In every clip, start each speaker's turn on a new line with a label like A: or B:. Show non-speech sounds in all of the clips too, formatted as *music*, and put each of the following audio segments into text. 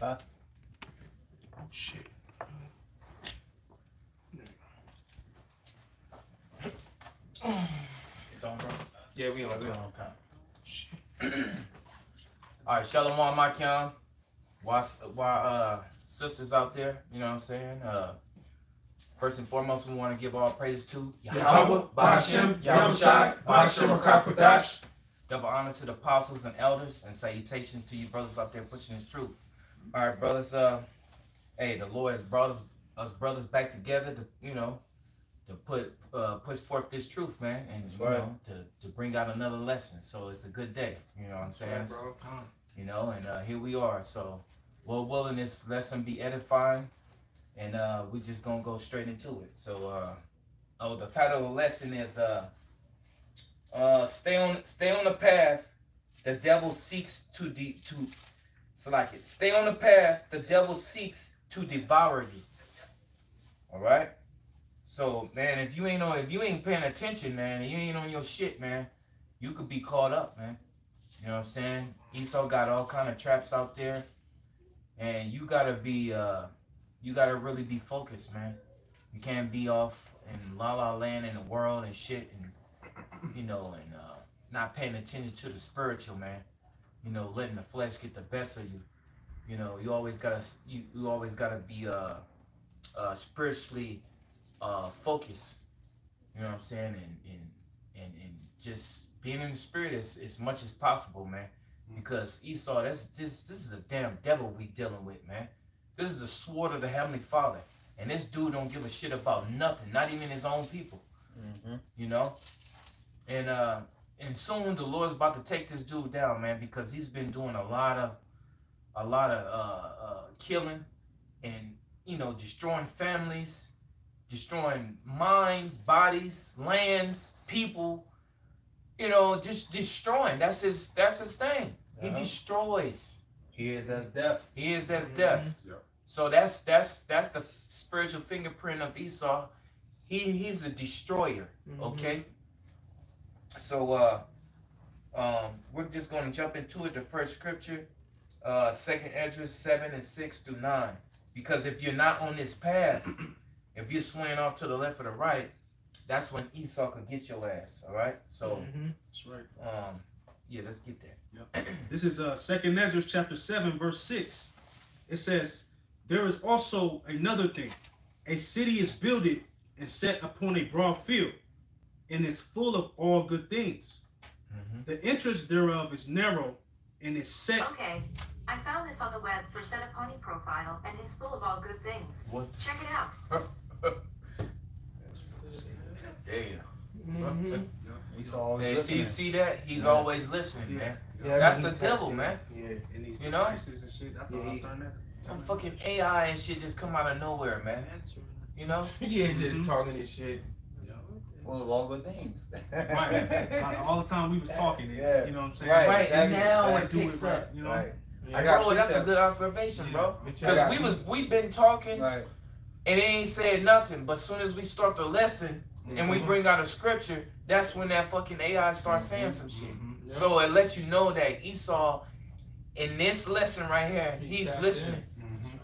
A: Huh?
B: Oh shit.
C: It's on, bro.
A: Yeah, we on. We on.
C: Okay. All right, Shalom, my Kim. Why, why, uh, sisters out there? You know what I'm saying? Uh, first and foremost, we want to give all praise to
B: Yahweh, Bashem, Yahushai, Bashem, Akakwadash.
C: Double honor to the apostles and elders, and salutations to you brothers out there pushing this truth. All right, brothers. Uh, hey, the Lord has brought us, us brothers back together to, you know, to put uh, push forth this truth, man, and you
A: right.
C: know, to to bring out another lesson. So it's a good day. You know what I'm saying?
B: bro. Come.
C: you know and uh, here we are so well willing this lesson be edifying and uh, we just gonna go straight into it so uh, oh the title of the lesson is uh, uh, stay on stay on the path the devil seeks to de- to it's like it stay on the path the devil seeks to devour you all right so man if you ain't on if you ain't paying attention man you ain't on your shit man you could be caught up man you know what I'm saying? Esau got all kind of traps out there, and you gotta be, uh, you gotta really be focused, man. You can't be off in la la land in the world and shit, and you know, and uh, not paying attention to the spiritual, man. You know, letting the flesh get the best of you. You know, you always gotta, you, you always gotta be uh, uh, spiritually uh, focused. You know what I'm saying? And and and, and just being in the spirit as, as much as possible, man. Because Esau, that's this this is a damn devil we dealing with, man. This is the sword of the Heavenly Father. And this dude don't give a shit about nothing, not even his own people.
A: Mhm.
C: You know? And uh and soon the Lord's about to take this dude down, man, because he's been doing a lot of a lot of uh, uh killing and you know destroying families, destroying minds, bodies, lands, people, you know, just destroying. That's his that's his thing. He
A: Uh-huh.
C: destroys.
A: He is as death.
C: He is as death.
B: Yep.
C: So that's that's that's the spiritual fingerprint of Esau. He he's a destroyer. Okay. So uh um we're just gonna jump into it. The first scripture, uh second Ezra seven and six through nine. Because if you're not on this path, *clears throat* if you're swaying off to the left or the right, that's when Esau could get your ass. All right. So
B: That's right.
C: um yeah, let's get that. *clears throat*
B: This is uh Second Ezra chapter seven verse six. It says, "There is also another thing. A city is builded and set upon a broad field, and is full of all good things.
C: Mhm.
B: The entrance thereof is narrow, and is set.
D: Okay, I found this on the web for Set a Pony profile and is full of all good things.
C: What?
D: Check it out. *laughs*
C: Damn. *laughs*
A: Esau always
C: Man, see,
A: listening.
C: see that? He's
B: Yeah.
C: always listening,
B: Yeah.
C: man.
E: Yeah,
C: That's the devil,
E: in.
C: man.
E: Yeah.
B: In these
C: You know?
B: and shit. I thought
E: Yeah,
B: I'd
E: he-
B: turn that.
C: Some fucking AI and shit just come out of nowhere, man. You know? *laughs*
E: yeah, just
B: Mhm.
E: talking this shit.
A: Full of all good things.
B: Right. Like, *laughs* all the time we was talking,
A: Yeah.
B: you know what I'm saying?
A: Right,
C: Right,
A: exactly,
C: and now
A: exactly.
C: it
B: Do
C: picks
B: it right,
C: up.
B: you know?
A: Right.
E: Yeah.
A: I got
C: Bro, that's a good observation,
B: Yeah.
C: bro. Because we was we been talking
A: Right.
C: and it ain't said nothing. But soon as we start the lesson and we
B: Mhm.
C: bring out a scripture, that's when that fucking AI starts saying some shit.
B: Mhm.
C: So it lets you know that Esau in this lesson right here,
E: He
C: he's
E: tapped
C: listening.
B: Mhm.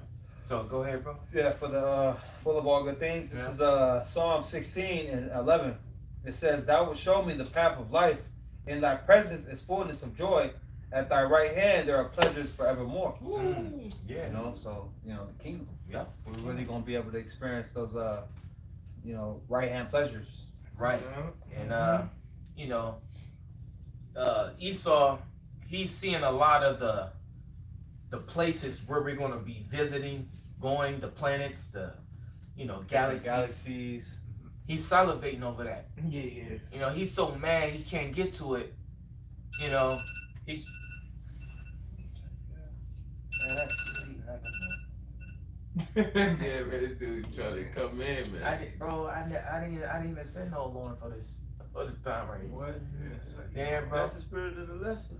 C: So go ahead, bro.
A: Yeah, for the uh, full of all good things. This
C: Yeah.
A: is uh, Psalm 16 and 11. It says, Thou wilt show me the path of life. In thy presence is fullness of joy. At thy right hand there are pleasures forevermore.
C: Mm. Yeah.
A: You know, so, you know, the kingdom.
C: Yeah.
A: We're really going to be able to experience those, uh, you know, right hand pleasures.
C: Right.
E: Yeah.
C: And uh, you know, uh, Esau, he's seeing a lot of the the places where we're going to be visiting, going, the planets, the you know galaxies.
A: Galaxies.
C: He's salivating over that.
E: Yeah, yeah.
C: You know, he's so mad he can't get to it. You know, he's. Man, that's sweet *laughs*
E: yeah, man, this dude trying to come in,
C: I
E: man.
C: did, bro. I, didn't- I didn't. I didn't even send no loan for this for this time right here.
E: What?
C: Yeah, bro.
E: That's the spirit of the lesson.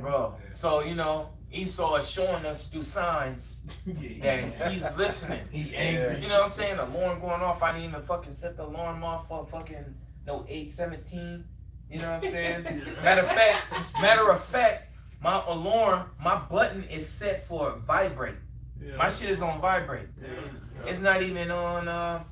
C: Bro, so you know, Esau is showing us through signs *laughs*
E: Yeah.
C: that he's listening.
E: He angry.
C: You know what I'm saying? The alarm going off. I didn't even fucking set the alarm off for fucking no 817. You know what I'm saying? *laughs* matter of fact, matter of fact, My alarm, my button is set for vibrate.
E: Yeah.
C: My shit is on vibrate.
E: Yeah.
C: It's not even on. Uh,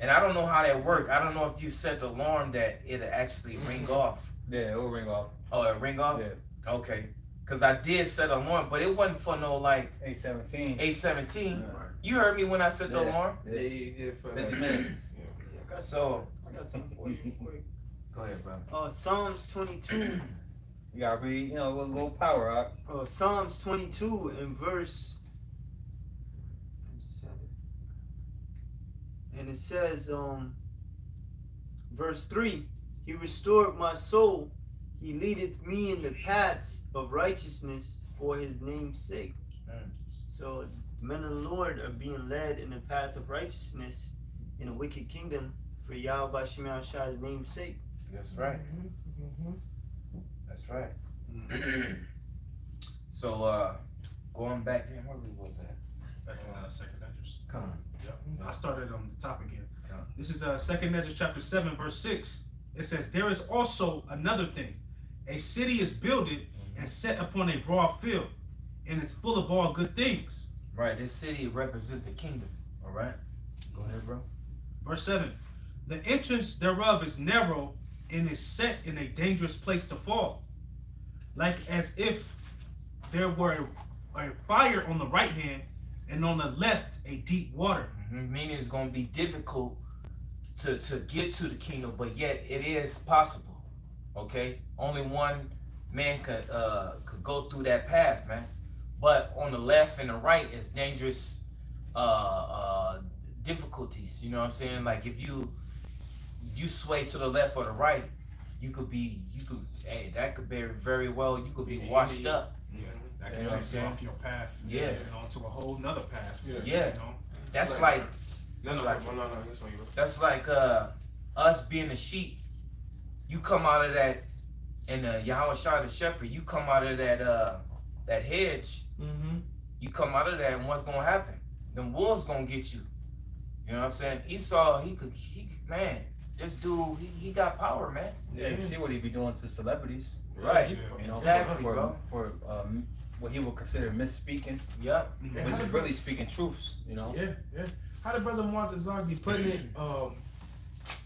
C: and I don't know how that work. I don't know if you set the alarm that it'll actually ring
E: Mhm.
C: off.
A: Yeah, it'll ring off.
C: Oh, it'll ring off.
A: Yeah,
C: Okay. Cause I did set an alarm, but it wasn't for no like
A: eight seventeen.
C: eight seventeen.
A: Yeah.
C: You heard me when I set the
A: Yeah.
C: alarm.
E: Yeah, yeah, yeah, for
A: Fifty
E: like-
A: minutes.
E: Yeah.
C: So
F: I got something for you quick. *laughs*
C: go ahead, bro.
F: Uh, Psalms 22.
A: You gotta read, you know, a little power up.
F: uh, Psalms 22 and verse. I just had it. And it says, um, verse 3 He restored my soul, He leadeth me in the paths of righteousness for His name's sake.
C: Mm.
F: So, men of the Lord are being led in the path of righteousness in a wicked kingdom for Yahweh Shema Shai's name's sake.
C: That's right. That's right. *clears throat* so uh going back to where we was at?
B: Back in uh, Second Ezra.
C: Come on.
B: Yep. I started on the top again. This is uh, Second Ezra chapter 7, verse 6. It says, There is also another thing. A city is builded and set upon a broad field, and it's full of all good things.
C: Right, this city represents the kingdom. All right. Go ahead, bro.
B: Verse 7 The entrance thereof is narrow and is set in a dangerous place to fall, like as if there were a fire on the right hand and on the left a deep water.
C: Mhm. Meaning it's gonna be difficult to to get to the kingdom, but yet it is possible. Okay, only one man could uh could go through that path, man. But on the left and the right is dangerous uh uh difficulties. You know what I'm saying? Like if you you sway to the left or the right, you could be you could hey that could very very well you could be washed up.
B: Yeah, that
C: You
B: can
C: know what
B: take
C: I'm
B: you
C: saying?
B: off your path.
C: Yeah.
B: And onto a whole nother path.
E: Yeah.
C: Yeah.
B: You know?
C: That's
E: Right.
C: like
E: No, no,
C: like-
E: no, no, no, this one you go.
C: That's like uh us being a sheep. You come out of that and uh Yahweh Shah the shepherd, you come out of that uh that hedge,
F: Mm-hmm.
C: you come out of that and what's gonna happen? Them wolves gonna get you. You know what I'm saying? Esau, he could he man, this dude he, he got power, man.
A: Yeah, you see what he be doing to celebrities.
C: Right.
B: Yeah.
A: You know,
C: Exactly,
A: for,
C: bro.
A: For um, what he would consider misspeaking,
C: Yep.
B: Mhm.
A: which is really speaking truths. You know.
E: Yeah, yeah. How did Brother Martha Zog be putting it? Um,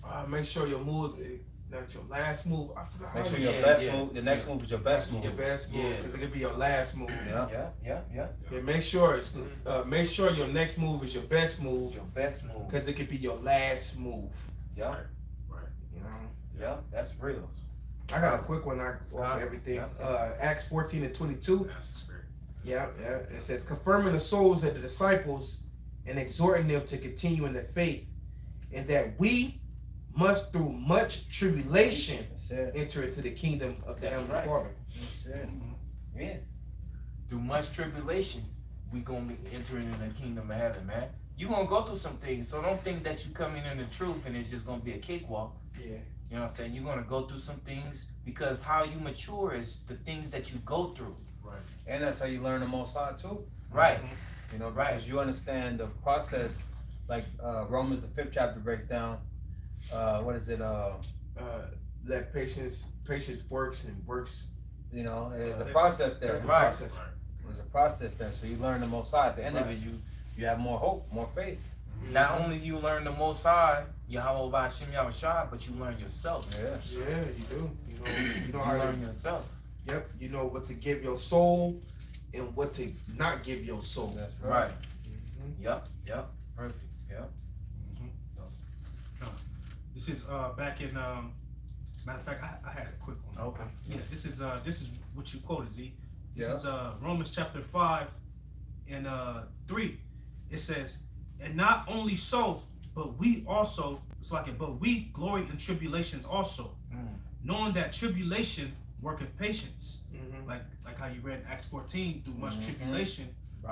E: uh, make sure your move, not your last move. I forgot
A: Make sure your
C: Yeah,
A: best
C: yeah.
A: move, the next move is your best move.
E: your best move
C: Yeah.
E: because it could be your last move.
A: Yeah.
C: Yeah, yeah, yeah.
E: Yeah, make sure it's uh, make sure your next move is your best move
C: Your best move.
E: because it could be your last move.
C: Yeah, Right.
E: You know.
C: yeah, that's real.
E: I got a quick one. I off
C: Huh?
E: everything.
C: Yeah.
E: Uh, Acts fourteen and twenty two.
B: That's the spirit.
E: Yeah, yeah. It says confirming the souls of the disciples and exhorting them to continue in the faith, and that we must through much tribulation enter into the kingdom of the
C: That's
E: heavenly
C: right.
E: Father.
A: That's it.
C: Yeah. Through much tribulation, we gonna be entering in the kingdom of heaven, man. You gonna go through some things, so don't think that you coming in the truth and it's just gonna be a cakewalk.
E: Yeah.
C: You know what I'm saying? You're gonna go through some things because how you mature is the things that you go through. Right.
A: And that's how you learn the most high too.
C: Right.
A: You know,
C: Right.
A: because you understand the process, like uh, Romans the fifth chapter breaks down. Uh, what is it? Uh,
E: Uh, let patience patience works and works.
A: you know, there's a process there.
E: That's the
C: Right.
E: process.
A: There's a process there, so you learn the most high. At the end of it, you you have more hope, more faith.
C: Not only you learn the most high, Yahweh Bashim Yahweh but you learn yourself.
A: Yeah.
E: Yeah, you do. You know, you
C: You
E: know how
C: learn
E: to.
C: yourself.
E: Yep. You know what to give your soul, and what to not give your soul.
A: That's right.
C: Right. Yep. Yep. Perfect. Yep.
B: This is uh back in um matter of fact I, I had a quick one.
C: Okay.
B: Yeah, this is uh this is what you quoted, Z. This
A: Yeah.
B: is uh Romans chapter five and uh three. It says, and not only so, but we also it's like it, but we glory in tribulations also,
C: Mm.
B: knowing that tribulation worketh patience.
E: Mm-hmm.
B: Like like how you read in Acts 14, through much
A: Mhm.
B: tribulation,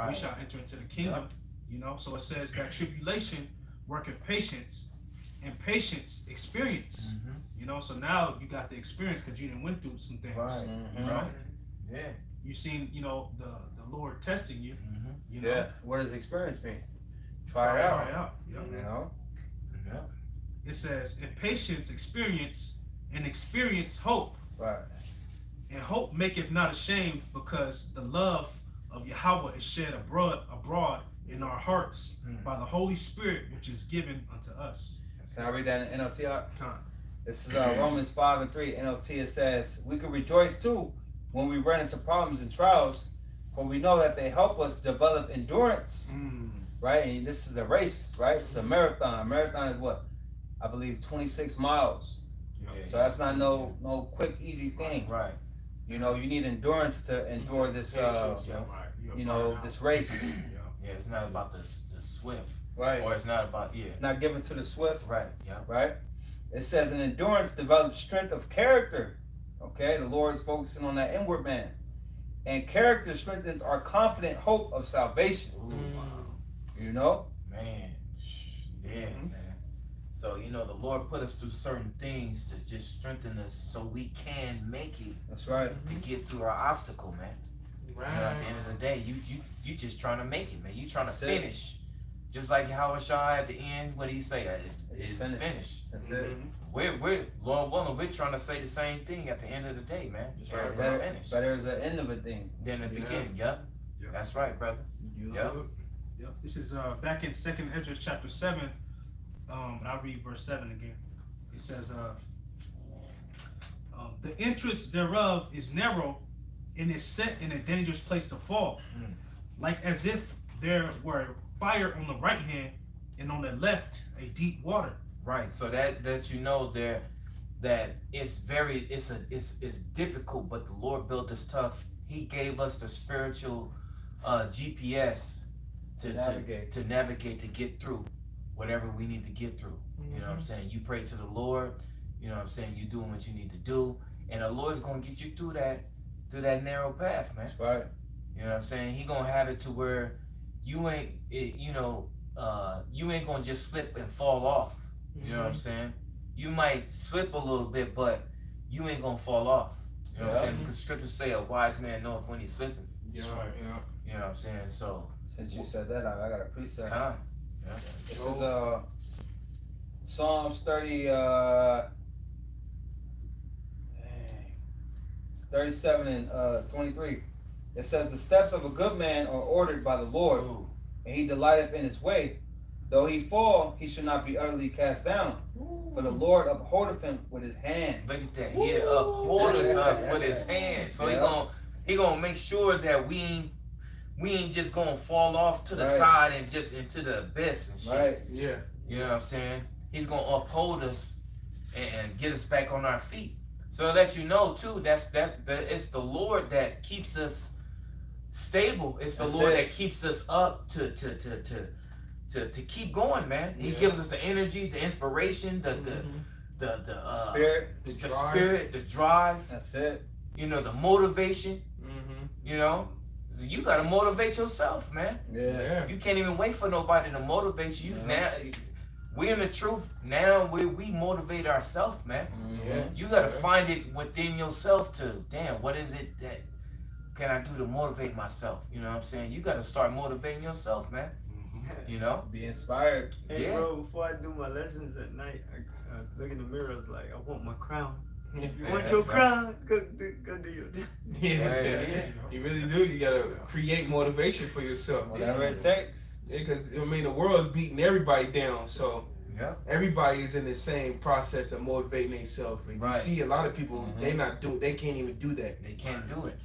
B: we shall enter into the kingdom. You know, so it says that tribulation worketh patience, and patience experience.
C: Mhm.
B: You know, so now you got the experience because you didn't went through some things.
C: Right.
A: Mhm.
B: Right.
C: Yeah.
B: You seen, you know, the the Lord testing you.
C: Mm-hmm.
B: You know,
A: Yeah. What does experience mean? Try it out.
B: Try it out. Yep.
A: You know.
C: Yeah.
B: It says, in patience experience, and experience hope.
A: Right.
B: And hope maketh not ashamed, because the love of Yahweh is shed abroad abroad in our hearts
C: Mm.
B: by the Holy Spirit, which is given unto us.
A: Can I read that in NLT?
B: Con.
A: This is uh, Romans 5 and 3. NLT it says, We can rejoice too when we run into problems and trials, for we know that they help us develop endurance,
B: Mm.
A: right? And this is a race, right? It's a marathon. A marathon is what? I believe 26 miles.
C: Yeah,
A: So that's not no no quick, easy thing.
C: right.
A: You know, you need endurance to endure this, uh,
C: yeah.
B: Right. You're
A: know, this race,
B: Yeah.
C: Yeah, it's not about the the swift,
A: right?
C: or it's not about yeah.
A: Not given to the swift,
C: Right. Yeah.
A: right? It says an endurance develops strength of character. Okay, the Lord is focusing on that inward man. And character strengthens our confident hope of salvation.
C: Ooh, wow.
A: You know?
C: Man, yeah,
B: Mhm.
C: man. So you know, the Lord put us through certain things to just strengthen us, so we can make it
A: That's right.
C: to get through our obstacle, man. You know, at the end of the day, you you you just trying to make it, man. You trying to
A: That's it.
C: Finish, just like Howard Shaw at the end. What did he say? Uh, It's,
A: It's
C: it's
A: finished.
C: finished.
A: That's it.
C: We're we're Lord willing, we're trying to say the same thing at the end of the day, man.
E: That's
C: Yeah,
E: right.
C: it's
A: Better,
C: finished.
A: better is the end of a thing.
C: Then the
E: Yeah.
C: beginning. Yep.
B: Yeah.
C: That's right, brother.
E: Yeah.
B: Yep. This is uh, back in Second Ezra chapter seven, um, and I'll read verse seven again. It says, uh, um, "The entrance thereof is narrow, and is set in a dangerous place to fall,
C: Mm.
B: like as if there were fire on the right hand, and on the left a deep water."
C: Right. So that that you know there that it's very it's a it's it's difficult, but the Lord built us tough. He gave us the spiritual uh GPS to
A: Navigate.
C: to, to navigate to get through whatever we need to get through. You know what I'm saying? You pray to the Lord, you know what I'm saying, You're doing what you need to do, and the Lord's gonna get you through that through that narrow path, man.
A: That's right.
C: You know what I'm saying? He gonna have it to where you ain't, it, you know, uh, you ain't gonna just slip and fall off. You know what I'm saying? You might slip a little bit, but you ain't gonna fall off. You know what I'm saying? Because scriptures say a wise man knoweth when he's slipping.
E: Yeah.
B: right.
E: Yeah.
C: You know what I'm saying? So,
A: Since you said that, I, I got a precept.
C: time.
A: This is uh Psalms 30 uh dang, it's 37 and uh 23. It says the steps of a good man are ordered by the Lord,
C: Ooh,
A: and he delighteth in his way. Though he fall, he should not be utterly cast down. For the Lord upholdeth him with his hand.
C: look at that. He uphold us up with his hand. So he
A: Yeah.
C: gonna he gonna make sure that we ain't we ain't just gonna fall off to the
A: Right.
C: side and just into the abyss and shit.
A: Right?
E: Yeah.
C: You know what I'm saying? He's gonna uphold us and, and get us back on our feet. So that you know too, that's that, that it's the Lord that keeps us stable. It's the
A: That's
C: Lord
A: it.
C: that keeps us up to to to to to, to keep going, man. He
E: Yeah.
C: gives us the energy, the inspiration, the the
E: Mhm.
C: the the, uh,
A: Spirit,
E: The,
C: the
E: drive.
C: spirit, the drive.
A: that's it.
C: You know, the motivation.
E: Mhm.
C: You know, so you gotta motivate yourself, man.
A: Yeah.
E: Yeah.
C: You can't even wait for nobody to motivate you.
A: Yeah.
C: Now, we in the truth. Now we we motivate ourselves, man.
A: Mhm.
E: Yeah.
C: You gotta
E: Yeah.
C: find it within yourself to damn. What is it that can I do to motivate myself? You know what I'm saying? You gotta start motivating yourself, man. You know?
A: Be inspired.
F: Hey,
C: Yeah.
F: bro, before I do my lessons at night, I, I look in the mirror. I was like, I want my crown.
E: Yeah.
F: You
C: Yeah,
F: want your
C: right.
F: crown? Go do, go do your. *laughs*
E: Yeah,
C: Yeah, yeah.
E: You really do. You gotta create motivation for yourself.
A: Whatever it takes.
E: Yeah, because I mean the world's beating everybody down, so
C: Yeah.
E: everybody is in the same process of motivating themselves. And
C: Right.
E: you see a lot of people,
A: Mhm.
E: they not do, they can't even do that.
C: They can't do it.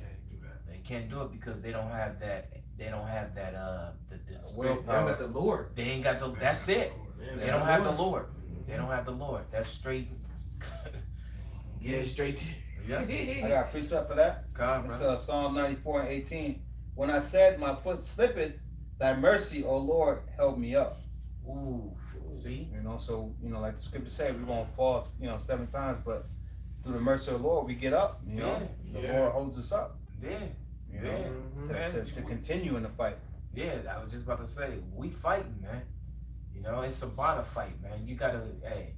B: Can't do.
C: They can't do it because they don't have that. They don't have that. Uh, the, the spirit.
A: Will
E: They don't got the Lord.
C: They ain't got the. That's it.
E: Man,
C: They don't have the
E: Lord.
C: Lord. They don't have the Lord. That's straight. *laughs*
E: Yeah, straight. *laughs* To,
C: Yeah.
A: I got a precept for that.
C: God,
A: It's
C: bro.
A: uh, Psalm 94 and 18. When I said, My foot slippeth, thy mercy, O Lord, held me up.
C: Ooh. See.
A: You know, so, you know, like the scripture said, we're going to fall, you know, seven times, but through the mercy of the Lord, we get up. You know, the
E: Yeah.
A: Lord holds us up.
C: Yeah.
A: You
C: Yeah.
A: know, to,
C: Man,
A: to, to continue in the fight.
C: Yeah, I was just about to say, we fighting, man. You know, it's about a fight, man. You gotta, hey,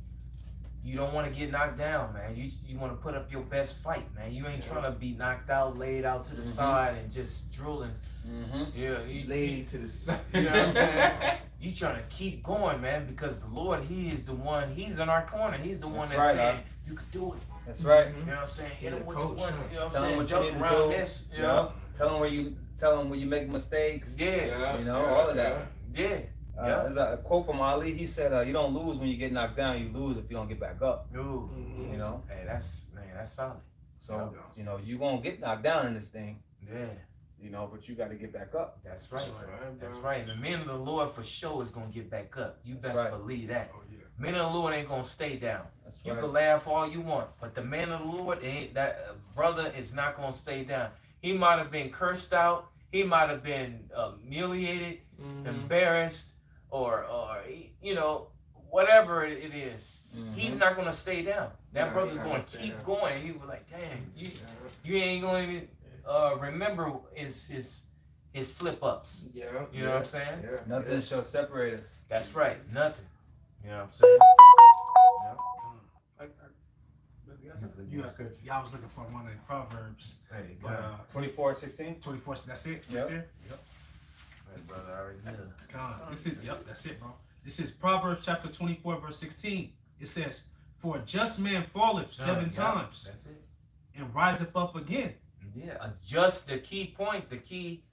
C: you don't want to get knocked down, man. You you want to put up your best fight, man. You ain't trying to be knocked out, laid out to the
A: Mhm.
C: side, and just drooling.
A: Mm-hmm.
C: Yeah, you,
E: laid to the *laughs* side.
C: You know what I'm saying? *laughs* you trying to keep going, man, because the Lord, He is the one. He's in our corner. He's the one
A: That's
C: that's
A: right,
C: saying, "You could do it.
A: That's right.
C: You know what I'm saying? Hit
E: Yeah,
C: them with
E: coach,
C: the one.
E: huh?
C: You know what I'm saying?
A: what you
C: Jump
A: need to
C: around
A: do.
C: this. You
A: Yeah.
C: know?
A: Tell them where you tell them where you make mistakes.
C: Yeah.
A: You know, all of that.
C: Yeah.
A: Uh,
C: Yeah.
A: There's a quote from Ali. He said, uh, "You don't lose when you get knocked down. You lose if you don't get back up."
C: Ooh.
E: Mhm.
A: You know.
C: Hey, that's man, that's solid.
A: So
B: Yeah.
A: you know you gonna get knocked down in this thing.
C: Yeah.
A: You know, but you got to get back up.
C: That's right.
E: Right,
C: That's right. The men of the Lord for sure is gonna get back up. You
A: That's
C: best
A: right.
C: believe that.
B: Oh yeah.
C: Men of the Lord ain't gonna stay down.
A: That's
C: You
A: right.
C: can laugh all you want, but the man of the Lord ain't that uh, brother is not gonna stay down. He might have been cursed out. He might have been humiliated,
E: Mhm.
C: embarrassed, or or you know whatever it it is.
A: Mhm.
C: He's not gonna stay down. That
E: Nah,
C: brother's gonna
E: gonna
C: keep
E: down.
C: going. He was like, "Dang, you you ain't gonna even uh, remember his his his slip ups."
E: Yeah.
C: You know what I'm saying?
E: Yeah.
A: Nothing shall separate us.
C: That's right. Nothing. You know what I'm saying? Yep.
F: I, I, you got something?
B: You got, yeah, I was looking for one of the Proverbs.
C: Hey,
B: But,
C: God.
B: uh,
A: 24, 16.
B: 24, that's it?
A: Yep.
B: Right there? Yep.
C: Hey, brother, I already knew.
B: Come. This is, yep, that's it, bro. This is Proverbs chapter 24, verse 16. It says, For a just man falleth seven
C: Yeah,
B: times
C: That's it.
B: and riseth up again.
C: Yeah, adjust the key point, the key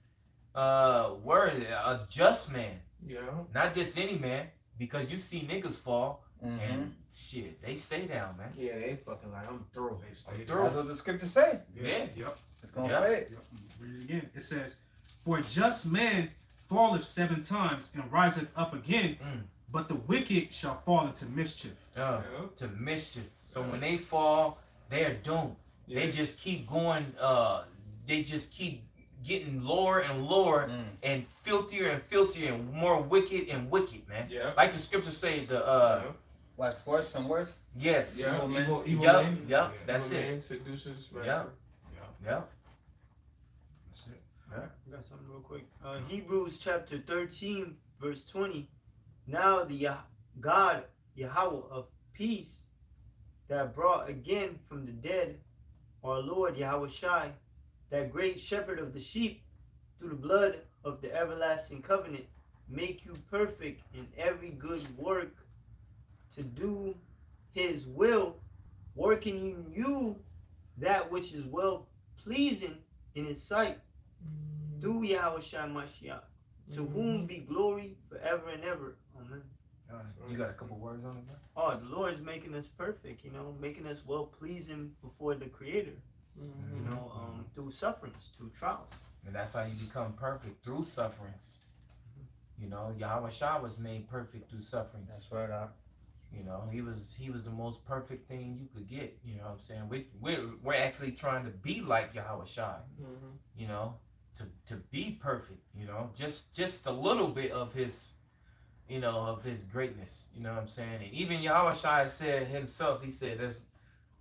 C: uh word, a just man,
E: Yeah.
C: not just any man, because you see niggas fall
A: Mhm.
C: and shit, they stay down, man.
E: Yeah, they fucking like I'm through.
B: They stay
C: through.
A: That's what the scriptures say.
C: Yeah.
B: Yep.
A: It's gonna
C: Yeah.
A: say it.
B: Yep. Read it again. It says, For a just man falleth seven times and riseth up again,
C: Mm.
B: but the wicked shall fall into mischief.
C: Uh,
E: Yeah.
C: to mischief. So when they fall, they're doomed. They just keep going. Uh, they just keep getting lower and lower
A: Mm.
C: and filthier and filthier and more wicked and wicked, man.
E: Yeah.
C: Like the scriptures say, the uh,
A: Wax worse and worse.
C: yes,
E: Yeah.
A: Evil man.
E: Evil, evil
C: Yep,
E: man.
C: yep, that's
E: evil
C: it.
E: Man, seducers.
C: Yep.
E: master.
C: yeah.
B: That's it.
F: I got something real quick. Uh, Hebrews chapter 13, verse 20. Now the Yah- God, Yahweh of peace, that brought again from the dead our Lord Yahweh Shai, that great shepherd of the sheep, through the blood of the everlasting covenant, make you perfect in every good work to do his will, working in you that which is well pleasing in his sight through Yahweh Mashiach, to whom be glory forever and ever. Amen.
C: You got a couple words on it, bro?
F: Oh, the Lord is making us perfect, you know, making us well pleasing before the Creator,
E: Mhm.
F: you know, um, through sufferings, through trials.
C: And that's how you become perfect through sufferings. You know, Yahweh Shah was made perfect through sufferings.
A: That's right. Doc.
C: You know, he was he was the most perfect thing you could get. You know what I'm saying? We we're, we're actually trying to be like Yahweh Shai.
E: Mhm.
C: You know, to to be perfect. You know, just just a little bit of his, you know, of his greatness. You know what I'm saying? And even Yahweh Shai said himself. He said, "There's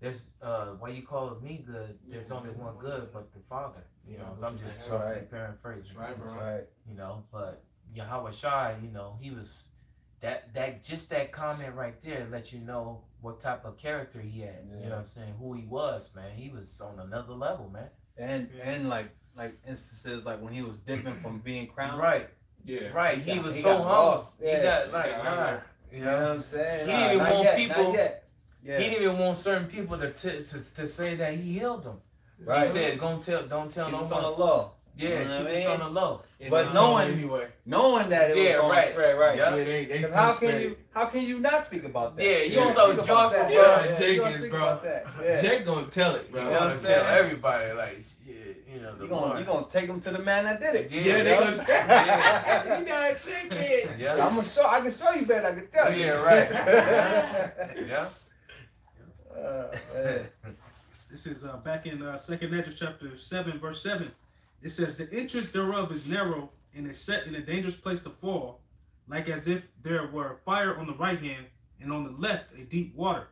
C: there's uh why you call me good? There's
E: Yeah,
C: only one good, but the Father." You know,
E: Yeah,
C: so I'm
E: which is
C: just
A: right.
C: roughly paraphrasing
E: right,
A: right.
C: you know. But Yahweh Shai, you know, he was that that just that comment right there let you know what type of character he had. You know what I'm saying? Who he was, man. He was on another level, man.
A: And
F: Yeah.
A: and like like instances like when he was different from *clears throat* being crowned.
C: Right,
E: Yeah.
C: right.
A: He
C: He,
A: got-
C: was
A: he
C: so
A: got
C: humble.
A: lost.
C: He
A: Yeah.
C: got like,
E: Yeah,
C: nah, you
A: You know what. I'm saying?
C: He
A: Nah,
C: didn't
A: not
C: want
A: yet,
C: people-
A: Not yet. Yeah.
C: He didn't even want certain people to, t- to to say that he healed them.
A: Right.
C: He said, "Don't tell, don't tell
A: Keep
C: no
A: us on the
C: one."
A: Low.
C: Yeah,
A: You know what
C: keep this on the low.
A: But
E: knowing
A: no
E: told anyway.
A: Knowing that it
C: Yeah,
A: was going
C: right.
A: to spread, right?
C: Yeah.
E: Yeah, they they
A: Because
E: still
A: how can
E: spread
A: you how can you not speak about that?
C: Yeah,
A: you
C: you
A: don't
C: so
A: speak about
C: joyful,
A: that.
C: bro.
A: Yeah, yeah, you don't
E: bro.
A: Yeah.
E: Jake gonna tell it, bro.
C: You
A: know what
C: want
A: I'm
C: to tell everybody, like, shit, you know, the
A: You gonna
C: Lord.
A: you gonna take them to the man that did it?
C: Yeah,
E: Yeah, they
A: you know?
E: gonna.
C: Yeah.
E: you *laughs* know, Jake is. *laughs*
C: Yeah.
A: I'm gonna show. I can show you better. I can tell you.
C: Yeah, right. *laughs* yeah.
A: Uh.
B: This is uh, back in uh, Second Ezra chapter seven, verse seven. It says, "The entrance thereof is narrow and is set in a dangerous place to fall, like as if there were fire on the right hand and on the left a deep water,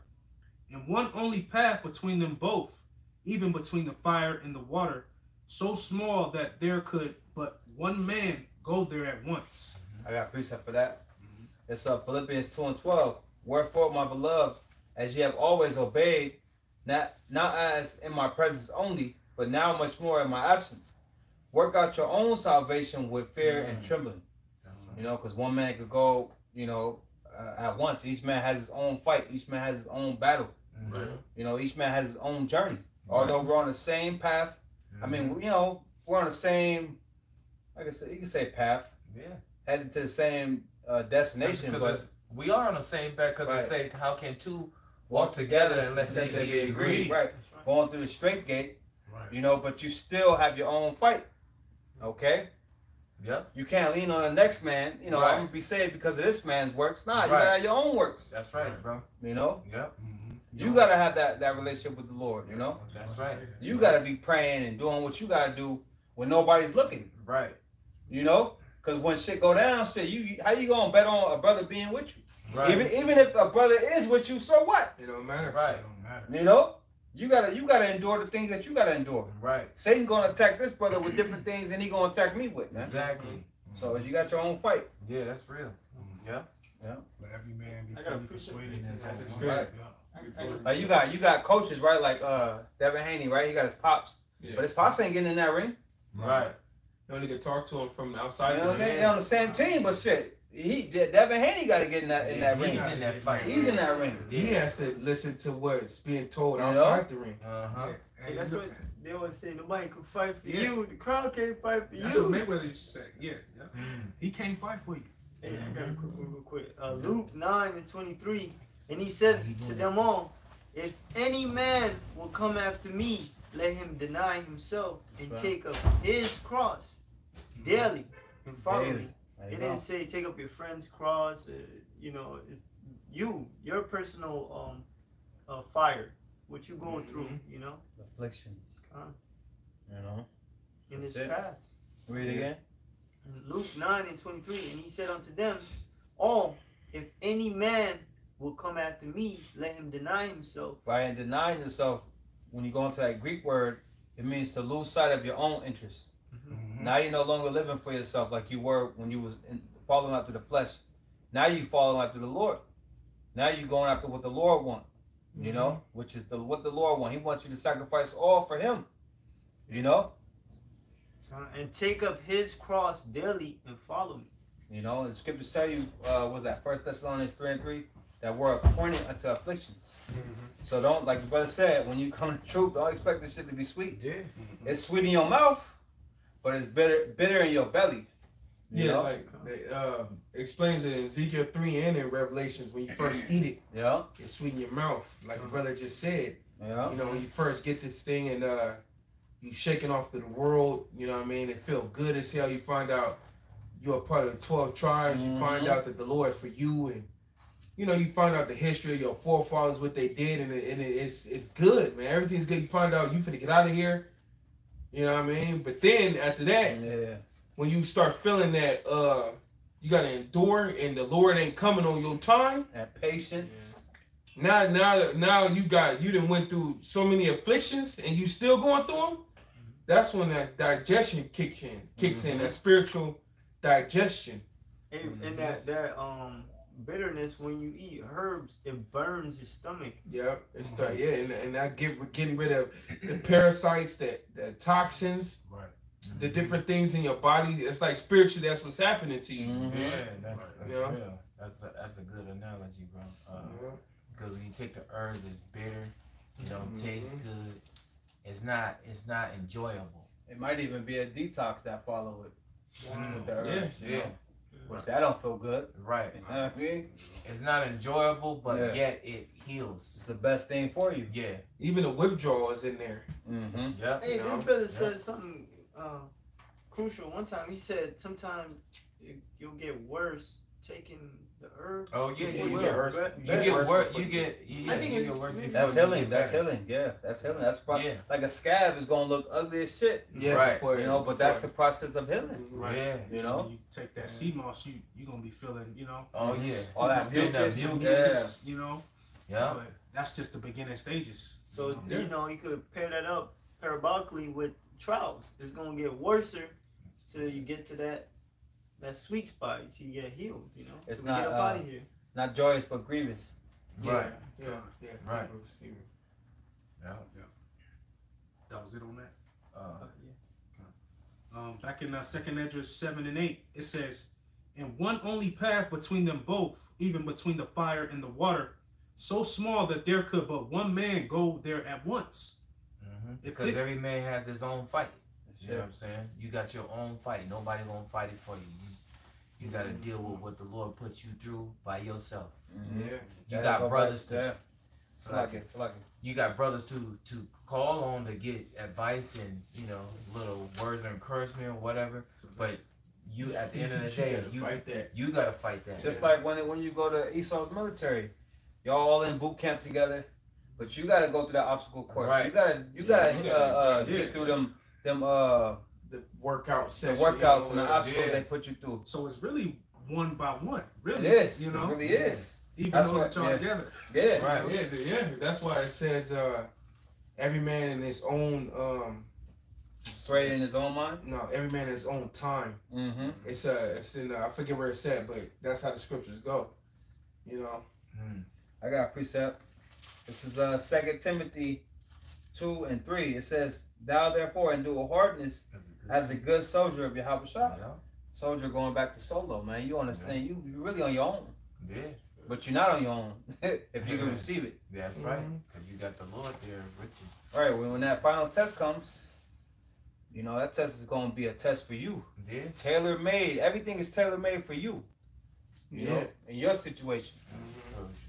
B: and one only path between them both, even between the fire and the water, so small that there could but one man go there at once."
A: I got a precept for that. It's uh, Philippians 2 and 12. Wherefore, my beloved, as ye have always obeyed, not, not as in my presence only, but now much more in my absence, work out your own salvation with fear and
C: Mm.
A: trembling.
C: That's
A: You know, because one man could go, you know, uh, at once. Each man has his own fight, each man has his own battle.
C: Mhm.
A: You know, each man has his own journey. Although we're on the same path, I mean, you know, we're on the same, like I said, you can say path,
C: yeah.
A: headed to the same uh, destination,
C: Because
A: but
C: we are on the same path because
A: Right.
C: it say how can two
A: walk
C: walk together unless
A: unless
C: they be agreed.
A: Right,
B: right.
A: going through the straight gate,
B: Right.
A: you know, but you still have your own fight. Okay,
C: Yep,
A: you can't lean on the next man. You know,
C: Right.
A: I'm gonna be saved because of this man's works. Nah, you gotta have your own works.
C: that's right, bro.
A: You know,
C: Yep,
B: Mhm.
A: you gotta have that that relationship with the Lord. You know,
C: That's right.
A: you gotta be praying and doing what you gotta do when nobody's looking.
C: right,
A: You know, because when shit go down, shit, you how you gonna bet on a brother being with you?
C: right,
A: Even even if a brother is with you, so what?
E: It don't matter.
C: right,
B: It don't matter.
A: You know, you gotta you gotta endure the things that you gotta endure.
C: right.
A: Satan gonna attack this brother with different things than he gonna attack me with, man.
C: Exactly.
A: So you got your own fight.
C: Yeah, that's real. Yeah.
B: Let every man be fully persuaded in his
C: That's
B: own
C: his
B: Yeah.
A: Like you got you got coaches, right? Like uh Devin Haney, right? He got his pops, Yeah. but his pops ain't getting in that ring.
C: Right.
E: You only can talk to him from
A: You
E: outside.
A: know
E: the.
A: They're on the same team, but shit, he Devin Haney got to get in that in
C: Yeah,
A: that ring.
C: He's in that fight.
A: He's in that ring.
E: He has to listen to what's being told
A: You know?
E: outside the ring.
C: Uh huh.
F: Hey, that's what they always say. Nobody can fight for
B: Yeah.
F: you. The crowd can't fight for
B: That's
F: you.
B: what Mayweather used to say. Yeah, yeah.
C: Mm.
B: He can't fight for you.
F: Hey, I got a quick one real quick. Uh, Luke 9 and 23. And he said to them all, If any man will come after me, let him deny himself and
A: Right.
F: take up his cross daily and follow me.
A: There
F: It didn't
A: go.
F: say take up your friend's cross. Uh, you know, it's you, your personal um, uh, fire, what you going through, you know,
A: Afflictions.
F: Uh.
A: You know.
F: in
A: That's
F: this
A: it.
F: path.
A: Read again.
F: Luke 9 and 23, and he said unto them, All, if any man will come after me, let him deny himself.
A: By and denying yourself, when you go into that Greek word, it means to lose sight of your own interests.
B: Mm-hmm.
A: Now you're no longer living for yourself like you were when you was in, following after the flesh. Now you following after the Lord. Now you're going after what the Lord want. You know, which is the what the Lord want. He wants you to sacrifice all for Him. You know,
F: Uh, and take up his cross daily and follow me.
A: you know. The scriptures tell you, uh, what was that First Thessalonians three and three, that we're appointed unto afflictions. So don't like the brother said, when you come to *laughs* truth, don't expect this shit to be sweet.
B: Yeah.
A: It's sweet in your mouth, but it's bitter bitter in your belly. You
E: Yeah,
A: know?
E: like they, uh, explains it in Ezekiel 3 and in Revelations when you first eat it, *clears throat*
A: yeah,
E: it's sweet in your mouth. Like the brother just said.
A: yeah.
E: You know, when you first get this thing and uh you shaking off to the world, you know what I mean, it feel good as hell. You find out you're a part of the twelve tribes, you find
A: Mhm.
E: out that the Lord is for you and you know, you find out the history of your forefathers, what they did, and, it, and it, it's it's good, man. Everything's good. You find out you finna get out of here. You know what I mean? But then after that,
A: Yeah.
E: when you start feeling that uh you gotta endure and the Lord ain't coming on your time,
A: And patience.
E: now now now you got you done went through so many afflictions and you still going through them. That's when that digestion kicks in, kicks in that spiritual digestion.
F: And, and that, that um bitterness, when you eat herbs, it burns your stomach.
E: Yep, it's the, yeah, and, and that get getting rid of the parasites, that the toxins,
B: Right.
E: the different things in your body. It's like spiritually, that's what's happening to you.
A: Mhm.
C: Yeah, that's that's
E: Yeah.
C: real. That's a, that's a good analogy, bro. Uh,
E: Yeah.
C: because when you take the herbs, it's bitter. You don't
E: Mhm.
C: taste good. It's not. It's not enjoyable.
A: It might even be a detox that follow it with the herbs, you
C: Yeah.
A: know, which that don't feel good.
C: Right.
A: You know what I mean?
C: It's not enjoyable, but
A: Yeah.
C: yet it heals.
A: It's the best thing for you.
C: Yeah.
E: Even the withdrawal is in there.
A: Mm-hmm.
C: Yep.
F: Hey,
E: No.
F: this brother said something uh, crucial one time. He said sometimes you'll get worse taking the herbs.
C: Oh yeah,
F: before
C: you
F: get
C: will.
E: worse.
C: You get
E: worse
C: worse.
E: before
C: You
E: you
C: get. You,
F: I think
C: you get worse
A: That's healing. That's
C: better.
A: healing. Yeah, that's healing. That's probably
C: Yeah.
A: like a scab is gonna look ugly as shit.
E: Yeah,
C: Right.
E: before-
A: You know, but that's the process of healing.
E: Mhm.
C: Yeah.
A: You know?
B: When you take that sea moss, you you gonna be feeling, you know,
C: Oh yeah.
A: All that
C: It's getting that
A: mucus.
C: mucus.
B: mucus, you know.
C: Yeah.
B: But that's just the beginning stages.
F: So
B: you know?
F: you know you could pair that up parabolically with trials. It's gonna get worse till you get to that that sweet spot. So you get healed. You know.
A: It's not,
F: get up
A: uh,
F: here.
A: Not joyous, but grievous.
E: Yeah,
C: Right.
E: Yeah, yeah.
C: Right.
E: Yeah.
C: Yeah.
B: That was it on that.
C: Uh,
F: Uh, yeah.
B: Um, back in uh, Second Esdras seven and eight, it says, "And one only path between them both, even between the fire and the water, so small that there could but one man go there at once.
C: Mhm. Because
B: it-
C: every man has his own fight.
A: That's
C: You know what I'm saying? You got your own fight. Nobody gonna fight it for you. You, you got to deal with what the Lord put you through by yourself.
A: Mhm.
E: Yeah.
C: You
A: Gotta
C: got brothers to
A: Yeah.
C: so like,
A: Slack it. Slack it.
C: you got brothers to to call on to get advice and you know little words of encouragement or whatever. But you at the end of the day,
E: gotta
C: you
E: fight that.
C: you gotta fight that.
A: Just like when when you go to Esau's military, y'all all in boot camp together, but you gotta go through that obstacle course.
C: Right.
A: You gotta you
E: Yeah,
A: gotta,
E: you
A: uh, uh,
B: yeah.
A: get through them them uh
E: The workout
A: the workouts
E: you
A: and the obstacles
E: yeah.
A: they put you through.
B: So it's really one by one. Really.
A: It is.
B: You know,
A: it really is.
B: even
A: That's
B: though
A: what-
B: that y'all
A: yeah.
B: together.
A: Yeah.
C: Right.
E: Yeah, th- yeah. That's why it says uh, every man in his own um
A: Straight in his own mind.
E: no, every man in his own time.
A: Mm-hmm.
E: It's uh it's in uh, I forget where it's at, but that's how the scriptures go. You know.
C: Mm.
A: I got a precept. This is uh Second Timothy two and three. It says, Thou therefore endure hardness
C: That's a good
A: as a good soldier of Yahweh Shah.
C: yeah.
A: Soldier going back to solo, man. You understand you you really on your own.
C: yeah,
A: But you're not on your own *laughs* if you can receive it.
C: that's right.
E: Mm-hmm.
C: Because you got the Lord there with you.
A: Right, when, when that final test comes, you know, that test is gonna be a test for you.
C: Yeah.
A: Tailor made. Everything is tailor made for you. You
E: Yeah.
A: know, in your situation.
C: I suppose. Mm-hmm.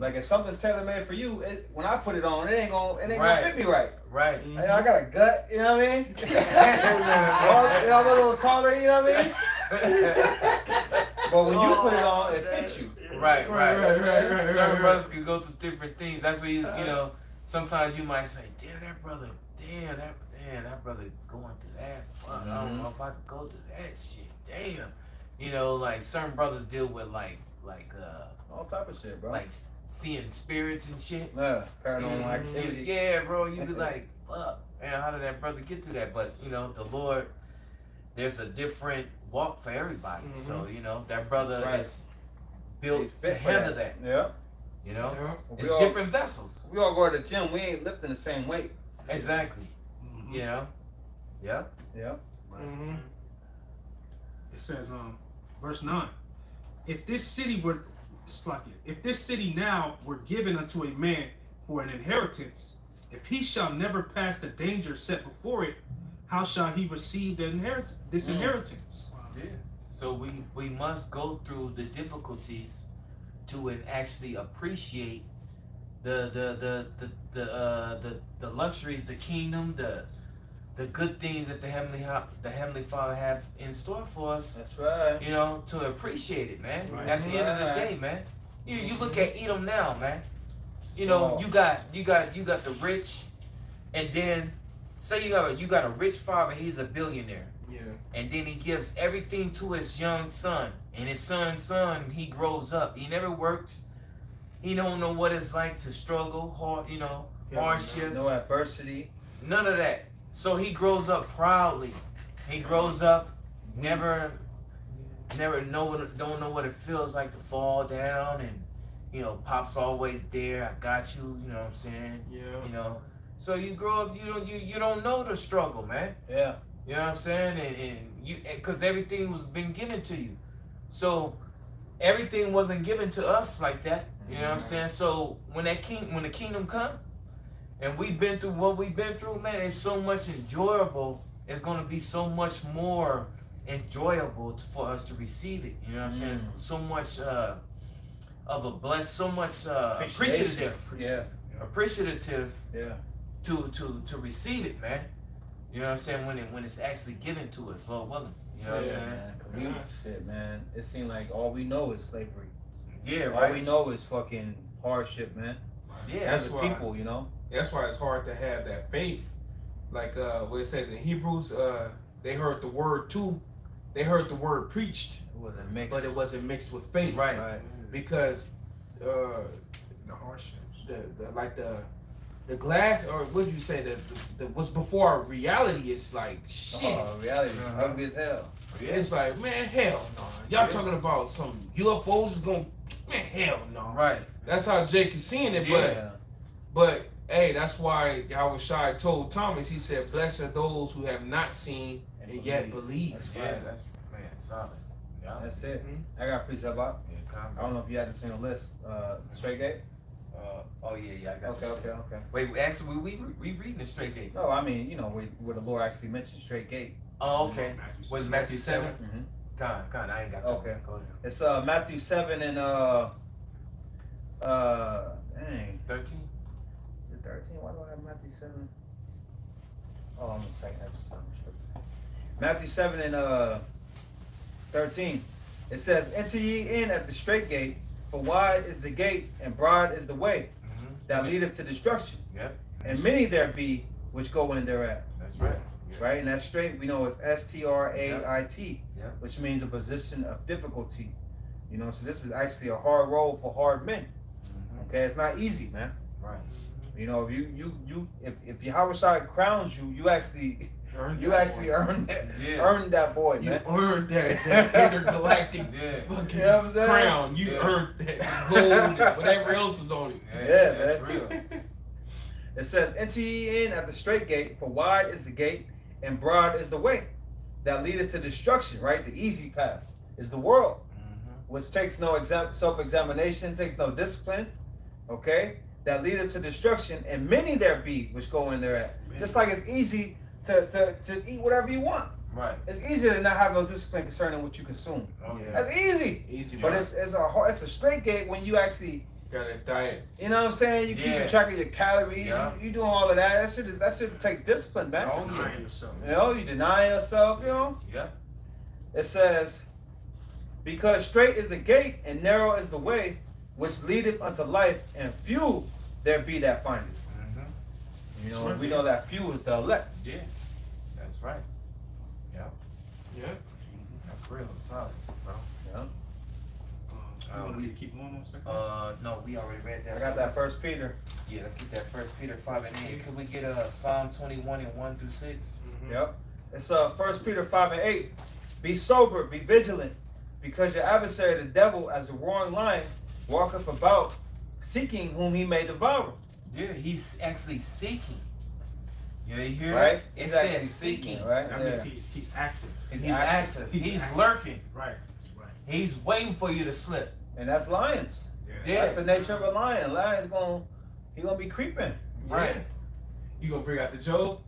C: Man.
A: Like if something's tailor made for you, it, when I put it on, it ain't gonna it ain't
C: Right.
A: gonna fit me right.
C: Right.
A: Hey, I got a gut, you know what I mean? *laughs* Y'all- y'all a little taller, you know what I mean? But when you put it on, it fits you.
C: Right, right,
E: Right, right, right, right,
C: Certain
E: right,
C: brothers can go through different things. That's where you, you know, sometimes you might say, "Damn, that brother, damn that, damn that brother going through that. Fuck, I don't
A: Mhm.
C: know if I could go through that shit. Damn, you know, like certain brothers deal with like, like, uh,
A: All type of shit, bro.
C: like s- seeing spirits and shit.
A: yeah, paranormal activity.
C: Yeah, bro, you be *laughs* like, fuck, man, how did that brother get to that? But you know, the Lord, there's a different walk for everybody. So you know, that brother
A: That's right.
C: is built
A: He's
C: to handle that.
A: Yeah.
C: You know,
E: Yeah.
A: We
C: it's
A: all,
C: different vessels.
A: we all go to the gym. We ain't lifting the same weight.
C: Exactly.
B: Mhm.
C: You know. Yeah.
A: Yeah.
E: Mm-hmm.
B: It says, um, verse nine. If this city were, it, if this city now were given unto a man for an inheritance, if he shall never pass the danger set before it, how shall he receive the inheritance? This
A: Mm.
B: inheritance.
C: Yeah. So we we must go through the difficulties to actually appreciate the the the the the uh, the, the luxuries, the kingdom, the the good things that the heavenly the heavenly Father have in store for us.
A: That's right.
C: You know, to appreciate it, man.
B: Right.
C: At the end of the day, man. You you look at Edom now, man. You know, you got you got you got the rich, and then say you got a, you got a rich father. He's a billionaire
E: Yeah.
C: and then he gives everything to his young son and his son's son he grows up he never worked he don't know what it's like to struggle hard you know
B: Yeah,
C: hardship
A: No adversity.
C: none of that so he grows up proudly he grows up never never know what, don't know what it feels like to fall down and you know pop's always there i got you you know what i'm saying
E: Yeah.
C: you know so you grow up you don't you, you don't know the struggle man
A: Yeah.
C: you know what I'm saying? And, and you, because everything was been given to you, so everything wasn't given to us like that. You know what I'm mm-hmm. saying? So when that king, when the kingdom come, and we've been through what we've been through, man, it's so much enjoyable. It's gonna be so much more enjoyable for us to receive it. You know what I'm saying? It's so much uh, of a bless, so much uh, appreciative,
A: Yeah.
C: appreciative
A: Yeah.
C: to to to receive it, man. You know what I'm saying? When it when it's actually given to us, Lord willing. You know what I'm saying?
A: man. we, shit, man. It seemed like all we know is slavery.
C: Yeah,
A: All we know is fucking hardship, man.
C: Yeah,
A: As a people, you know.
E: That's why it's hard to have that faith. Like uh, what it says in Hebrews, uh, they heard the word too. They heard the word preached,
A: It wasn't mixed.
E: but it wasn't mixed with faith.
C: right.
A: Right.
E: Because uh,
B: The hardships.
E: the, the like the the glass or what did you say the, the, the what's before reality is like shit.
A: Oh, reality.
C: Uh-huh.
A: Ugly as hell.
C: Yeah.
E: It's like man, hell no. Y'all
C: Yeah.
E: talking about some UFOs is gonna man, hell no.
C: Right.
E: That's how Jake is seeing it, but But hey, that's why Yahweh Shai told Thomas, he said, Blessed are those who have not seen and yet believe.
A: That's
C: Yeah, that's man, solid. Yeah.
A: That's it.
E: Mhm.
A: I got precept out.
C: Yeah.
A: I don't know if you had this in the list. Uh, straight gate.
C: Uh, oh yeah, yeah, I got
A: Okay, okay, okay.
C: Wait, actually, we we, we reading the straight gate.
A: No, I mean, you know, where, where the Lord actually mentioned straight gate.
C: Oh, okay.
B: Matthew
C: Was
B: seven.
C: Matthew seven?
A: Mm-hmm.
C: Con, con, I ain't got that.
A: Okay.
C: Go ahead.
A: It's uh Matthew seven and uh uh dang.
C: Thirteen.
A: Is 13? Why do I have Matthew 7? Oh, I'm a second. I just I'm tripping. Matthew 7 and uh 13. It says, Enter ye in at the straight gate, for wide is the gate, and broad is the way
C: Mm-hmm.
A: that leadeth to destruction.
C: Yep.
A: And many there be which go in thereat.
C: That's right.
A: Right? And that straight we know it's S T R A I T,
C: Yep.
A: which means a position of difficulty. You know, so this is actually a hard road for hard men.
C: Mhm.
A: Okay, it's not easy, man.
C: Right.
A: You know, if you you you if if Yahweh Shai crowns you, you actually
E: Earned
A: you actually
E: boy.
A: earned that
C: Yeah.
A: earned that boy,
E: You
A: man.
E: earned that, that *laughs* intergalactic
C: Yeah.
E: fucking
A: You know
E: crown. You
C: Yeah.
E: earned that gold whatever else is on it.
C: Yeah,
A: Yeah,
C: that's
A: man.
C: real.
A: It says, Enter ye in at the straight gate, for wide is the gate, and broad is the way that leadeth to destruction, right? The easy path is the world,
C: Mm-hmm.
A: which takes no exam- self-examination, takes no discipline, okay? That leadeth to destruction, and many there be which go in thereat. Just like it's easy to, to, to eat whatever you want.
C: Right.
A: It's easier to not have no discipline concerning what you consume.
C: Oh
E: Yeah.
C: yeah.
A: That's easy.
E: Easy,
A: But
E: man.
A: it's, it's a hard, it's a straight gate when you actually,
E: got a diet.
A: you know what I'm saying? You
C: Yeah.
A: keeping track of your calories.
C: Yeah.
A: You, you doing all of that. That shit is, that shit takes discipline, man.
C: Oh,
B: Deny yourself.
A: You know, you deny yourself. You know.
C: Yeah.
A: It says, because straight is the gate and narrow is the way which leadeth unto life, and few there be that find it.
C: Mm-hmm.
A: You know,
B: right.
A: we know that few is the elect.
C: Yeah. That's right. Yeah.
E: Yeah.
C: That's real solid, bro.
A: Yeah.
B: Um,
C: Uh,
B: you want
C: we-
B: me to keep going on second?
C: Uh, no, we already read that.
A: I
C: so
A: got that First Peter.
C: Yeah, let's get that First Peter five and eight. Can we get uh Psalm twenty one and one through six?
B: Mhm.
A: Yep. It's uh First Peter five and eight. Be sober, be vigilant, because your adversary the devil, as a roaring lion, walketh about, seeking whom he may devour.
C: Yeah, he's actually seeking. Yeah, you hear
A: Right?
C: it? It
A: He's actually
C: says seeking.
A: right?
B: That
A: Yeah.
B: means he's he's active.
C: He's,
A: He's
C: active.
B: active.
C: He's,
B: He's active.
C: lurking.
B: Right. Right.
C: He's waiting for you to slip.
A: And that's lions.
B: Yeah.
C: Yeah.
A: That's the nature of a lion. Lion's gonna he gonna be creeping.
C: Right.
E: You gonna bring out the Job?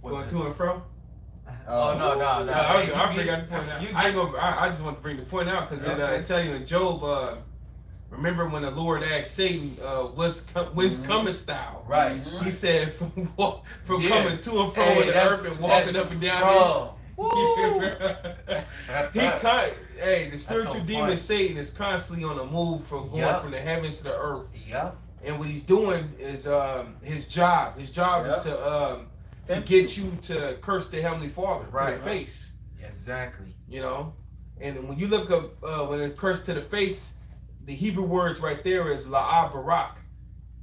C: What
E: Going
C: the-
E: to and fro?
C: Oh no, no, no.
E: No, I, was,
C: Hey,
E: I
C: you
E: bring out the point out. I, ain't I, I just want to bring the point out because it uh,
C: Okay.
E: it tell you in Job. Uh, remember when the Lord asked Satan, uh, "What's com- when's
A: Mhm.
E: comest thou?"
C: Right.
A: Mhm.
E: He said, "From wa- from
C: Yeah.
E: coming to and fro
C: Hey,
E: in the earth and walking up and down."
C: Bro.
E: it." *laughs* he con- hey, the spiritual
C: on
E: demon
C: point.
E: Satan is constantly on the move from going
C: Yep.
E: from the heavens to the earth.
C: Yep.
E: And what he's doing is um, his job. His job
A: Yep.
E: is to um, to get you to curse the heavenly Father to
C: Right.
E: the face.
C: Exactly.
E: You know, and when you look up uh, when it curse to the face, the Hebrew words right there is la'ah barak,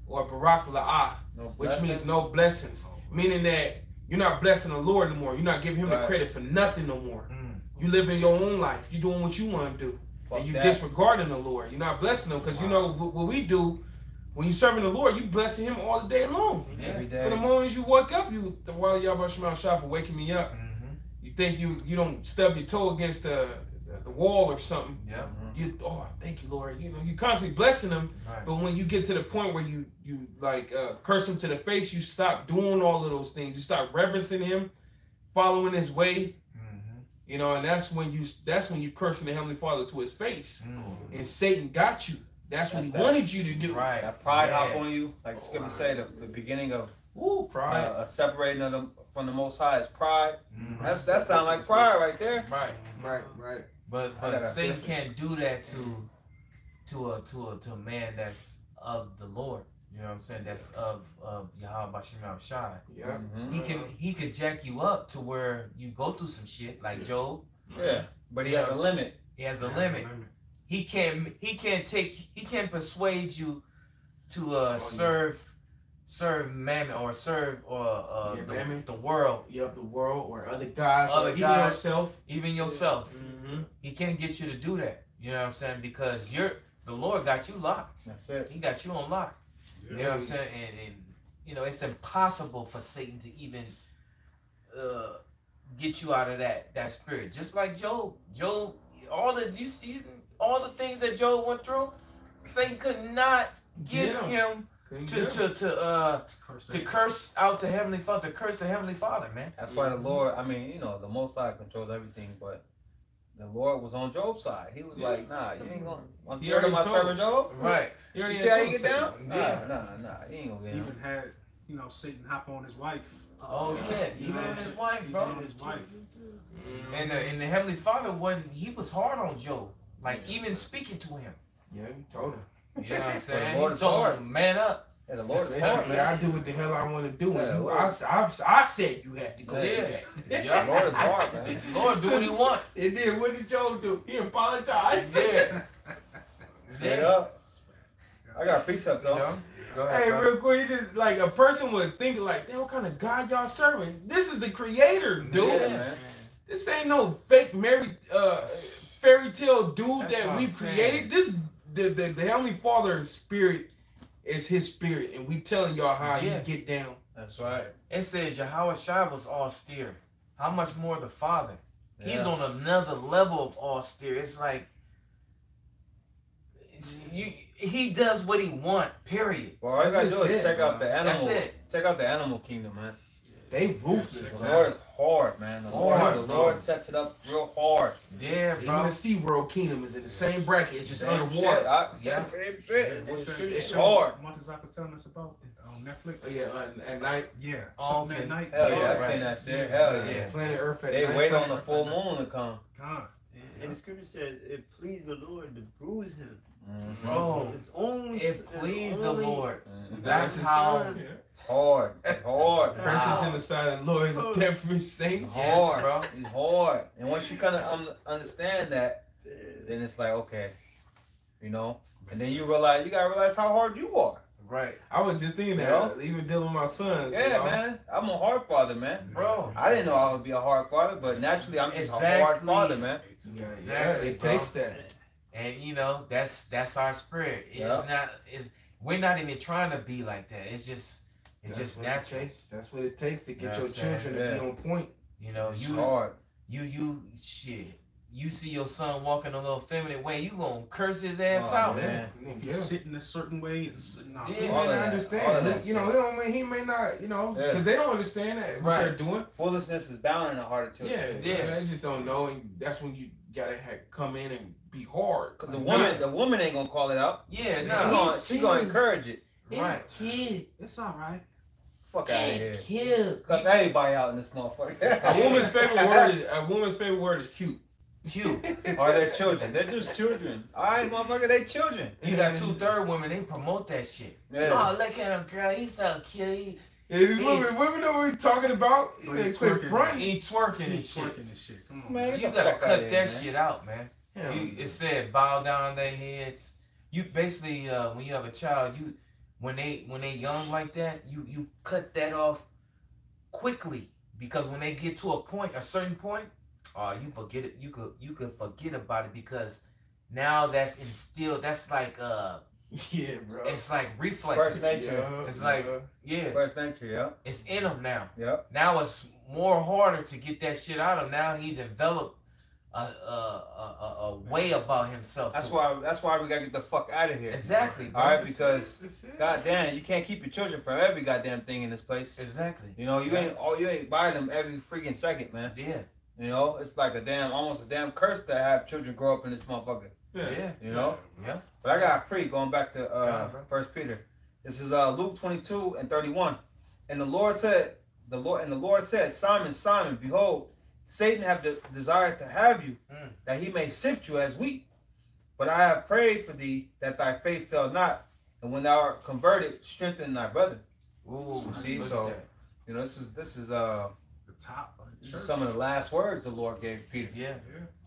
E: or barak la'ah,
A: No
E: which means no blessings, meaning that you're not blessing the Lord anymore. You're not giving Him the credit for nothing no more.
C: Mm.
E: You in your own life. You're doing what you want to do,
A: Fuck
E: and you
A: that.
E: disregarding the Lord. You're not blessing Him because you know what, what we do. When you're serving the Lord, you blessing Him all the day long.
A: every
E: For the
A: day.
E: moment you wake up, you the while y'all Shema Shah for waking me up.
C: Mm-hmm.
E: You think you you don't stub your toe against the the, the wall or something.
C: Yep.
E: You oh thank you Lord. You know you constantly blessing them,
C: Right.
E: but when you get to the point where you you like uh, curse him to the face, you stop doing all of those things. You start reverencing him, following his way.
C: Mm-hmm.
E: You know, and that's when you that's when you cursing the heavenly Father to his face.
C: Mm.
E: And Satan got you. That's what
A: That's
E: he
A: that.
E: wanted you to do.
C: Right.
A: That pride
C: Yeah.
A: hop on you, like the scripture say, the, the beginning of
E: Ooh, pride.
A: uh, separating of the, from the Most High is pride.
C: Mhm.
A: That's that sound like pride right there.
C: Right.
E: right, right.
C: But
A: I
C: but
A: gotta
C: Satan can't do that to to a to a to a man that's of the Lord. You know what I'm saying? That's of of Yahweh Bashim Shai.
E: Yeah.
A: Mhm.
C: He can he could jack you up to where you go through some shit like Job.
A: Yeah, but he has a limit.
C: He has a
B: There's
C: limit. He can't he can't take he can't persuade you to uh
E: yeah.
C: serve serve mammon or serve or uh
E: Yeah,
C: the,
E: mammon.
C: the world,
E: Yep, the world or other gods
C: Other
E: or even
C: gods.
E: yourself.
C: even yourself.
E: Mm-hmm.
C: He can't get you to do that. You know what I'm saying? Because you're the Lord got you locked.
A: That's it.
C: He got you on lock. You know what I'm saying? And, and you know, it's impossible for Satan to even uh, get you out of that that spirit. Just like Job. Job, all the you see all the things that Job went through, Satan could not get
E: Get him.
C: him to
E: get
C: to to uh
B: Curse
C: to curse out the heavenly father, to curse the heavenly father, man.
A: That's why the Lord, I mean, you know, the Most High controls everything, but the Lord was on Job's side. He was
E: Yeah.
A: like, nah, you ain't gonna. Once
E: He
A: you heard of my
E: already told
A: servant Job, *laughs*
C: Right.
E: You
A: you
E: already
A: see how
E: had
A: you get down?
E: Satan.
A: Nah,
E: Yeah.
A: nah, nah, He ain't gonna get him.
B: Even had you know Satan hop on his wife.
C: Uh, oh yeah, even
B: know,
C: in his wife,
B: Even
C: bro.
B: his wife. Mm-hmm.
C: And the and the heavenly father wasn't he was hard on Job. Like even speaking to him.
E: Yeah, you told him.
C: You know what I'm *laughs* saying?
A: Lord
C: he told
A: hard.
C: him, man up.
A: Yeah, the Lord is
E: Listen,
A: hard,
E: yeah,
A: man.
E: I do what the hell I want to do.
A: Yeah,
E: you, I, I, I said you had to go
C: Yeah.
E: do that.
C: Yeah.
A: The Lord is hard, man.
C: The *laughs* Lord do what he wants.
E: And then what did Job do? He apologized.
C: Yeah. *laughs*
A: Straight
C: Yeah.
A: up. I got a precept
C: You
A: though.
C: know? Ahead,
E: Hey,
C: bro.
E: real quick, he just like a person would think like, damn, what kind of God y'all serving? This is the creator, dude.
A: Yeah,
C: Yeah.
A: man.
E: This ain't no fake Mary uh fairy tale dude
C: That's
E: that we
C: I'm saying.
E: created. This the, the the Heavenly Father spirit is his spirit, and we telling y'all how
C: Yeah.
E: you get down.
A: That's right.
C: It says Yahweh Shai was austere. How much more the Father? He's on another level of austere. It's like it's, you, he does what he want. Period.
A: Well, all you gotta do is
E: it,
A: check out the
C: That's
A: animal.
C: it.
A: Check out the animal kingdom, man.
E: They ruthless,
A: The
E: man.
A: Lord is hard, man. The Lord,
E: Hard,
A: the
E: bro.
A: Lord sets it up real hard.
C: Yeah,
E: Even
C: bro.
E: the SeaWorld Kingdom is in the same bracket, it's just
A: Same
E: underwater.
A: shit. I,
C: Yeah.
A: Same shit.
B: What's that
A: It's
B: show
A: hard.
B: Montezaka telling us about on Netflix?
E: Oh, yeah, uh, at night,
B: Yeah. Something
C: okay.
B: at night.
A: Hell yeah,
C: Yeah,
A: I
C: right.
A: seen that shit.
B: Yeah.
A: Hell yeah.
C: Yeah.
E: Planet Earth at
A: They
E: night.
A: wait on the full moon to come.
B: God.
F: And the scripture says it pleased the Lord to bruise him.
A: Mm-hmm.
C: Bro,
F: His own
C: it
F: his
C: pleased the
F: only-
C: Lord.
A: Mhm.
C: That's
F: His
C: how.
F: son.
E: Yeah. *laughs*
A: It's hard. It's hard.
E: Precious
C: Wow.
E: in the sight of the Lord is
F: Oh.
E: death for saints.
A: It's hard,
C: bro.
A: It's hard. And once you kind of um, understand that, then it's like okay, you know. And then you realize you gotta realize how hard you are.
C: Right,
E: I was just thinking that,
A: Yeah.
E: even dealing with my sons.
A: Yeah,
E: you know?
A: man. I'm a hard father, man.
C: bro.
A: I didn't know I would be a hard father, but naturally I'm just a hard father, man.
C: Exactly,
E: yeah, it
C: bro.
E: takes that.
C: And you know that's that's our spirit. It's
A: Yeah.
C: not. It's we're not even trying to be like that. It's just it's
E: That's
C: just
E: what it
C: natural.
E: That's what it takes to get
C: You know
E: your
C: what I'm
E: children to be on point.
C: You know,
A: It's
C: you
A: hard.
C: you you shit. You see your son walking a little feminine way, you gonna curse his ass
A: Oh,
C: out,
A: man.
B: If
E: Yeah.
B: you sit in a certain way, it's nah.
C: Yeah.
E: He
A: All
E: may
A: of
E: not
A: that. All
E: understand.
A: of that
E: you know,
A: shit.
E: he don't mean he may not. You know,
A: Yeah.
E: because they don't understand that what
C: Right.
E: they're doing.
A: Foolishness is bound in the heart of
E: Yeah,
A: children.
E: yeah. They just don't know, and that's when you gotta ha come in and be hard.
A: Cause the woman,
E: nah,
A: the woman ain't gonna call it out.
C: Yeah,
A: She
C: no.
A: gonna, she gonna encourage it.
E: he's
C: Right.
E: kid.
B: It's all right.
A: Fuck out of here.
E: kid.
A: Cause everybody out in this motherfucker.
E: A woman's favorite word. Is, a woman's favorite word is cute.
C: Cute.
A: Are they children? They're just children. All right, motherfucker, they children.
C: You got two third women, they promote that shit.
A: Yeah.
C: Oh, look at him, girl. He's so cute. He,
E: Yeah, these women, women know what we're talking about.
B: But
E: They
B: he twerking.
E: fronting.
C: he twerking and
B: He's
C: shit.
B: twerking this shit. Come on,
A: Man,
B: man.
C: You gotta cut that
A: man.
C: shit out, man.
E: Hell
C: You, it said bow down their heads. You basically, uh, when you have a child, you when they when they young like that, you you cut that off quickly because when they get to a point, a certain point, uh, you forget it. You could you could forget about it because now that's instilled. That's like uh, *laughs*
E: Yeah, bro.
C: it's like reflexes.
A: First nature.
E: Yeah,
C: It's like-
E: yeah.
C: Yeah,
A: First nature, yeah.
C: it's in them now.
A: Yeah.
C: Now it's more harder to get that shit out of him. Now he developed a a, a, a, a way about himself.
A: That's
C: to-
A: why. That's why we gotta get the fuck out of here.
C: Exactly.
A: All right, because
E: That's it.
A: God damn, you can't keep your children from every goddamn thing in this place.
C: Exactly.
A: You know, you
C: Yeah.
A: ain't all you ain't buying them every freaking second, man.
C: Yeah.
A: You know, it's like a damn, almost a damn curse to have children grow up in this motherfucker.
E: Yeah.
C: Yeah.
A: You know.
C: Yeah.
A: But I got a pre going back to uh
C: Yeah.
A: First Peter. This is uh Luke twenty two and thirty one, and the Lord said, the Lord and the Lord said, Simon, Simon, behold, Satan have the desire to have you,
C: Mm.
A: that he may sift you as wheat. But I have prayed for thee that thy faith fail not, and when thou art converted, strengthen thy brother.
C: Ooh,
A: See, so-. You know, this is this is uh
B: The top of the
A: some of the last words the Lord gave Peter.
C: Yeah.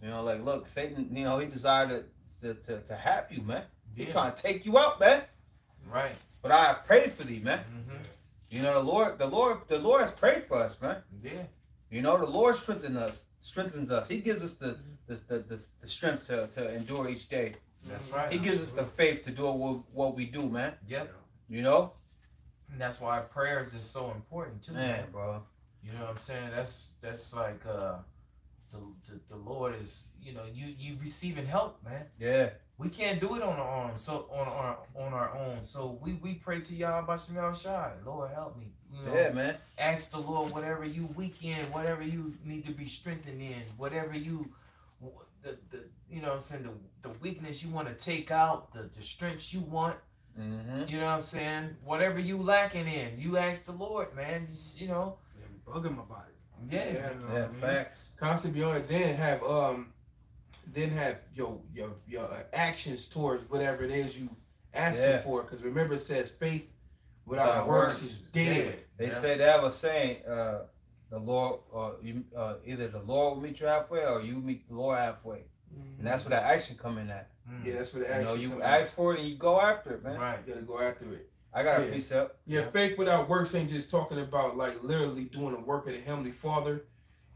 A: You know, like look, Satan, you know, he desired to to, to, to have you, man. He
C: Yeah.
A: trying to take you out, man.
C: Right.
A: But I have prayed for thee, man.
C: Mm-hmm.
A: You know, the Lord, the Lord, the Lord has prayed for us, man.
C: Yeah.
A: You know, the Lord strengthens us, strengthens us. He gives us the the, the, the, strength to, to endure each day.
C: That's right.
A: He gives us the faith to do what, what we do, man.
C: Yep.
A: You know,
C: And that's why prayers is so important too, man.
A: man, bro.
C: You know what I'm saying? That's that's like uh the, the the Lord is, you know, you you receiving help, man.
A: Yeah.
C: We can't do it on our own. So on our on our own. So we we pray to Yah Bashem Shai. Lord help me. You know,
A: Yeah, man.
C: ask the Lord whatever you weak in, whatever you need to be strengthened in, whatever you the, the you know what I'm saying, the, the weakness you want to take out, the, the strengths you want,
A: Mm-hmm.
C: you know what I'm saying? Whatever you lacking in, you ask the Lord, man. Just, you know,
B: Yeah, we bug him about it.
C: yeah.
E: Yeah.
B: You know
A: Yeah,
B: what I mean?
A: facts.
E: Constant beyond then have um then have your your your uh, actions towards whatever it is you asking
A: Yeah.
E: for. Because remember it says faith without
A: Without
E: works
A: works
E: is
C: is
E: dead.
C: dead.
A: They
C: Yeah.
A: say they have a saying, uh, the Lord, uh, you, uh, either the Lord will meet you halfway or you meet the Lord halfway, and that's where that action come in at.
C: Mm.
E: Yeah, that's what the
A: You
E: action.
A: know, you
E: comes
A: ask for it and you go after it, man.
C: Right.
E: You gotta go after it.
A: I got a
E: Yeah.
A: up.
E: Yeah,
C: Yeah.
E: faith without works ain't just talking about like literally doing the work of the Heavenly Father.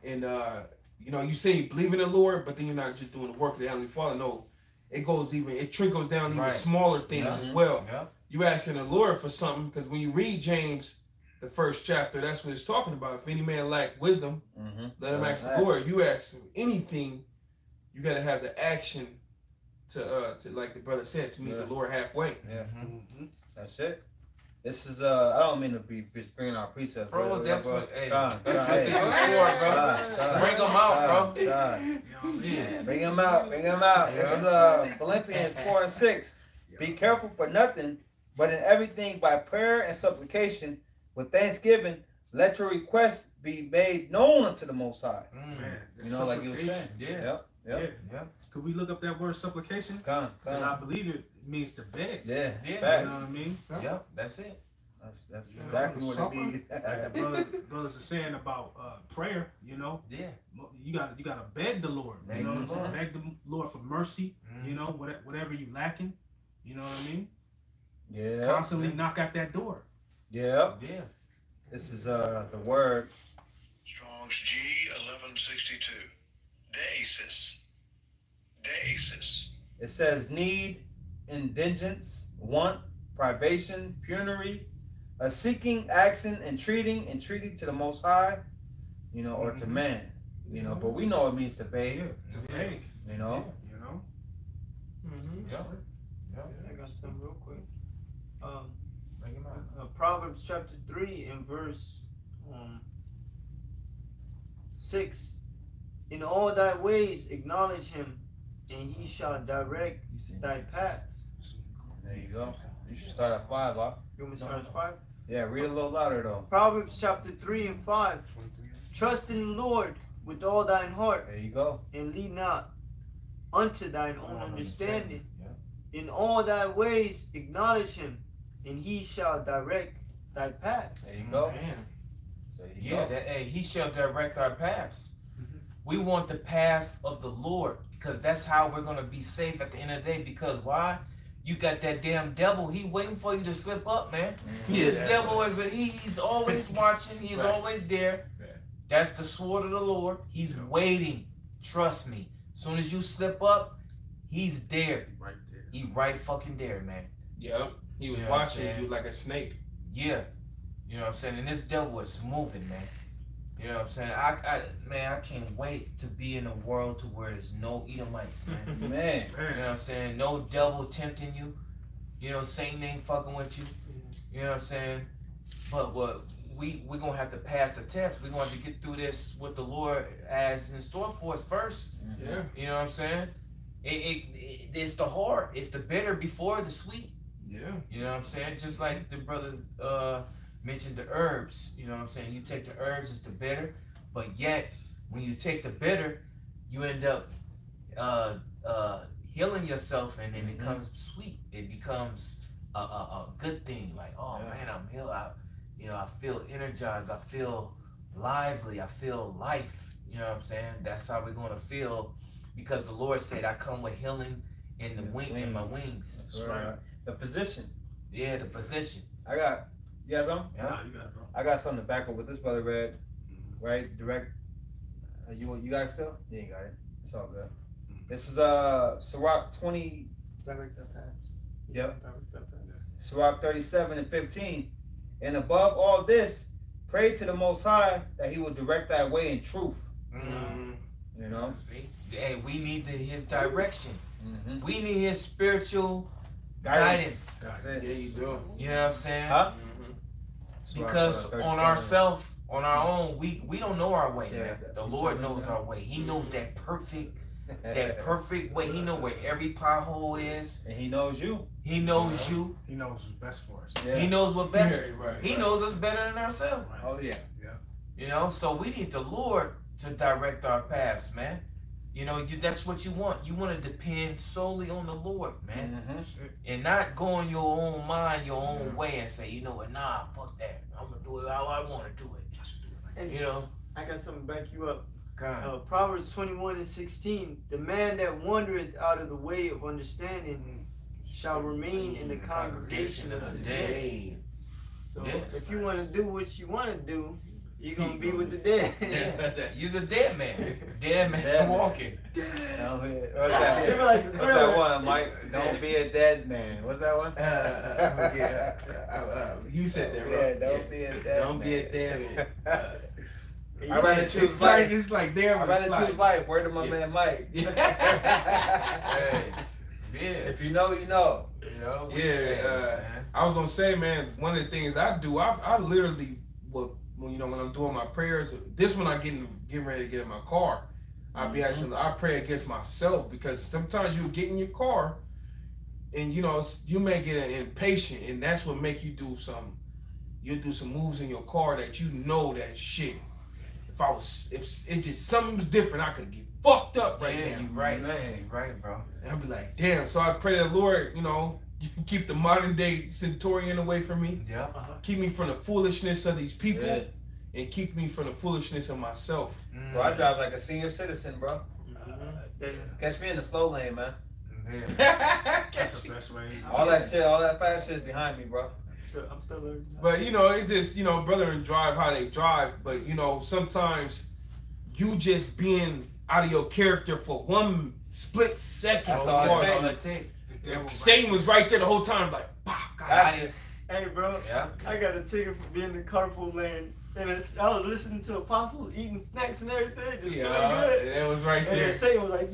E: And uh, you know, you say you believe in the Lord, but then you're not just doing the work of the Heavenly Father. No, it goes even it trickles down even smaller things
C: Yeah.
E: as well.
C: Yeah.
E: You asking the Lord for something because when you read James, the first chapter, that's what it's talking about. If any man lack wisdom,
A: Mm-hmm.
E: let him ask the Lord. You ask him anything, you gotta have the action to uh to like the brother said to meet
A: Yeah.
E: the Lord halfway.
A: Yeah,
B: Mm-hmm.
A: that's it. This is uh, I don't mean to be bringing our precepts,
C: Bro,
A: brother.
C: that's
A: Bro,
C: what- hey,
A: God,
C: that's
A: God,
C: what
A: hey.
C: this is for, bro.
A: God, God,
C: Bring 'em out,
A: God,
C: bro.
A: God.
B: You know what I mean?
C: Yeah.
A: Bring them out, bring them out. This is uh, Philippians 4 and 6. Be careful for nothing, but in everything by prayer and supplication, with thanksgiving, let your requests be made known unto the Most High.
C: Mm.
B: Man,
A: You know, like you were saying.
C: Yeah.
A: Yep, yep.
B: Yeah.
C: Yeah.
B: Could we look up that word supplication?
A: Come,
B: Because I believe it means to beg.
A: Yeah,
C: Yeah.
B: You know what I mean?
C: Yep. That's it.
A: That's, that's
B: Yeah,
A: exactly what it
E: supper.
A: means.
B: Like the *laughs* brothers, brothers are saying about uh, prayer, you know,
C: Yeah.
B: you got you got to beg the Lord.
C: Beg
B: you know,
C: the
B: what I'm saying?
C: Lord.
B: beg the Lord for mercy.
C: Mm.
B: You know, whatever, whatever you lacking. You know what I mean?
A: yeah,
B: Constantly knock at that door.
A: Yeah.
C: Yeah.
A: This is uh the word.
G: Strong's G 1162. Deasis. Deasis.
A: It says need, indigence, want, privation, penury, a seeking, action, entreating, entreaty to the Most High, you know, or to
B: Mhm.
A: man, you know. But we know it means to beg,
B: Yeah, to beg.
A: you know.
B: You know.
F: Mm-hmm.
C: Yeah. Yeah.
F: I got some real quick. Um,
C: Bring him out.
F: Uh, Proverbs chapter 3 and verse um, 6. In all thy ways acknowledge him, and he shall direct thy paths.
A: There you go. You should start at five, huh?
F: You want me to start at 5?
A: Yeah, read a little louder though.
F: Proverbs chapter 3 and 5. Trust in the Lord with all thine heart,
A: There you go.
F: and lead not unto thine own
C: Own
F: understanding.
C: Yeah.
F: In all thy ways acknowledge him, and he shall direct thy paths.
A: There you go.
E: Man.
A: There you
C: Yeah,
A: go.
C: that hey, he shall direct our paths.
B: Mhm.
C: We want the path of the Lord because that's how we're gonna be safe at the end of the day. Because why? You got that damn devil. He waiting for you to slip up, man.
A: Mhm.
C: His
E: Yeah.
C: devil is a, he, he's always *laughs* watching. He's
E: Right.
C: always there.
E: Right.
C: That's the sword of the Lord. He's waiting. Trust me. Soon as you slip up, he's there.
B: Right there.
C: He right fucking there, man.
E: Yep. He was
C: Yeah, I'm
E: watching
C: saying.
E: you like a snake.
C: Yeah. You know what I'm saying? And this devil is moving, man. You know what I'm saying? I, I man, I can't wait to be in a world to where there's no Edomites, man. *laughs*
A: Man.
C: you know what I'm saying? No devil tempting you. You know, Satan ain't fucking with you. You know what I'm saying? But what we we gonna have to pass the test. We're gonna have to get through this what the Lord has in store for us first.
E: Yeah.
C: You know what I'm saying? It, it, it it's the hard, it's the bitter before the sweet.
E: Yeah.
C: You know what I'm saying? Just like the brothers uh mentioned the herbs. You know what I'm saying? You take the herbs, it's the bitter, but yet when you take the bitter, you end up uh uh healing yourself and then it
A: Mhm.
C: becomes sweet. It becomes a, a, a good thing. Like, oh
A: Yeah.
C: man, I'm healed. I, you know, I feel energized. I feel lively. I feel life. You know what I'm saying? That's how we're gonna feel because the Lord said, "I come with healing in the
A: His
C: wing in my
A: wings.
C: wings."
A: That's right. The physician.
C: Yeah, the physician.
A: I got. You got some?
C: Yeah.
B: Nah, you got it, bro.
A: I got something to back up with this brother read. Right, direct. Uh, you you got it still? You ain't got it. It's all good. This is uh Sirach twenty,
F: Direct thy paths.
A: Yep.
F: Direct thy paths.
A: Sirach thirty seven and fifteen, and above all this, pray to the Most High that He will direct thy way in truth.
C: Mm.
A: You You know.
C: See? Hey, we need the, his direction.
A: Mm-hmm.
C: We need his spiritual guidance.
A: That's it.
E: Yeah, you do.
C: You know what I'm saying?
A: Huh?
E: Mhm.
C: Because
A: That's why I put
C: on
A: 37.
C: ourselves, on our own, we we don't know our way.
A: Yeah,
C: man. The Lord knows our way. He knows that perfect, that *laughs* perfect way. He know where every pothole is.
A: and he knows you.
C: He knows you.
B: He knows what's best for us.
A: Yeah.
C: He knows what best.
E: Yeah, right,
C: He
E: right.
C: knows us better than ourselves.
B: Right.
A: Oh yeah.
C: You know, so we need the Lord to direct our paths, man. You know, you that's what you want. You want to depend solely on the Lord, man,
A: Mhm.
C: And not go in your own mind, your own way, and say, you know what, nah, fuck that. I'm gonna do it how I want to do it.
B: Do it like
F: And
C: You know,
F: I got something to back you up. Uh, Proverbs 21 and 16. The man that wandereth out of the way of understanding shall remain in the congregation of the dead.
E: Hey.
F: So
C: Yes.
F: if you want to do what you want to do, you're *laughs* going to be with the dead. *laughs*
C: You're the dead man. *laughs* Dead man
A: Dead man.
C: walking.
A: Don't be- What's that?
F: like
A: What's that one, Mike? Don't be a dead man. What's that one?
E: Uh, yeah, uh, uh, you said that,
A: Yeah,
E: right?
A: don't be a dead
E: Don't be a
A: man.
E: dead man.
F: And
A: I'd
F: you
A: rather
F: said-
A: choose
E: It's like
A: life.
E: it's like there
A: I'd rather
E: like,
A: choose life. Word to my
E: Yeah.
A: man Mike.
C: Hey, yeah.
A: If you know, you know.
C: You know,
E: Yeah,
C: hey,
E: uh,
C: man.
E: I was gonna say, man, one of the things I do, I, I literally will, when you know, when I'm doing my prayers, this when I get in, getting ready to get in my car, I be mm-hmm. actually, I pray against myself because sometimes you get in your car, and you know, you may get impatient, and that's what make you do some, you do some moves in your car that you know that shit. If I was, if it just something was different, I could get fucked up right
C: yeah,
E: now.
C: you right,
A: Man.
C: right, bro.
E: And I'll be like, damn. So I pray to the Lord, you know, keep the modern day centurion away from me.
C: Yeah.
F: Uh-huh.
E: Keep me from the foolishness of these people.
A: Yeah.
E: And keep me from the foolishness of myself.
C: Mm.
A: Bro, I drive like a senior citizen, bro.
F: Uh-huh. That-
A: Catch me in the slow lane, man.
C: Yeah. *laughs*
B: That's the best way.
A: All that shit, all that fast shit behind me, bro.
F: I'm still learning.
E: but you know, it just, you know, brother and drive how they drive. But you know, sometimes you just being out of your character for one split second.
A: That's
E: of
A: all it
E: course.
A: takes.
C: All it take.
B: The devil
E: Satan was right there the whole time, like, bah,
A: Got you.
F: Hey, bro.
C: Yeah.
F: I got a ticket for being in the carpool lane. And it's, I was listening to apostles eating snacks and everything, just
E: Yeah,
F: feeling good.
E: it was right
F: And then
E: there.
F: Satan was like,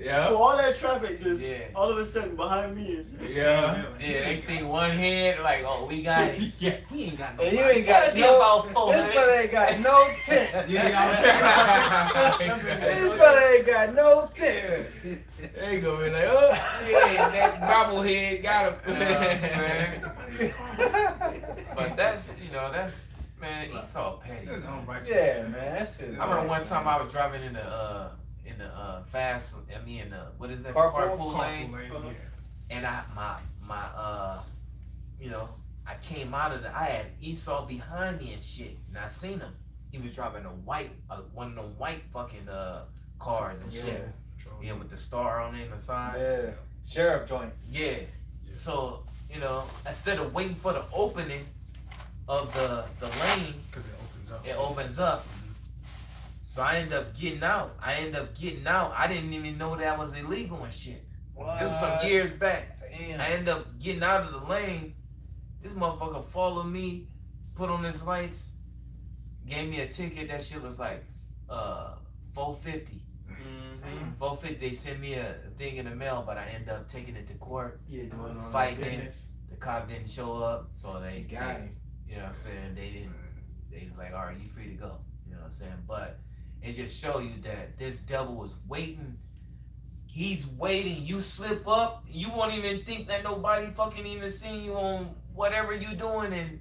E: Yeah.
F: so all that traffic just
C: Yeah.
F: all of a sudden behind me is
E: Yeah.
C: Yeah, they see one head like, oh, we got it. *laughs*
E: Yeah.
C: He ain't got no.
A: And you ain't got
C: Gotta
A: no.
C: about four
A: This brother ain't got no tint. *laughs*
C: Yeah, *laughs*
A: This brother ain't got no tits.
E: There you go, man. Like, oh, yeah, that bobblehead got
C: You
E: him.
C: know what I'm saying? But that's you know that's man Esau petty. Man.
A: Yeah, man. That shit.
C: I remember one time I was driving in the uh in the uh fast I mean in the what is that the
A: Carpool?
C: carpool lane
B: Carpool lane,
F: Uh-huh.
C: and I my my uh you know I came out of the I had Esau behind me and shit and I seen him he was driving a white uh, one of them white fucking uh cars and shit
B: Control.
C: yeah with the star on it and the sign
A: Yeah. Sheriff joint.
C: yeah. So, you know, instead of waiting for the opening of the the lane,
B: Because it opens up.
C: it opens up. So I end up getting out. I end up getting out. I didn't even know that was illegal and shit. This was some years back.
A: Damn.
C: I end up getting out of the lane. This motherfucker followed me, put on his lights, gave me a ticket. That shit was like uh 450.
F: Mm-hmm.
C: 450. They sent me a thing in the mail, but I end up taking it to court.
E: Yeah, doing all
C: Fighting. The cop didn't show up, so they
E: Got
C: they-
E: him.
C: You know what I'm saying? They didn't. They was like, all right, you free to go. You know what I'm saying? But it just show you that this devil is waiting. He's waiting. You slip up, you won't even think that nobody fucking even seen you on whatever you doing, and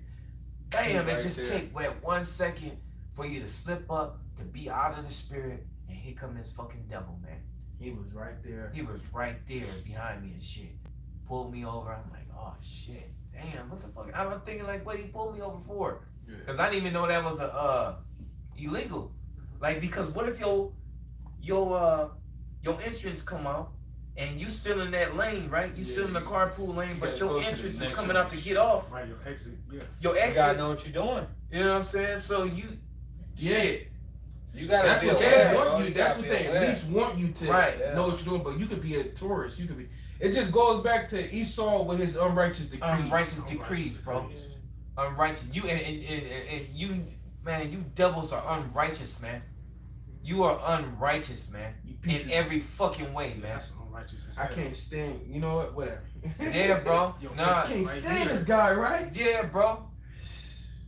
C: bam,
E: Right
C: it just
E: there.
C: take that one second for you to slip up, to be out of the spirit, and here come this fucking devil, man.
E: He was right there.
C: He was right there behind me and shit. Pulled me over. I'm like, oh shit, damn, what the fuck? I'm thinking like, what he pulled me over for? Cause I didn't even know that was a uh illegal. Like, because what if your your uh your entrance come out and you still in that lane, right? You still in the carpool lane,
E: You
C: but your
E: go to the
C: entrance is coming out to get off.
B: Right, your exit. Yeah.
C: Your
A: You
C: exit.
A: gotta know what you're doing.
C: You know what I'm saying? So you,
E: Yeah.
C: shit,
A: You gotta
E: That's
A: be
E: what
A: aware,
E: they
A: bro.
E: want you.
A: You
E: That's what they
A: aware.
E: at least want you to
C: Right,
A: yeah.
E: know what you're doing. But you could be a tourist. You could be. It just goes back to Esau with his unrighteous decrees.
C: unrighteous decrees, bro. Unrighteous. You and, and, and, and you, man, you devils are unrighteous, man. You are unrighteous, man.
E: You
C: In every fucking way, man.
B: That's unrighteous as
E: I can't stand. You know what? Whatever.
C: Yeah, bro.
B: Yo,
C: Nah,
E: I can't stand this guy, right?
C: Yeah, bro.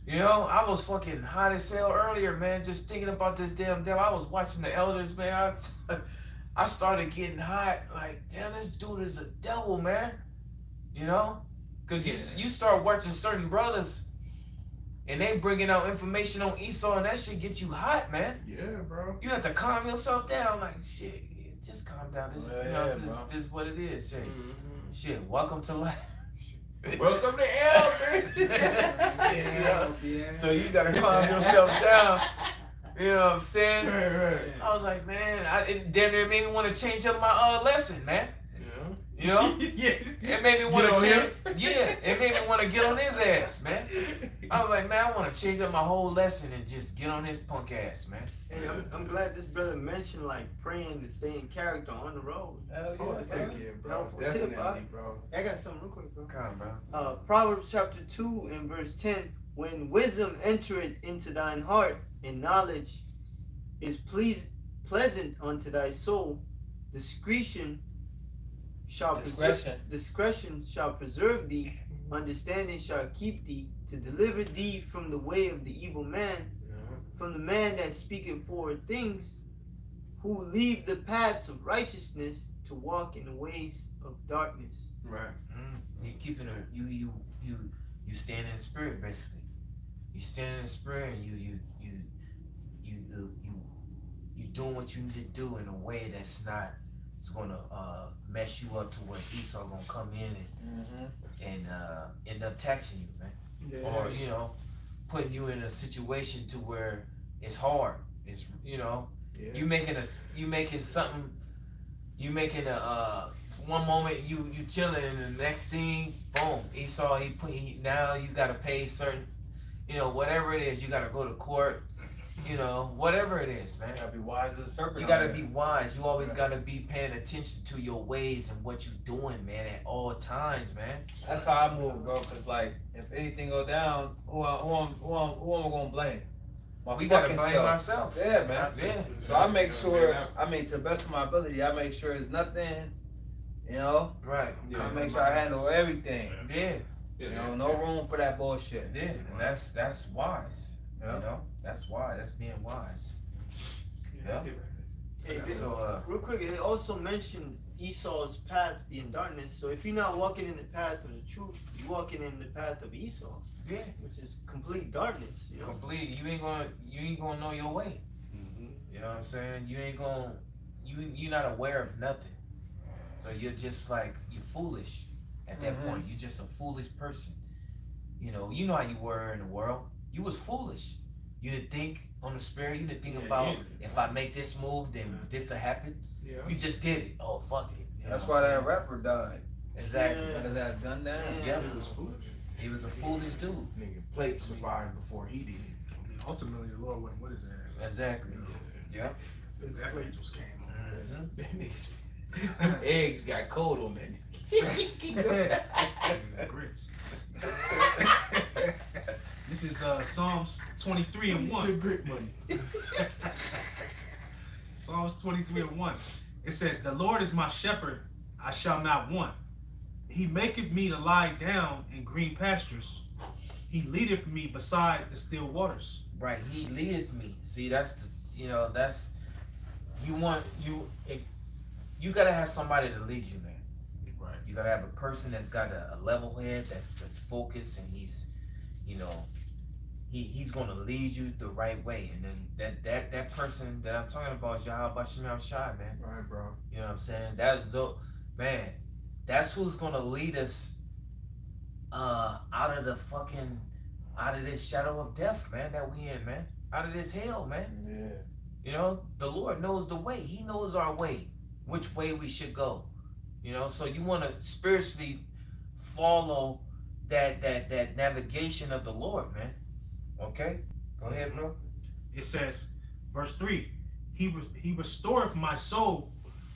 C: You know, I was fucking hot as hell earlier, man. Just thinking about this damn devil. I was watching the elders, man. I, *laughs* I started getting hot. Like, damn, this dude is a devil, man. You know, cause you you start watching certain brothers, and they bringing out information on Esau, and that shit get you hot, man.
E: Yeah, bro.
C: You have to calm yourself down. Like, shit, just calm down. This is, you know,
A: Yeah,
C: this, this is what it is. Shit,
E: Mhm.
C: shit. Welcome to life. *laughs*
E: Welcome to hell, man. *laughs*
C: Shit, you know?
B: Yeah.
C: So you gotta calm *laughs* yourself down. You know what I'm saying?
E: right, right.
C: I was like, man, I, it damn near made me want to change up my uh, lesson, man.
E: Yeah.
C: You know? *laughs*
B: yeah.
C: It made me want to
E: on
C: change. Yeah, it made me want to get on his ass, man. I was like, man, I want to change up my whole lesson and just get on his punk ass, man.
F: Hey, I'm, I'm glad this brother mentioned like praying to stay in character on the road.
A: Hell
F: Oh,
A: yeah,
F: it's
A: bro.
E: Yeah, bro.
F: Helpful tip,
E: Definitely,
F: huh?
E: bro.
F: I got something real quick, bro.
C: Come on, bro.
F: Uh, Proverbs chapter 2 and verse 10 When wisdom entereth into thine heart, and knowledge is please, pleasant unto thy soul, discretion shall preserve,
A: Discretion.
F: discretion shall preserve thee, understanding shall keep thee, to deliver thee from the way of the evil man,
E: Yeah.
F: from the man that speaketh forward things, who leave the paths of righteousness to walk in the ways of darkness.
E: Right.
C: Mm, you keeping a you you you you stand in the spirit basically. You stand in the spirit and you you you you you you, you doing what you need to do in a way that's not it's gonna uh, mess you up to where Esau gonna come in and
A: Mhm.
C: and uh, end up taxing you, man,
E: Yeah.
C: or you know, putting you in a situation to where it's hard. It's you know
E: yeah.
C: you making a you making something you making a uh it's one moment you you chilling and the next thing boom Esau he put he, now you gotta pay certain you know whatever it is you gotta go to court you know whatever it is man
A: You gotta be wise as a serpent.
C: you gotta
A: there.
C: be wise you always gotta be paying attention to your ways and what you're doing man at all times man
A: That's how I move, bro. Cause like, if anything go down, who I, who I'm, who I'm, who am I gonna blame? My
C: we gotta blame
A: self.
C: ourselves
A: Yeah, man.
C: yeah
A: So I make sure, I mean, to the best of my ability, I make sure it's nothing, you know.
C: right Yeah.
A: I make sure I handle everything.
C: yeah
A: You know, no room for that bullshit.
C: yeah and that's that's wise
A: Yeah.
C: you know that's why. that's being wise Yeah.
F: Hey,
C: so uh
F: Real quick, it also mentioned Esau's path being darkness. So if you're not walking in the path of the truth, you're walking in the path of Esau,
C: yeah
F: which is complete darkness. You know.
C: complete. You ain't gonna you ain't gonna know your way. You know what I'm saying? You ain't gonna you you're not aware of nothing. So you're just like you're foolish at that
A: Mhm.
C: point. You're just a foolish person. You know, you know how you were in the world. You was foolish. You didn't think on the spirit. You didn't think
B: Yeah,
C: about
B: yeah.
C: if I make this move, then this'll happen.
E: Yeah.
C: You just did it. Oh fuck it. You
A: That's why that rapper died.
C: exactly.
F: Yeah.
A: Got his ass gunned down.
C: Yeah.
E: He was foolish.
C: He was a foolish dude.
E: Nigga played survived before he did.
B: I mean, ultimately, the Lord wouldn't what is that?
C: Exactly. Yep.
B: Death angels came.
C: Mhm.
E: That niggas- *laughs* eggs got cold on that. nigga. *laughs*
B: Grits. *laughs* this is uh, Psalms 23 and 1.
E: Good money. *laughs*
B: Psalms 23 and 1. It says, The Lord is my shepherd, I shall not want. He maketh me to lie down in green pastures. He leadeth me beside the still waters.
C: Right, he leadeth me. See, that's the, you know, that's you want you if, you gotta have somebody to lead you, man.
B: Right.
C: You gotta have a person that's got a, a level head, that's that's focused, and he's, you know, he he's gonna lead you the right way. And then that that that person that I'm talking about is Yahweh Shai, man.
E: Right, bro.
C: You know what I'm saying? That man, that's who's gonna lead us uh out of the fucking out of this shadow of death, man, that we in, man. Out of this hell, man.
E: Yeah.
C: You know, the Lord knows the way. He knows our way, which way we should go. You know, so you want to spiritually follow that that that navigation of the Lord, man. Okay, go ahead, bro.
B: It says, verse 3 He, re- he restoreth my soul,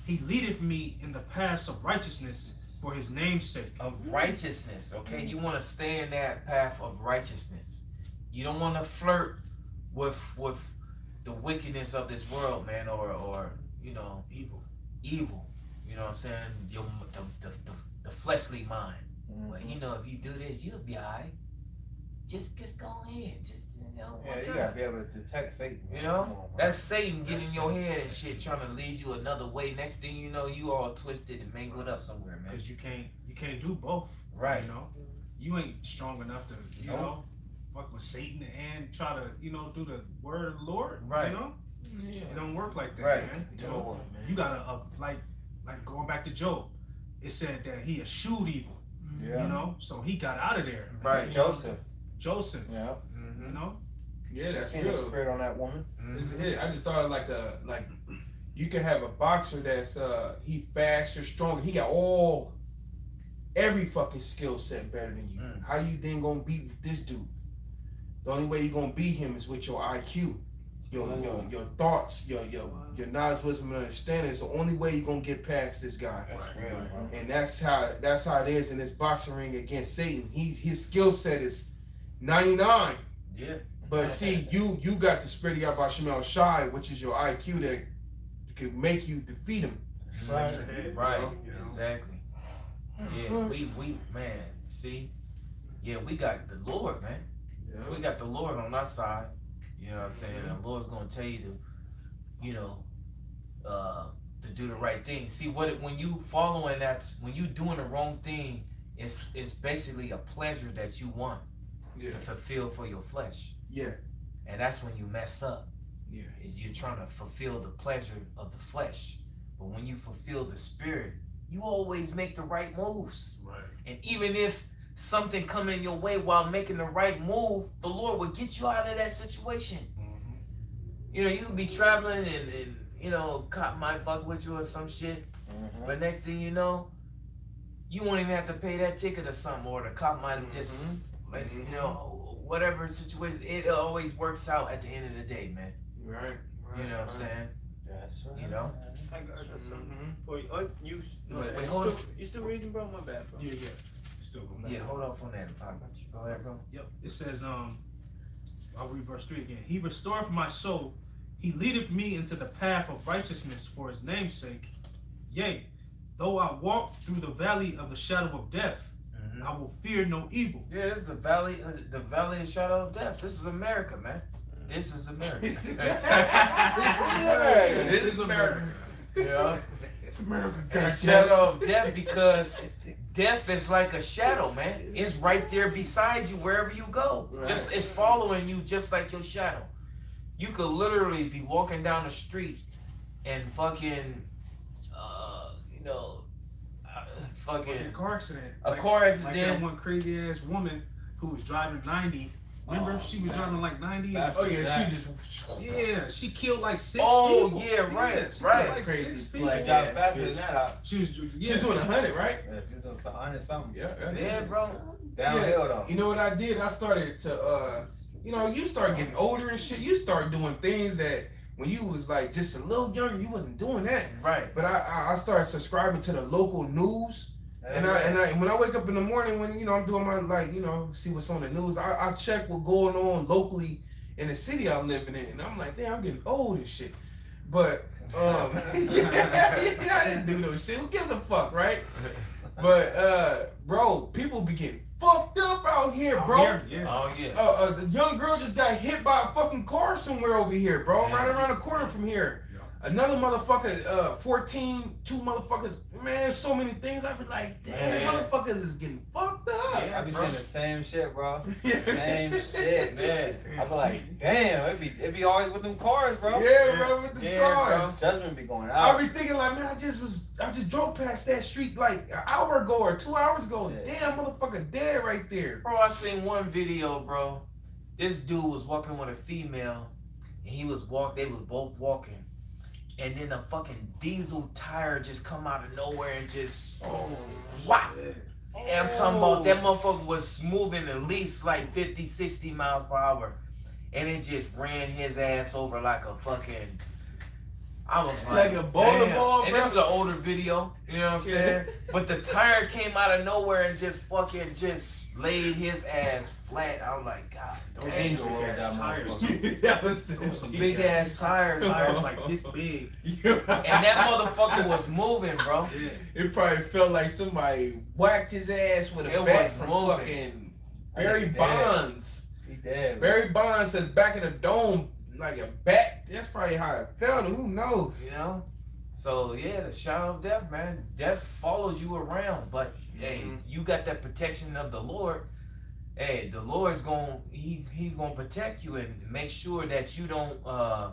B: he leadeth me in the paths of righteousness for his name's sake.
C: Of righteousness, okay. You want to stay in that path of righteousness. You don't want to flirt with with the wickedness of this world, man, or or you know,
B: Evil.
C: evil. You know what I'm saying? Your the the, the, the fleshly mind.
A: Mm-hmm.
C: Well, you know, if you do this, you'll be alright. Just just go ahead. Just you know,
A: Yeah, you
C: time.
A: gotta be able to detect Satan.
C: You know,
A: Come on,
C: that's Satan getting
B: That's
C: in your head and shit, trying to lead you another way. Next thing you know, you all twisted and mangled up somewhere, man.
B: Because you can't you can't do both.
C: Right.
B: You know, you ain't strong enough to you
C: Nope.
B: know fuck with Satan and try to you know do the word of the Lord.
C: Right.
B: You know,
E: Yeah.
B: it don't work like that,
C: Right.
B: man. You know,
E: what, man.
B: you gotta uh, like like going back to Job. It said that he eschewed evil.
A: Yeah.
B: You know, so he got out of there.
C: Right.
A: Joseph.
B: Joseph.
A: Yeah.
B: You know.
E: Yeah, that's
A: seen the
E: good.
A: spirit on that woman.
E: This is
C: Mhm.
E: it. I just thought of like a like you can have a boxer that's uh he faster, stronger. He got all every fucking skill set better than you.
C: Mm.
E: How you then gonna beat this dude? The only way you gonna beat him is with your IQ, your your, your thoughts, your your your knowledge, wisdom, and understanding. It's the only way you gonna get past this guy.
A: That's real, bro.
E: And that's how that's how it is in this boxing ring against Satan. He his skill set is 99.
C: Yeah.
E: But see, you you got the spirit of Yabashimel Shai, which is your IQ that could make you defeat him.
A: Right.
C: Right.
B: You know?
C: Exactly. Yeah. We we man. See. Yeah, we got the Lord, man. We got the Lord on our side. You know what I'm saying? And the Lord's gonna tell you to, you know, uh, to do the right thing. See what it, when you following that, when you doing the wrong thing, it's it's basically a pleasure that you want
E: Yeah,
C: to fulfill for your flesh,
E: yeah,
C: and that's when you mess up.
E: yeah.
C: Is you're trying to fulfill the pleasure of the flesh, but when you fulfill the spirit, you always make the right moves.
B: Right.
C: And even if something come in your way while making the right move, the Lord will get you out of that situation.
B: Mm-hmm.
C: You know, you be traveling and, and you know, cop might fuck with you or some shit.
A: Mhm.
C: But next thing you know, you won't even have to pay that ticket or something, or the cop might just let you, you know, whatever situation. It always works out at the end of the day, man.
E: Right.
C: You know what I'm saying?
A: That's right.
C: You know?
F: I got I got something
E: Mhm.
F: for you. Oh, you, no,
C: Wait,
F: you,
C: hold
F: still, you still reading, bro? My bad, bro.
B: Yeah, yeah. Still going
C: Yeah, hold up on for that. Go ahead, bro.
B: Yep. It says, um, I'll read verse 3 again. He restoreth my soul. He leadeth me into the path of righteousness for his name's sake. Yea, though I walk through the valley of the shadow of death,
C: Mhm.
B: I will fear no evil.
C: Yeah, this is the valley, uh, the valley of shadow of death. This is America, man. This is America. *laughs*
A: America.
C: This is America. Yeah.
E: It's America.
C: And shadow of death because death is like a shadow, man. It's right there beside you wherever you go. Just it's following you just like your shadow. You could literally be walking down the street and fucking, uh, you know,
B: Fucking
C: fucking
B: car accident.
C: a
B: Like-
C: car
B: Like that
C: accident.
B: one crazy ass woman who was driving 90. Remember?
A: Oh,
B: she was
A: man.
B: driving like 90.
A: That's-
E: Oh yeah, she just.
B: Yeah, she killed like six
C: Oh,
B: people.
C: yeah, right,
B: she
C: right.
B: Like
E: Crazy
B: six people.
A: Like,
C: Yeah,
A: drive faster than that. I,
B: She was, yeah.
E: She's doing a hundred, right?
A: yeah, she's doing some hundred something.
E: Yeah, yeah.
C: Yeah, bro.
A: Downhill though.
E: You know what I did? I started to, uh, you know, you start getting older and shit. You start doing things that when you was like just a little younger, you wasn't doing that.
C: Right.
E: But I, I, I started subscribing to the local news. And I and I when I wake up in the morning when you know I'm doing my like you know see what's on the news I, I check what's going on locally in the city I'm living in and I'm like damn I'm getting old and shit but um *laughs* yeah, I didn't do no shit who gives a fuck right but uh bro people be getting fucked up out here
B: Out
E: bro
B: here, yeah.
C: Oh yeah.
E: uh, uh, the young girl just got hit by a fucking car somewhere over here, bro.
C: Yeah.
E: Right around the corner from here. Another motherfucker, uh, 14, two motherfuckers. Man, so many things. I be like, damn,
C: Yeah.
E: motherfuckers is getting fucked up.
C: Yeah,
A: I be
C: bro.
A: seeing the same shit, bro. *laughs* Same shit.
C: Man.
A: I be like, damn, it be it be always with them cars, bro.
E: Yeah, bro, with the
C: Yeah,
E: cars.
A: Judgment be going out.
E: I be thinking like, man, I just was, I just drove past that street like an hour ago or two hours ago.
A: Yeah.
E: Damn, motherfucker dead right there.
C: Bro, I seen one video, bro. This dude was walking with a female, and he was walk. They was both walking, and then a fucking diesel tire just come out of nowhere and just
B: Oh,
C: whop. And I'm talking about that motherfucker was moving at least like 50, 60 miles per hour, and it just ran his ass over like a fucking I was like,
E: Like a bowling ball,
C: And this is an older video, you know what I'm
E: Yeah.
C: saying? But the tire came out of nowhere and just fucking just laid his ass flat. I was like, God,
B: Those big ass
A: that
B: tires. *laughs*
E: that was
B: Those some *laughs*
C: big ass tires, *laughs*
B: Tires like this big.
C: And that motherfucker was moving, bro.
B: Yeah.
E: It probably felt like somebody whacked his ass with a
C: It
E: bat
C: was
E: from
C: moving.
E: fucking Barry. Bonds.
A: He dead.
E: Barry Bonds said back in the dome like a bat. That's probably how it felt. Who knows?
C: You know? So yeah, the shadow of death, man. Death follows you around, but hey,
E: Mhm.
C: you got that protection of the Lord. Hey, the Lord's going he he's gonna protect you and make sure that you don't uh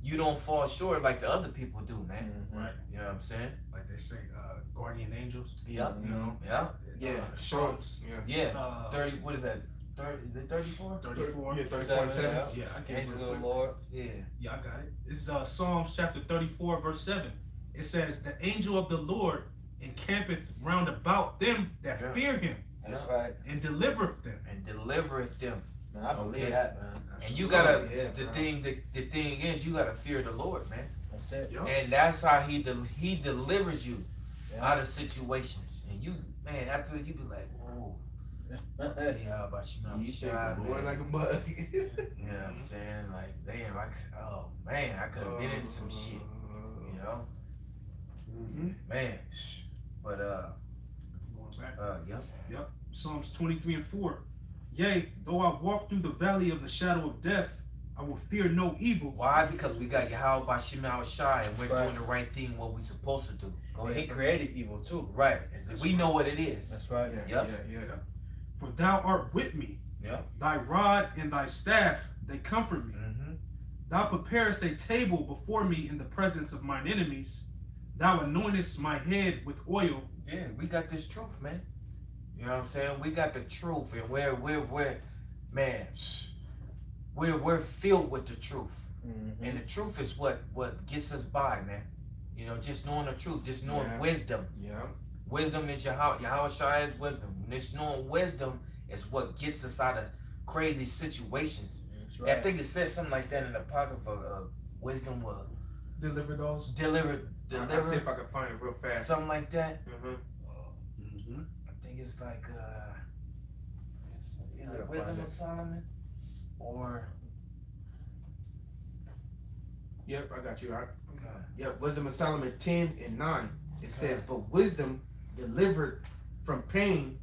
C: you don't fall short like the other people do, man.
A: Mhm.
B: Right.
C: You know what I'm saying?
B: Like they say, uh, guardian angels.
C: Yep.
B: You know.
C: Yeah.
E: Yeah,
B: Uh,
E: shorts. Yeah.
C: Yeah.
B: Uh,
C: Thirty what is that? Thirty is it thirty four?
B: 34.
E: Yeah,
A: Seven,
E: 34
A: yeah.
B: Yeah, I get it.
A: Angels
B: real
A: of the. Lord.
C: Yeah.
B: Yeah, I got it. This is uh, Psalms chapter 34, verse 7. It says, The angel of the Lord encampeth round about them that
C: Yeah.
B: fear him
A: That's
C: Yeah.
A: right.
B: and delivereth them.
C: And delivereth them.
A: Man, I believe
C: Okay.
A: that, man.
C: And you gotta
A: Yeah,
C: the
A: bro.
C: thing the, the thing is you gotta fear the Lord, man.
A: That's it.
B: Yup.
C: And that's how he del- he delivers you
A: Yeah.
C: out of situations. And you, man, after you be like, whoa, yeah, about you know,
E: You
C: shy,
E: think boy
C: man.
E: like a bug. *laughs*
C: you know what I'm saying? Like, damn, I, c- oh man, I could have been in some shit, you know,
E: Mhm.
C: man. But uh,
B: Going back.
C: uh, yep,
B: Yep. Psalms 23 and 4. Yea, though I walk through the valley of the shadow of death, I will fear no evil.
C: why? Because we got Yahweh by Shemal Shai, and we're
A: Right.
C: doing the right thing, what we supposed to do. Go
A: And he
C: ahead.
A: created evil too.
C: Right. Is we know what it is.
A: That's right.
E: Yeah,
C: Yep.
E: yeah, yeah.
B: For thou art with me.
C: Yep.
B: Thy rod and thy staff, they comfort me.
C: Mm-hmm.
B: Thou preparest a table before me in the presence of mine enemies. Thou anointest my head with oil.
C: Yeah, we got this truth, man. You know what I'm saying? We got the truth, and we're we're we're man, we're we're filled with the truth,
A: Mhm.
C: and the truth is what what gets us by, man. You know, just knowing the truth, just knowing
E: Yeah.
C: wisdom.
E: Yeah.
C: Wisdom is Yahweh, Yahweh Shai is wisdom. Just knowing wisdom is what gets us out of crazy situations.
A: That's
C: I think it says something like that in the Apocrypha. Uh, wisdom will
E: Deliver those.
C: deliver,
E: I'll see if I can find it real fast.
C: something like that.
E: Mhm.
B: Mm-hmm.
C: I think it's like uh it's, is it Wisdom of. Solomon? Or
E: Yep, I got you. I,
C: uh,
E: Yep, Wisdom of Solomon 10 and 9. It says, But wisdom delivered from pain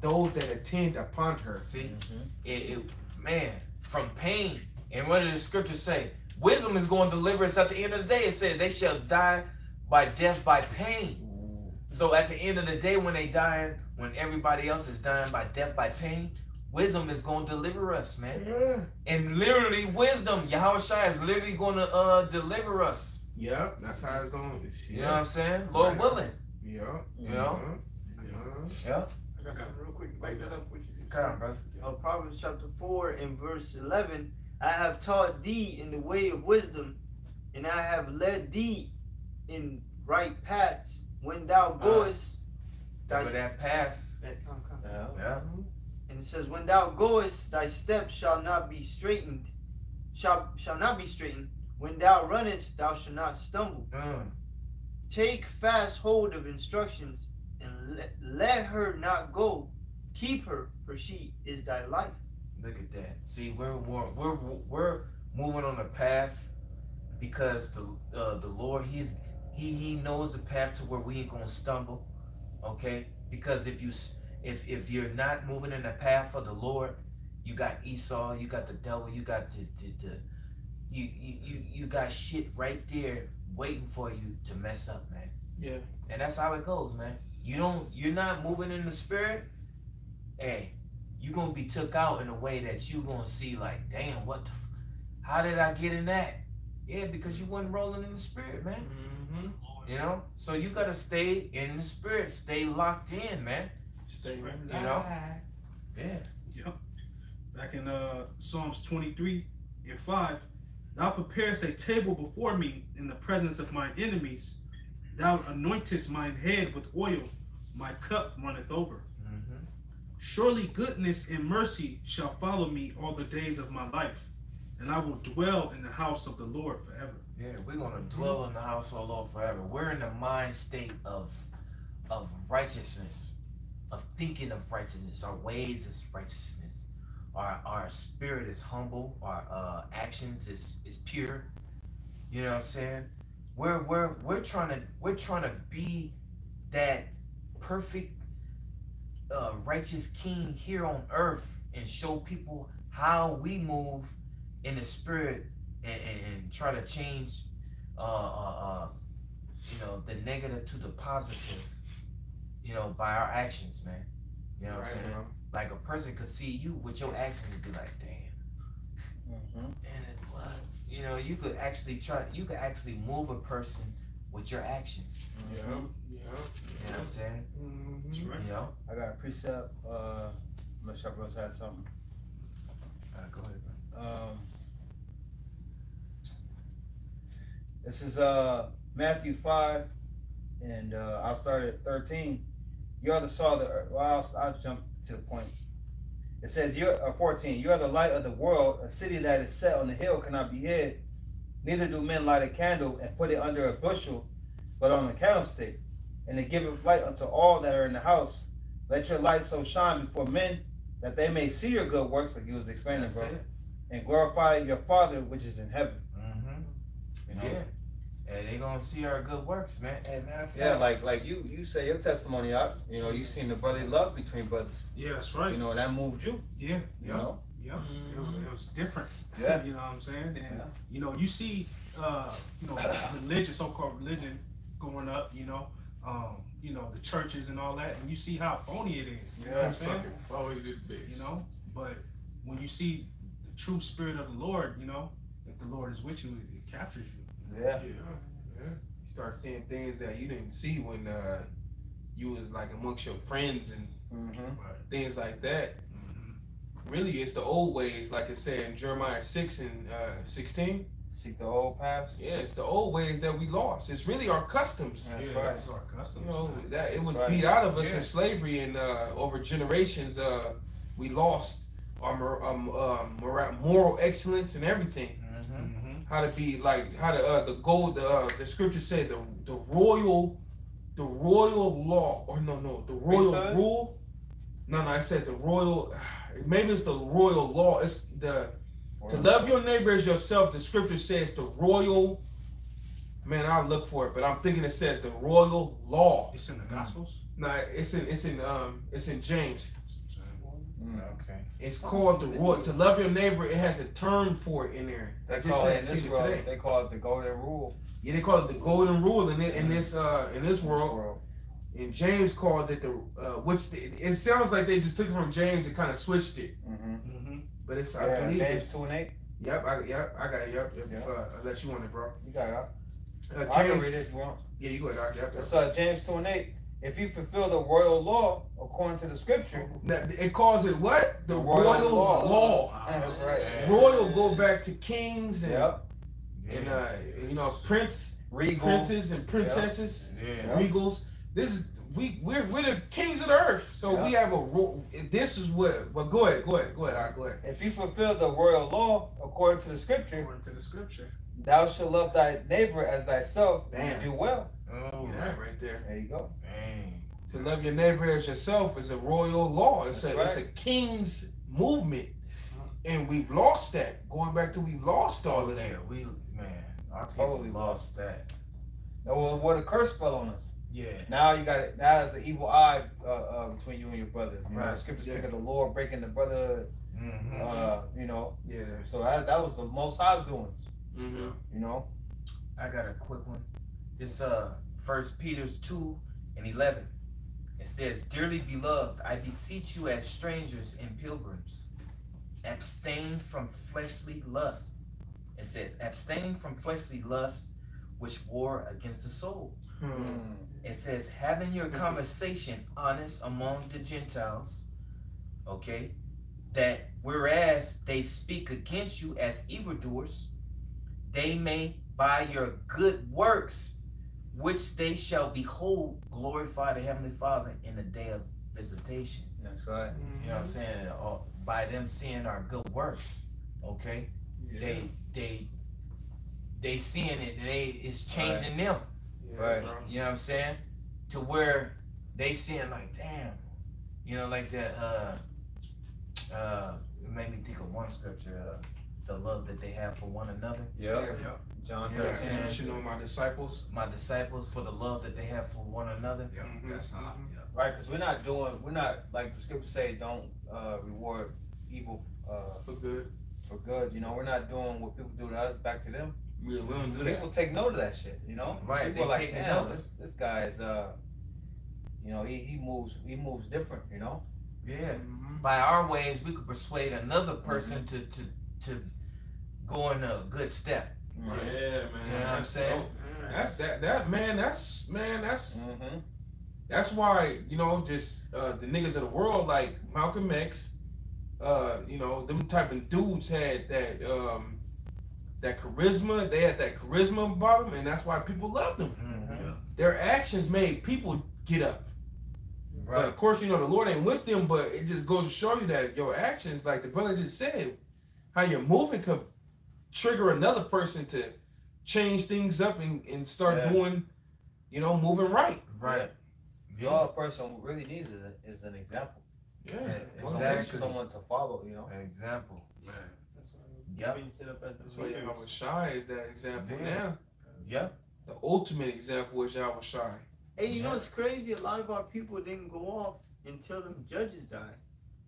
E: those that attend upon her.
C: see
A: Mhm.
C: it, it man from pain and what did the scriptures say? Wisdom is going to deliver us at the end of the day. It says they shall die by death by pain. So at the end of the day when they dying, when everybody else is dying by death by pain, wisdom is going to deliver us, man.
E: Yeah.
C: And literally wisdom, Yahweh Shai is literally going to uh deliver us.
E: Yep, that's how it's going.
C: You know what I'm saying? Lord
E: Right.
C: willing.
E: Yep.
C: You know?
E: Yeah.
C: Yeah.
F: I got something real quick. Back that up with you.
C: Come on, brother.
F: Uh, Proverbs chapter 4 and verse 11 I have taught thee in the way of wisdom, and I have led thee in right paths. When thou goest, thy
C: Remember that path.
F: come, come.
A: Yeah.
C: Yeah.
F: And it says, When thou goest, thy steps shall not be straightened, shall, shall not be straightened. When thou runnest, thou shalt not stumble.
C: Mm.
F: Take fast hold of instructions, and let, let her not go. Keep her, for she is thy life.
C: Look at that. See, we're we're we're, we're moving on a path because the uh, the Lord He's He He knows the path to where we ain't gonna stumble. Okay, because if you if if you're not moving in the path of the Lord, you got Esau, you got the devil, you got the the, the you, you you you got shit right there waiting for you to mess up, man.
E: Yeah.
C: And that's how it goes, man. You don't you're not moving in the spirit, hey, you're gonna be took out in a way that you gonna see like, damn, what the f- how did I get in that? Yeah, because you wasn't rolling in the spirit, man.
E: Mm-hmm.
C: You know? So you gotta stay in the spirit, stay locked in, man.
E: Stay right.
C: You know? Yeah. Yep.
B: Back in uh, Psalms 23 and 5, Thou preparest a table before me in the presence of mine enemies. Thou anointest mine head with oil, my cup runneth over.
C: Mm-hmm.
B: Surely goodness and mercy shall follow me all the days of my life, and I will dwell in the house of the Lord forever.
C: Yeah, we're gonna dwell in the house of the Lord forever. We're in the mind state of of righteousness, of thinking of righteousness. Our ways is righteousness. Our our spirit is humble. Our uh, actions is is pure. You know what I'm saying? We're we're we're trying to we're trying to be that perfect uh, righteous king here on earth and show people how we move in the spirit and, and, and try to change uh, uh, uh, you know the negative to the positive you know by our actions man you know what i'm saying
E: bro.
C: Like a person could see you with your actions and be like damn
A: Mhm.
C: and it, what you know you could actually try you could actually move a person with your actions
E: Yeah,
A: Mhm.
E: yeah.
C: you know what i'm saying
E: Mhm.
B: Right.
C: you know
A: I got a precept. Uh, unless y'all brothers had something.
C: uh, go ahead bro.
A: Um, this is uh Matthew five, and uh, I'll start at thirteen. You are the salt of the earth. Well, I'll, I'll jump to the point. It says, "You are fourteen. You are the light of the world. A city that is set on the hill cannot be hid. Neither do men light a candle and put it under a bushel, but on a candlestick, and it giveth light unto all that are in the house. Let your light so shine before men that they may see your good works, like you was explaining,
C: That's
A: bro,
C: it.
A: and glorify your Father which is in heaven."
C: Mm-hmm.
A: You know?
C: Yeah. And they gonna see our good works, man. And fact,
A: Yeah, like like you you say your testimony out. You know, you seen the brotherly love between brothers.
B: Yeah, that's right.
A: You know, and that moved you.
B: yeah,
A: You
B: yeah,
A: know.
B: yeah. It, it was different.
A: Yeah. *laughs*
B: You know what I'm saying? And
A: Yeah.
B: you know, you see, uh, you know, *coughs* religion, so-called religion, going up. You know, um, you know, the churches and all that, and you see how phony it is. You know what I'm saying?
E: Fucking phony this bitch.
B: You know, but when you see the true spirit of the Lord, you know, if the Lord is with you, it, it captures you.
A: Yeah.
E: Yeah, yeah. You start seeing things that you didn't see when uh, you was like amongst your friends and
A: Mm-hmm.
B: Right.
E: things like that.
B: Mhm.
E: Really, it's the old ways, like it said in Jeremiah six and uh, sixteen.
A: Seek the old paths.
E: Yeah, it's the old ways that we lost. It's really our customs.
A: That's
B: yeah,
A: right.
B: That's our customs.
E: You know that it was
A: right.
E: beat out of us
B: Yeah.
E: in slavery, and uh, over generations, uh, we lost our um, um, moral excellence and everything.
C: Mm-hmm.
E: How to be like how to uh, the gold. The, uh, the scripture said the the royal, the royal law, or no no the royal
A: Priesthood?
E: rule. No no, I said the royal. Maybe it's the royal law. It's the to love your neighbor as yourself. The scripture says the royal. Man, I'll look for it, but I'm thinking it says the royal law.
B: It's in the Gospels.
E: No, it's in it's in um it's in James.
C: Okay.
E: It's called the royal. To love your neighbor, it has a term for it in there.
A: They
E: I just
A: call it in this world. They call it the golden rule.
E: Yeah, they call it the golden rule in this, in this uh in this
A: This
E: world. And James called it the uh, which the, it sounds like they just took it from James and kind of switched it,
A: Mm-hmm.
B: Mm-hmm.
E: but it's I
A: Yeah,
E: believe
A: James
E: it.
A: two and eight.
E: Yep, I, yep, I got it. Yep, yep. If,
A: Yeah.
E: uh, unless you want it, bro.
A: You got it.
E: Uh,
A: I can read it if you want.
E: yeah, you go ahead. Yep,
A: It's
E: yep.
A: uh, James two and eight. If you fulfill the royal law according to the scripture,
E: Now, it calls it what? The,
A: The
E: royal,
A: royal
E: law.
A: law. that's right.
E: Royal go back to kings and
A: Yep.
E: and uh, you know prince,
A: Regal.
E: princes and princesses.
C: Yeah.
E: regals. This is we we're, we're the kings of the earth. So we have a ro- this is what. But go ahead, go ahead, go ahead. All right, go ahead.
A: If you fulfill the royal law according to the scripture,
B: According to the scripture.
A: thou shalt love thy neighbor as thyself, and
E: Damn.
A: you do well.
C: Oh,
E: Get that right there.
A: There you go.
C: dang.
E: To love your neighbor as yourself is a royal law. It's a
A: That's
E: it's a king's movement, and we've lost that. Going back to we've lost all of that.
C: Yeah, we man, our people
A: Totally
C: lost that.
A: Now, well, what a curse fell on us.
C: Yeah.
A: Now you got it. Now there's the evil eye uh, uh, between you and your brother. You know,
C: Right.
A: the scriptures
E: Yeah.
A: speak of the Lord breaking the brother.
C: Mm-hmm.
A: Uh, you know,
E: Yeah.
A: so that, that was the Most High's doings.
E: Mm-hmm.
A: You know,
C: I got a quick one. This uh First Peter's two and eleven. It says, "Dearly beloved, I beseech you as strangers and pilgrims, abstain from fleshly lust." It says, "Abstain from fleshly lust, which war against the soul."
E: Hmm.
C: It says, having your conversation honest among the Gentiles, okay, that whereas they speak against you as evildoers, they may by your good works, which they shall behold, glorify the Heavenly Father in the day of visitation.
A: that's right.
C: You know what I'm saying? Uh, by them seeing our good works, okay, they they they seeing it, they it's changing them.
E: Yeah,
A: Right.
E: bro.
C: You know what I'm saying? To where they seeing like, damn, you know, like that. Uh, uh, it made me think of one scripture, uh, the love that they have for one another.
A: Yep.
E: Yeah.
A: John
C: Yeah.
A: 13.
E: You should know my disciples.
C: My disciples for the love that they have for one another.
B: Yeah,
E: Mhm.
B: that's how. Yeah.
A: Right, because we're not doing, we're not, like the scriptures say, don't uh, reward evil uh,
E: For good.
A: for good. You know, we're not doing what people do to us back to them.
E: We, we don't do that.
A: People take note of that shit, you know?
C: Right,
A: People
C: they
A: are like,
C: taking
A: damn, this, this guy is, uh, you know, he, he moves, he moves different, you know?
C: Yeah.
E: Mhm.
C: By our ways, we could persuade another person to to to go in a good step.
E: Yeah, man.
C: You know what I'm saying?
E: That's that. That man. That's man. That's
A: Mm-hmm.
E: that's why you know just uh, the niggas of the world like Malcolm X. Uh, you know them type of dudes had that um that charisma. They had that charisma about them, and that's why people loved them.
C: Mhm.
E: Their actions made people get up. But
A: Right.
E: of course, you know the Lord ain't with them. But it just goes to show you that your actions, like the brother just said, how you're moving could trigger another person to change things up and, and start
A: Yeah.
E: doing, you know, moving right.
C: Right.
A: The other person really needs is, a, is an example.
E: Yeah,
C: Yeah, exactly.
E: actually,
A: Someone to follow, you know?
C: An example.
B: Man.
F: That's why
C: Yep.
F: being set up as
E: That's
F: the
E: why
F: leaders.
E: Yahweh Shai is that example
C: Yeah.
E: now.
C: Yep.
E: The ultimate example is Yahweh Shai.
F: Hey, you know
C: Yeah.
F: what's crazy? A lot of our people didn't go off until them judges died.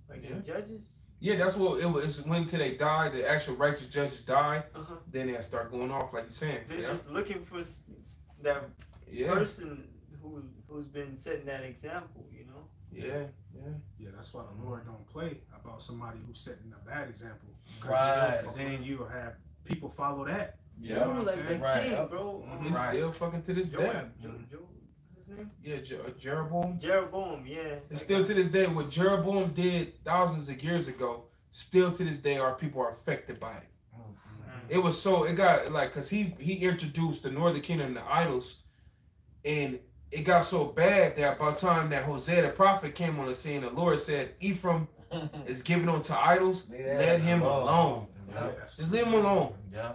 F: Like
E: Yeah.
F: the judges.
E: Yeah, that's what it was. It's when till they die, the actual righteous judges die,
F: Uh-huh.
E: then they start going off like you're saying.
F: They're
E: Yeah,
F: just looking for s- s- that
E: yeah,
F: person who who's been setting that example. You know.
E: yeah, yeah.
B: Yeah, that's why the Lord don't play about somebody who's setting a bad example.
C: Right.
B: Because then you'll have people follow that.
E: Yeah,
F: Ooh,
B: I'm
F: like
B: saying?
F: the
A: Right.
F: king, bro.
E: Mhm.
F: Um,
C: Right.
E: still fucking to this day.
F: Joab, Jo- Jo- what's his name?
E: Yeah, Je- uh, Jeroboam.
F: Jeroboam. Yeah.
E: And still to this day, what Jeroboam did thousands of years ago, still to this day, our people are affected by it. It was so it got like because he he introduced the Northern Kingdom to idols, and it got so bad that by the time that Hosea the prophet came on the scene, the Lord said, Ephraim *laughs* is given unto idols,
A: Leave that
E: let him
A: alone.
E: alone.
B: Yeah,
E: Just leave him alone.
C: Yeah.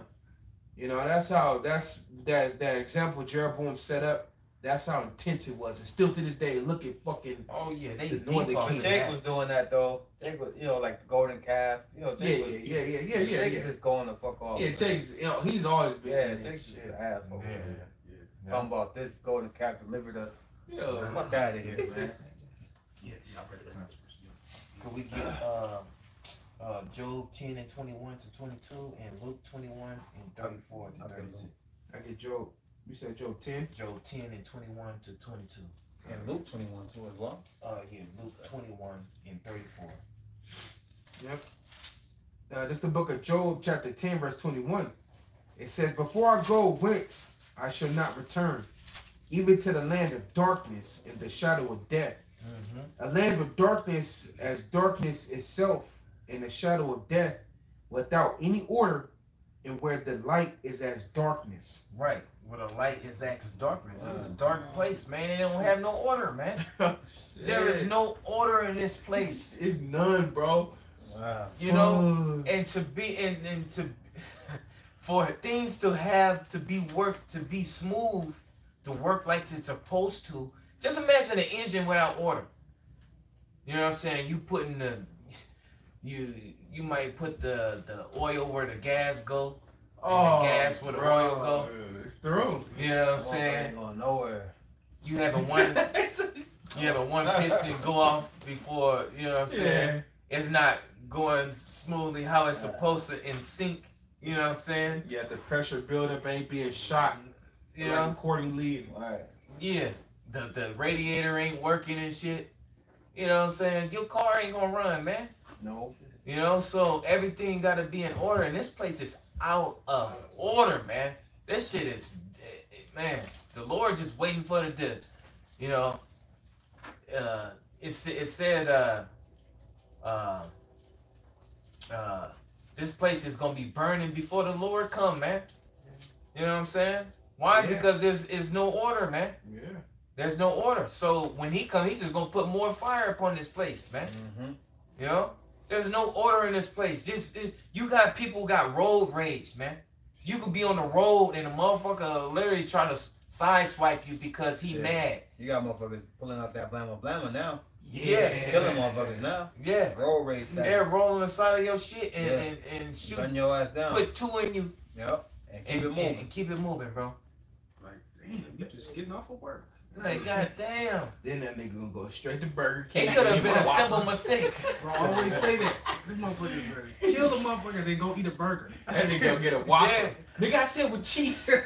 E: You know, that's how that's that that example Jeroboam set up. That's how intense it was, and still to this day, look at fucking
C: Oh yeah, they
E: The Northern
C: off
A: But
E: Kingdom.
A: Jake was doing that though. Jake was, you know, like the golden calf. You know,
E: yeah,
A: Jake
E: yeah,
A: was.
E: yeah, yeah, yeah, yeah,
A: Jake
E: yeah.
A: is just going the fuck off.
E: Yeah, Jake's you know, he's always been
A: Yeah, Jake's just
E: shit.
A: an asshole.
C: Yeah.
A: man.
B: Yeah.
A: Talking about this golden calf delivered us.
E: Yeah.
A: Fuck out of here, man. *laughs*
B: Yeah, y'all read the transfers. Yeah.
C: Could we get uh, uh, Job 10 and 21 to 22 and Luke 21 and 34 to 36?
E: I get Joe. You said Job ten.
C: Job 10 and 21 to 22.
A: And Luke 21 too as well.
C: Uh, yeah, Luke 21 and 34. Yep.
E: Uh, this is the book of Job, chapter 10, verse 21. It says, Before I go whence I shall not return, even to the land of darkness and the shadow of death.
C: Mm-hmm.
E: A land of darkness as darkness itself and the shadow of death without any order, and where the light is as darkness.
C: Right. Where the light is as darkness. It's a oh, dark place, man. They don't have no order, man. *laughs* Oh, there is no order in this place. *laughs*
E: It's none, bro.
A: Wow.
C: You know? And to be and, and to *laughs* for things to have to be worked to be smooth to work like it's supposed to just imagine an engine without order you know what i'm saying you putting the you you might put the the oil where the gas go
E: Oh,
C: gas where the
E: bro.
C: oil go.
E: It's through.
C: you know what i'm
A: Motherfucker
C: saying
A: ain't going nowhere.
C: you having one you having one piston go off before you know what i'm saying
E: Yeah.
C: it's not going smoothly how it's supposed to in sync you know what i'm saying
E: Yeah, the pressure buildup ain't being shot
C: you
E: like,
C: know
E: accordingly.
A: Right.
C: Yeah, the the radiator ain't working and shit. You know what I'm saying? Your car ain't gonna run, man.
A: No.
C: You know, so everything gotta be in order, and this place is out of order, man. This shit is, man. The Lord just waiting for the, the you know, uh, it's it said, uh, uh, uh, this place is gonna be burning before the Lord come, man. You know what I'm saying? Why?
E: Yeah.
C: Because there's is no order, man.
E: Yeah.
C: There's no order. So when he comes, he's just gonna put more fire upon this place, man.
A: Mm-hmm.
C: You know, there's no order in this place. Just, is you got people got road rage, man. You could be on the road and a motherfucker literally trying to sideswipe you because he
A: Yeah.
C: mad.
A: You got motherfuckers pulling out that blamma blamma now.
C: Yeah.
A: Killing motherfuckers now.
C: Yeah.
A: Road rage
C: They're rolling the side of your shit and,
A: Yeah.
C: and, and shoot.
A: Gun your ass down.
C: Put two in you
A: Yep. And keep
C: and,
A: it moving.
C: and keep it moving, bro.
B: Like, damn, you're just getting off of work.
C: Like, goddamn.
E: Then that nigga gonna go straight to Burger King.
C: It
E: King.
C: could have been a
E: Whopper.
C: simple mistake.
B: Bro, I always say that. This motherfucker say, kill the motherfucker, then go eat a burger.
E: That nigga gonna get a Whopper.
C: Yeah. Nigga, I said with cheese. *laughs*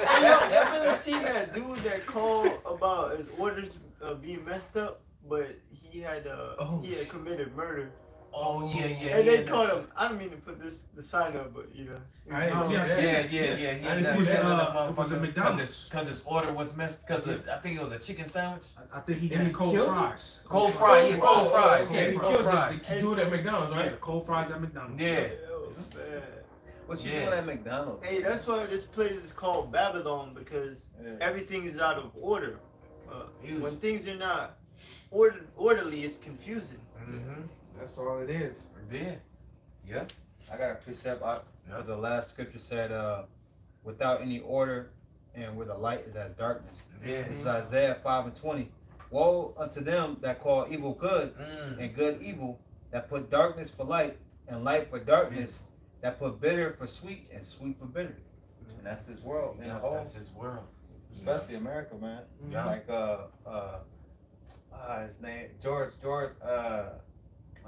F: Hey, yo, y'all really seen that dude that called about his orders uh, being messed up, but he had uh,
E: Oh,
F: he had committed murder,
C: Oh, yeah, yeah.
F: and
C: yeah,
F: they called him. I don't mean to put this the sign up, but you know.
B: I ain't-
E: Oh,
B: yeah, I seen
C: Yeah, yeah, yeah, yeah.
E: I didn't
C: That-
E: see
C: that
E: that.
C: other
B: Uh, it was a McDonald's.
C: Cause his, order was messed. Cause of, I think it was a chicken sandwich.
B: I, I think he
E: And
B: had cold
E: killed him?
B: fries.
C: Cold fry, yeah,
E: Oh,
C: cold fries.
E: oh,
C: Yeah,
E: he
C: cold
E: killed it.
C: fries.
E: They do it at McDonald's, right?
B: the cold fries at McDonald's.
C: Yeah.
F: It was sad.
A: What you
C: Yeah.
A: doing at McDonald's?
F: Hey, that's why this place is called Babylon because
A: Yeah.
F: everything is out of order. Uh, when things are not order, orderly, it's confusing.
C: Mm-hmm.
E: That's all it is.
C: Yeah. Yeah.
A: I got a precept. I, because the last scripture said, uh, without any order and where the light is as darkness.
C: Yeah.
A: This is Isaiah 5 and 20. Woe unto them that call evil good
C: Mm.
A: and good evil, that put darkness for light and light for darkness, that put bitter for sweet and sweet for bitter. And that's this world, man.
C: Yeah,
A: whole,
C: that's his world.
A: especially America, man.
C: Yeah.
A: Like uh uh ah his name George George uh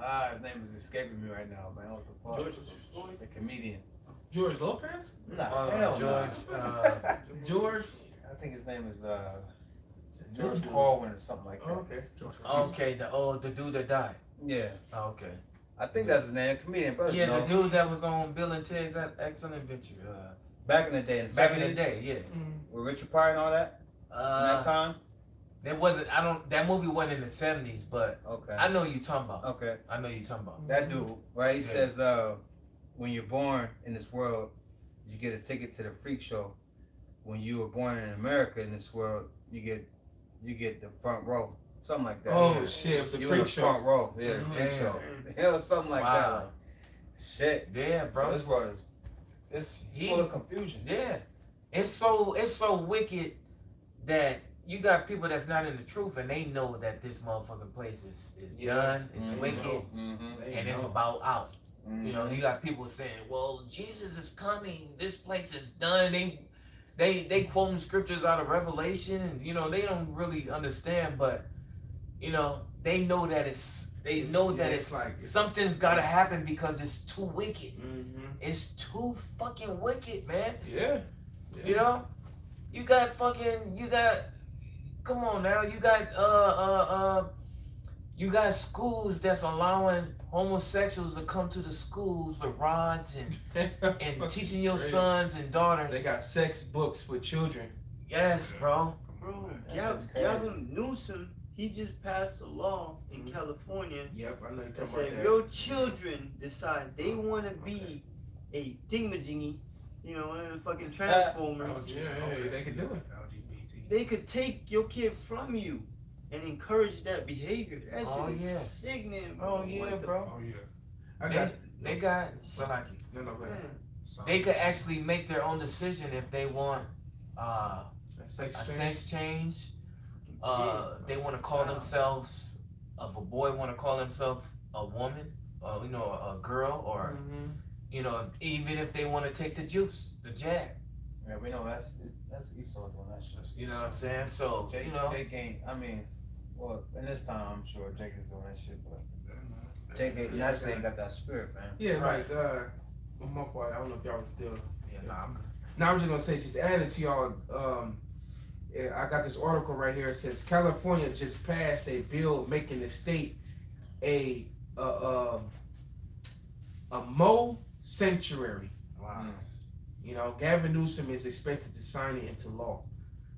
A: ah his name is escaping me right now, man. What the fuck?
F: George
A: the comedian.
E: George Lopez?
A: Nah,
C: Uh,
A: hell
C: George.
A: no.
C: Uh, *laughs*
E: George?
A: I think his name is uh
E: George
A: George Corwin or something like that.
E: Oh, okay.
C: okay, the oh the dude that died.
A: Yeah.
C: Oh, okay.
A: I think that's his name. Comedian, but
C: Yeah,
A: no.
C: the dude that was on Bill and Ted's Excellent Adventure. Uh,
A: back in the day, in the
C: back in the day, yeah.
A: with Richard Pryor and all that. in that
C: Uh,
A: time.
C: There wasn't. I don't. That movie wasn't in the seventies, but
A: Okay.
C: I know you talking about.
A: Okay.
C: I know you talking about.
A: That dude, right? He
C: Yeah.
A: says, uh, when you're born in this world, you get a ticket to the freak show. When you were born in America in this world, you get you get the front row. Something like that.
E: Oh, shit, the
A: you
E: freak
A: the
E: show.
A: front row. Yeah, the freak
C: Damn.
A: show. Was *laughs* something like that.
C: Wow.
A: Like, shit.
C: Yeah,
A: Bro,
C: bro.
A: this world is it's, it's
C: He-
A: full of confusion.
C: Yeah, it's so it's so wicked that you got people that's not in the truth and they know that this motherfucking place is is
E: Yeah.
C: done. It's
A: Mhm.
C: wicked
A: Mm-hmm.
E: They
C: and it's about out. You know, you got people saying, "Well, Jesus is coming. This place is done." They they they quoting scriptures out of Revelation, and you know they don't really understand, but you know they know that it's they
E: It's-
C: know
E: yeah,
C: that
E: it's
C: it's,
E: like- it's-
C: something's got to happen because it's too wicked.
F: Mm-hmm.
C: It's too fucking wicked, man.
E: Yeah.
C: You know, you got fucking, you got, come on now, you got, uh, uh, uh, you got schools that's allowing homosexuals to come to the schools with rods and *laughs* and teaching your
E: Crazy.
C: sons and daughters.
E: They got sex books for children.
C: yes, bro.
F: Bro,
A: That
F: Gav-
A: shit's crazy.
F: Gavin Newsom, he just passed a law in
E: Mhm.
F: California
E: Yep, I know you're
F: that
E: talking
F: said
E: about
F: if
E: that.
F: your children decide they want to be a thingamajiggy, you know, one of the fucking transformers,
E: Oh, yeah, yeah, they can do it.
B: LGBT.
F: they could take your kid from you and encourage that behavior. That
C: Oh,
F: shit is
C: yeah.
F: sickening, bro.
C: Oh yeah,
F: What the-
B: Oh yeah.
E: I
C: They,
E: got.
C: they got Salaki.
E: No, no, go ahead.
F: Man,
B: Some-
C: They could actually make their own decision if they want uh,
E: Sex
C: a
E: change.
C: sex change. Uh,
F: kid,
C: they want to call themselves, if a boy want to call himself a woman, uh, you know, a girl, or
F: Mhm.
C: you know, even if they want to take the juice, the jab.
A: Yeah, we know that's that's Esau doing that shit.
C: You know what I'm saying? So
A: Jake,
C: you know,
A: Jake ain't. I mean, well, in this time, I'm sure Jake is doing that shit, but Jake ain't
E: Yeah,
A: naturally
E: I
A: ain't got that spirit, man.
E: Yeah,
C: Right.
E: like uh, my fault. I don't know if y'all was still.
C: yeah, nah, I'm good.
E: Now I'm just gonna say, just adding to y'all. Um, I got this article right here. It says California just passed a bill making the state a a um, a Mo sanctuary.
C: Wow.
E: You know, Gavin Newsom is expected to sign it into law.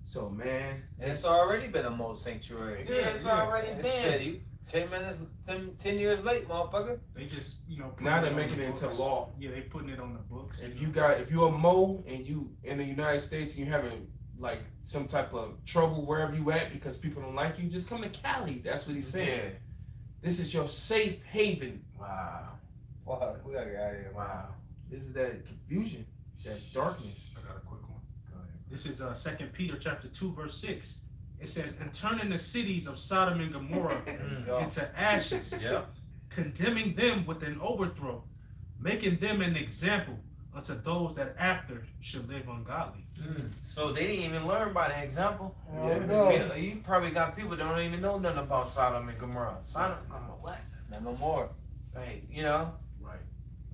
E: So man,
A: it's already been a Mo sanctuary.
C: Yeah, it's already
A: And
C: been.
A: Shit, you, ten minutes, 10, 10 years late, motherfucker.
B: They just you know.
E: Now they're making
B: the
E: it into law.
B: Yeah, they're putting it on the books.
E: if you got if you're a Mo and you in the United States and you having like some type of trouble wherever you at because people don't like you, just come to Cali. That's what he's saying.
C: Yeah.
E: This is your safe haven.
C: Wow.
A: Fuck, we gotta get out of here.
C: Wow.
E: This is that confusion, that darkness.
B: I got a quick one.
C: Go ahead.
B: This is uh Second Peter chapter two verse six. It says, "And turning the cities of Sodom and Gomorrah *laughs* into ashes, *laughs*
C: Yep.
B: condemning them with an overthrow, making them an example unto those that after should live ungodly."
C: So they didn't even learn by the example.
E: Yeah.
C: You, you probably got people that don't even know nothing about Sodom and Gomorrah. Sodom and Gomorrah, what?
A: Not no more.
C: Like, you know,
B: Right.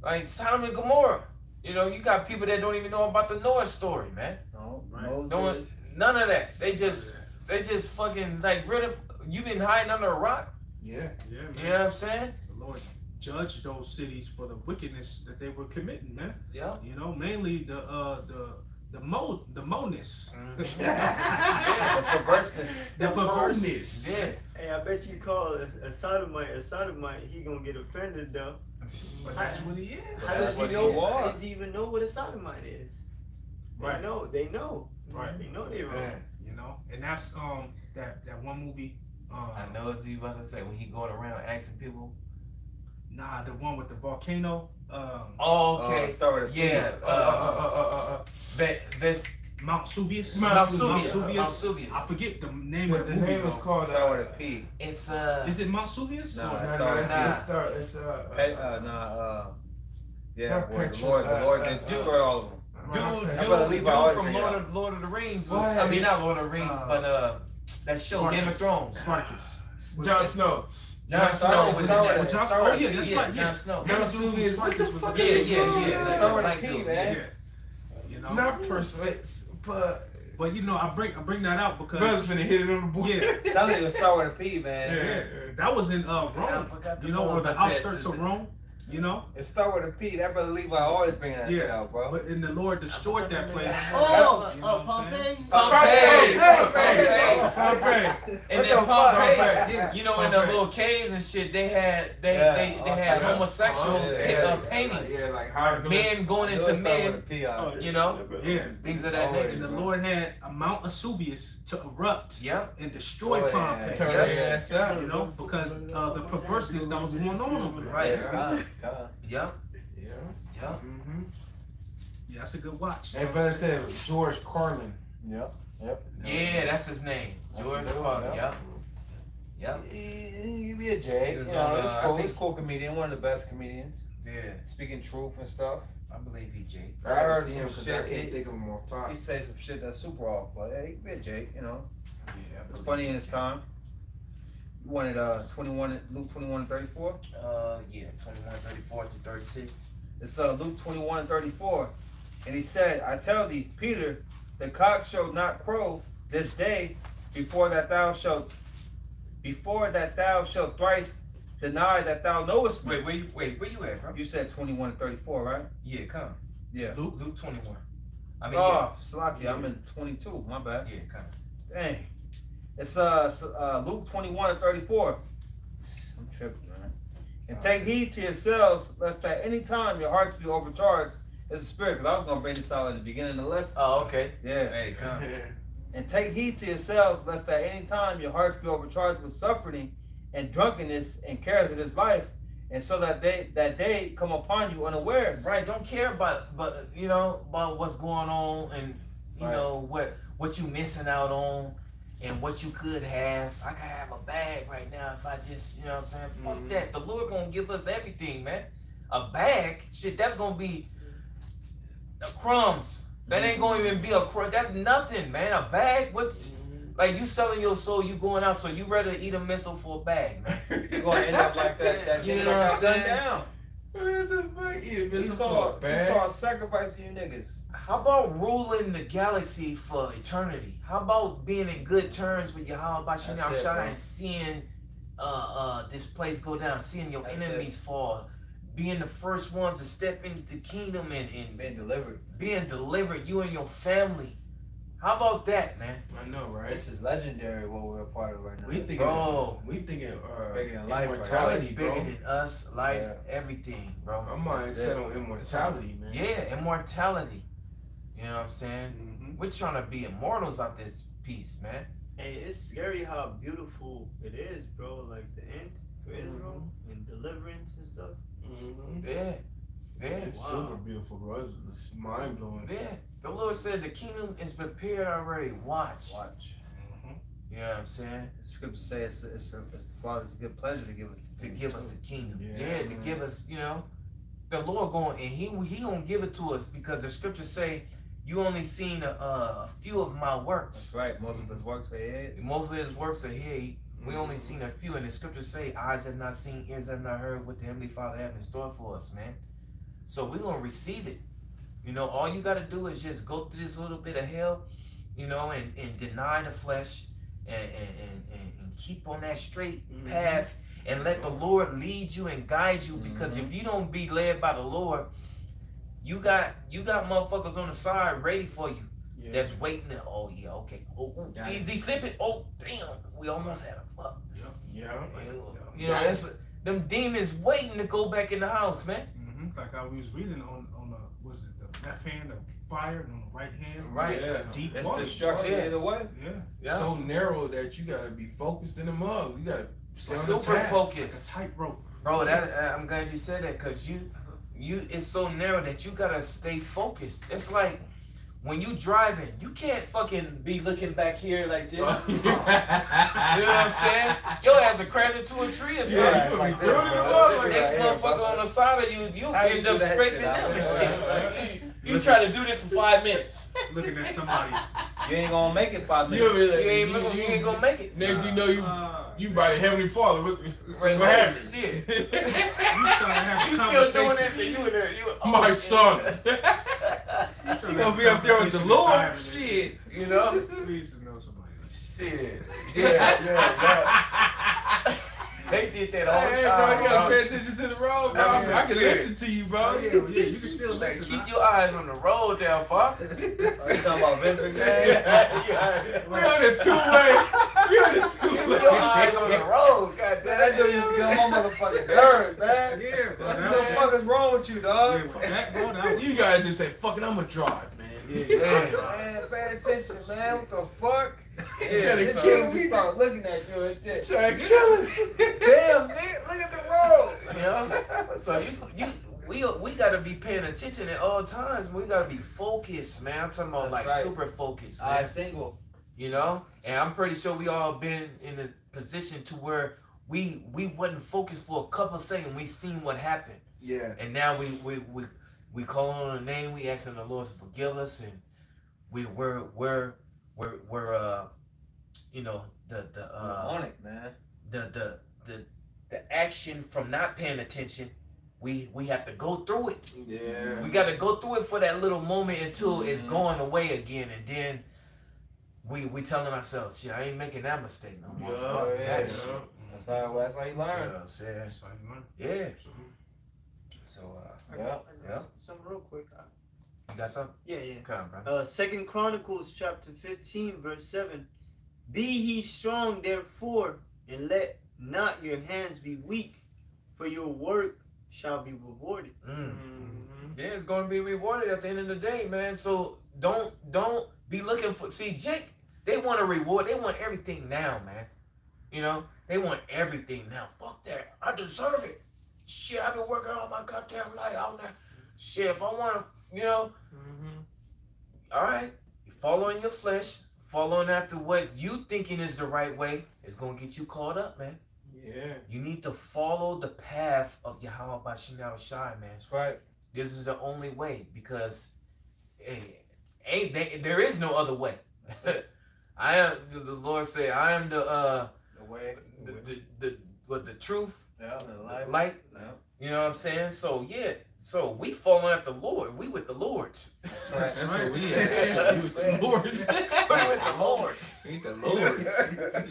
C: like Sodom and Gomorrah. You know, you got people that don't even know about the Noah story, man.
A: No,
B: Right.
A: Moses.
C: No none of that. They just, they just fucking like rid of. You been hiding under a rock.
E: Yeah.
B: Yeah, man.
C: You know what I'm saying?
B: The Lord judged those cities for the wickedness that they were committing, man.
C: Yeah.
B: You know, mainly the uh the the mo the moness. *laughs* *laughs*
A: the perverseness.
B: the perverseness.
C: Yeah.
F: Hey, I bet you call a, a sodomite a sodomite, he gonna get offended though.
B: But that's what he is.
F: How does he know? How does he even know what a sodomite is? They
B: Right.
F: know. They know.
B: Right.
F: They know they're wrong.
B: You know, and that's um that that one movie. Um,
C: I know what you about to say when he going around asking people.
B: Nah, the one with the volcano. Um,
C: Oh,
A: Uh,
C: okay.
A: start with a P.
C: Yeah.
E: Uh, uh, uh, uh, uh, uh.
C: Ve- Ves-
B: Mount Suvius.
E: Mount
C: Mount
E: Vesuvius.
C: Vesuvius. Mount
B: I forget the name of
E: The,
B: of the,
E: the name is called.
A: Start
E: Uh,
A: with a P.
C: It's uh.
B: Is it Mount Suvius?
A: No,
B: Or-
A: it's
E: no, no, it's,
A: a
C: Nah.
E: it's, start, it's uh, uh,
A: Pe- uh, nah, uh, yeah,
E: Not
A: where the
E: Petra,
A: Lord, the
E: uh,
A: Lord
E: uh,
A: did
E: uh,
A: destroy all of them.
E: uh,
C: Dude,
E: uh,
C: dude,
A: I better leave
C: dude
A: my
C: from Lord of, Lord of the Rings was,
E: What?
C: I mean, not Lord of the Rings,
B: Uh,
C: but uh, that show, Game of Thrones.
B: Spartacus.
E: Jon Snow.
C: Jon
A: Jon
C: Snow
A: Snow
C: was
A: was
C: in that.
A: Wars.
B: Jon- oh yeah, that's
C: yeah,
B: right. Yeah.
C: Jon Snow.
E: Jon
B: Game of
E: Snow
B: Thrones,
E: is- what the
B: Spartacus
E: fuck
B: was-
C: Yeah, yeah, yeah.
E: on?
C: Like,
A: Start with a
C: like
A: P,
C: dude,
A: man.
B: You know,
E: Not persuades, but
B: but you know, I bring I bring that out
E: brothers
B: because
E: finna hit it on the board.
B: Yeah.
A: Tell me to start with a P, man.
E: Yeah.
B: yeah, that was in uh
C: Yeah,
B: Rome.
C: forgot
B: You know,
C: know
B: or the outskirts of Rome. You know,
A: It start with a P. That brother Levi always bringing that shit
B: Yeah.
A: out, bro.
B: but and the Lord destroyed that place.
F: Oh,
B: You know
F: oh,
B: what I'm?
F: Pompeii.
C: Pompeii.
E: Pompeii. Pompeii.
C: And then
A: the?
C: Pompeii,
E: Pompeii.
C: you know, in the little caves and shit, they had they
A: Yeah,
C: they, they
A: all
C: had
A: type
C: homosexual
A: oh, yeah, yeah,
C: uh, paintings,
E: Yeah, like hieroglyphs.
C: men going into
A: it start with a
C: men,
A: P
C: you know,
B: Yeah.
C: things of that
A: Always.
B: And
C: nature.
B: the Lord had a Mount Vesuvius to erupt
C: Yep.
B: and destroy
A: Oh.
B: Pompeii.
E: Turn
A: Yeah.
E: their ass out.
B: You know, because uh, the perverseness that was going on over there.
C: Right.
A: Yeah, God, God.
C: Yep.
E: Yeah.
C: Yep.
E: Mm-hmm.
B: Yeah, that's a good watch.
E: And brother said George Carlin.
A: Yep. Yep.
C: Yeah, that's his name,
A: That's
C: George
A: a good one,
C: Carlin.
A: yeah.
C: Yep. Yep.
A: You be a J.
C: He
A: You know,
C: on,
A: he's
C: uh,
A: cool. He's a cool comedian. One of the best comedians.
C: Yeah,
A: Speaking truth and stuff.
C: I believe he Jake.
A: I heard
E: see
A: some
E: him 'cause I
A: shit.
E: can't
A: He,
E: think of him off top.
A: he say some shit that's super off, but hey, he can be a J. You know,
B: Yeah,
A: it's funny in his time. You wanted uh 21, Luke 21 and 34.
C: Uh, yeah, 21, 34 to 36.
A: It's uh, Luke 21 and 34. And he said, I tell thee, Peter, the cock shall not crow this day before that thou shalt before that thou shalt thrice deny that thou knowest me.
C: Wait, wait, wait, where you at, bro?
A: You said 21 and 34, right?
C: Yeah, come.
A: Yeah.
C: Luke, Luke 21. I mean,
A: oh, Slocky, I'm in 22. My bad.
C: yeah, yeah, come.
A: Dang. It's uh, uh Luke 21 and 34. I'm tripping, man. And take heed to yourselves, lest at any time your hearts be overcharged as a spirit. Because I was gonna bring this out at the beginning of the lesson.
C: Oh, okay.
A: Yeah.
C: Hey, come. *laughs*
A: And take heed to yourselves, lest at any time your hearts be overcharged with suffering and drunkenness and cares of this life, and so that they that day come upon you unawares.
C: Right, don't care about, but you know, about what's going on and you
A: Right.
C: know what what you missing out on and what you could have. I could have a bag right now if I just, you know what I'm saying? Fuck
E: Mhm.
C: that. The Lord gonna give us everything, man. A bag, shit, that's gonna be crumbs. That ain't gonna even be a crumb. That's nothing, man. A bag, what's like you selling your soul, you going out, so you rather eat a missile for a bag, man. *laughs*
A: You're gonna end up like that. that
C: You know what I'm saying?
A: down.
E: What the fuck? Eat a
A: saw,
E: for a bag?
A: saw sacrificing you niggas.
C: How about ruling the galaxy for eternity? How about being in good terms with Yahweh Bashim
A: That's it,
C: Shai
A: bro.
C: and seeing uh, uh, this place go down, seeing your
A: That's
C: enemies fall, being the first ones to step into the kingdom and, and
A: Being delivered.
C: being delivered, you and your family. How about that, man?
E: I know, right?
A: This is legendary what we're a part of right now.
E: We thinking,
C: Bro.
E: we thinking, uh,
A: Bigger than life right
E: immortality,
C: It's bigger
E: bro.
C: than us, life,
A: Yeah.
C: everything, bro.
E: My mind's set on immortality, man.
C: Yeah, immortality. You know what I'm saying?
B: Mhm.
C: We're trying to be immortals out this piece, man.
F: Hey, it's scary how beautiful it is, bro. Like the end for Israel and deliverance and stuff.
E: Mhm.
C: Yeah. Yeah.
E: It's super beautiful, bro. It's, it's mind blowing.
C: Yeah. The Lord said the kingdom is prepared already. Watch.
A: Watch.
C: You know what I'm saying?
A: The scriptures say it's, it's, it's the Father's good pleasure to give us the
C: To
A: kingdom,
C: give us the kingdom.
E: Yeah.
C: Yeah, to give us, you know, the Lord going and He He gonna give it to us because the scriptures say you only seen a, a few of my works.
A: That's right. Most of his works are.
C: Most of His works are here. We only seen a few, and the scriptures say eyes have not seen, ears have not heard what the Heavenly Father have in store for us, man. So we're gonna receive it. You know, all you gotta do is just go through this little bit of hell, you know, and, and deny the flesh and, and, and, and, keep on that straight
F: Mhm.
C: path and let the Lord lead you and guide you because
A: Mhm.
C: if you don't be led by the Lord, you got you got motherfuckers on the side ready for you
E: Yeah.
C: that's waiting to, oh yeah, okay. Oh, oh,
E: Got
C: is he slipping? Oh damn, we almost had a fuck.
E: yeah. Yeah.
C: You know, that's them demons waiting to go back in the house, man.
B: Mm-hmm. Like how we was reading on on the was it the left hand of fire and on the right hand
C: Right.
E: Yeah.
B: deep
A: It's
B: water.
A: destruction
C: Yeah.
A: either way.
B: Yeah,
C: Yeah.
E: So narrow that you gotta be focused in the mug. You gotta stay on the
C: Super
E: tap.
B: like a
C: focused.
B: tightrope.
C: Bro, that I'm glad you said that because you, you, it's so narrow that you gotta stay focused. It's like when you driving, you can't fucking be looking back here like this. *laughs* you know what I'm saying? Your ass will crash into a tree or something.
E: Yeah,
A: it's like
E: you
A: this,
E: doing it
A: bro.
E: wrong
C: the
E: like
C: next motherfucker on the side of you, you
A: How you
C: end
A: do
C: up scraping
A: out
C: them and shit. Like, you, you try to do this for five minutes.
B: Looking at somebody.
A: You ain't gonna make it five
E: You,
A: minutes.
E: like,
C: You ain't, you ain't gonna make it.
E: Next thing you know, you
B: Uh,
E: you by the heavenly Father. What, what
C: Right,
E: happened?
C: Shit. *laughs*
B: you trying to have a
C: You still doing this you in uh, you oh,
E: My son. *laughs* *laughs*
B: You trying to
E: You
B: have
E: gonna be up there with the Lord? Shit.
C: You know?
B: Please to know somebody.
C: Shit. Yeah, yeah, yeah. They did that all the
E: Hey, bro, you gotta pay attention to the road, bro.
C: That was
E: I can
C: spirit.
E: listen to you, bro.
B: Oh, yeah, yeah, you can still listen.
C: keep your eyes on the road there, fuck.
A: Are *laughs* oh, you talking about Vince McMahon? *laughs*
C: yeah, yeah.
E: We on the two way. We on the *laughs* two way.
C: Keep your eyes on the road,
A: Man, that dude used to get on my motherfucking nerves, man.
B: Yeah, bro.
A: What the fuck is wrong with you,
B: yeah,
A: dog?
B: for that, bro, that was,
E: You guys just say, fuck it, I'm gonna drive, man.
B: yeah,
C: Yeah.
A: Man, pay attention, man. What the fuck?
E: Yeah,
A: this
E: so-
A: kid we start looking at you and shit.
E: Try to kill us.
A: Damn, nigga, look at the road.
C: You know? So you, you, we, we gotta be paying attention at all times. We gotta be focused, man. I'm talking about
A: That's
C: like
A: right.
C: super focused, man.
A: I single.
C: you know and i'm pretty sure we all been in a position to where we we wasn't focused for a couple of seconds we seen what happened
E: Yeah.
C: and now we we we, we call on the name we asking the lord to forgive us and we we're we're we're, we're uh you know the the uh
A: on it, man.
C: the the the the action from not paying attention we we have to go through it
E: Yeah.
C: we got to go through it for that little moment until it's
A: Mhm.
C: going away again, and then we we telling ourselves, "Shit, I ain't making that mistake no more."
E: Yeah,
C: Fuck
A: yeah,
C: that
A: yeah.
C: shit."
A: That's how that's how you
C: You know
A: learn.
C: what I'm saying?
B: that's how you learn.
C: Yeah. So, uh,
A: Yeah,
F: got, I got
C: yeah.
F: Something real quick.
C: you got something?
F: Yeah, yeah.
C: Come, brother.
F: Uh, Second Chronicles chapter 15, verse 7. Be ye strong, therefore, and let not your hands be weak, for your work shall be rewarded.
C: Mm.
B: Mm-hmm.
C: Yeah, it's gonna be rewarded at the end of the day, man. So don't don't be looking for. See, Jake, they want a reward. They want everything now, man. You know, they want everything now. Fuck that. I deserve it. Shit, I've been working all my goddamn life out there. Shit, if I want to, you know,
B: Mm-hmm.
C: all right, following your flesh, following after what you thinking is the right way, is gonna get you caught up, man.
E: Yeah.
C: You need to follow the path of Yahweh Bashim Shai, man.
A: That's right.
C: This is the only way because hey, ain't they, there is no other way. *laughs* I am the, the Lord say I am the uh
A: The way.
C: the the, the what the truth,
A: Yeah, the
C: the
A: light.
C: light.
A: Yeah.
C: You know what I'm saying? So yeah, so we following after the Lord. We with the Lords.
A: That's
E: That's
A: right.
E: what we at. You *laughs* *laughs* with the Lords.
C: we with the Lords.
E: Ain't the Lords.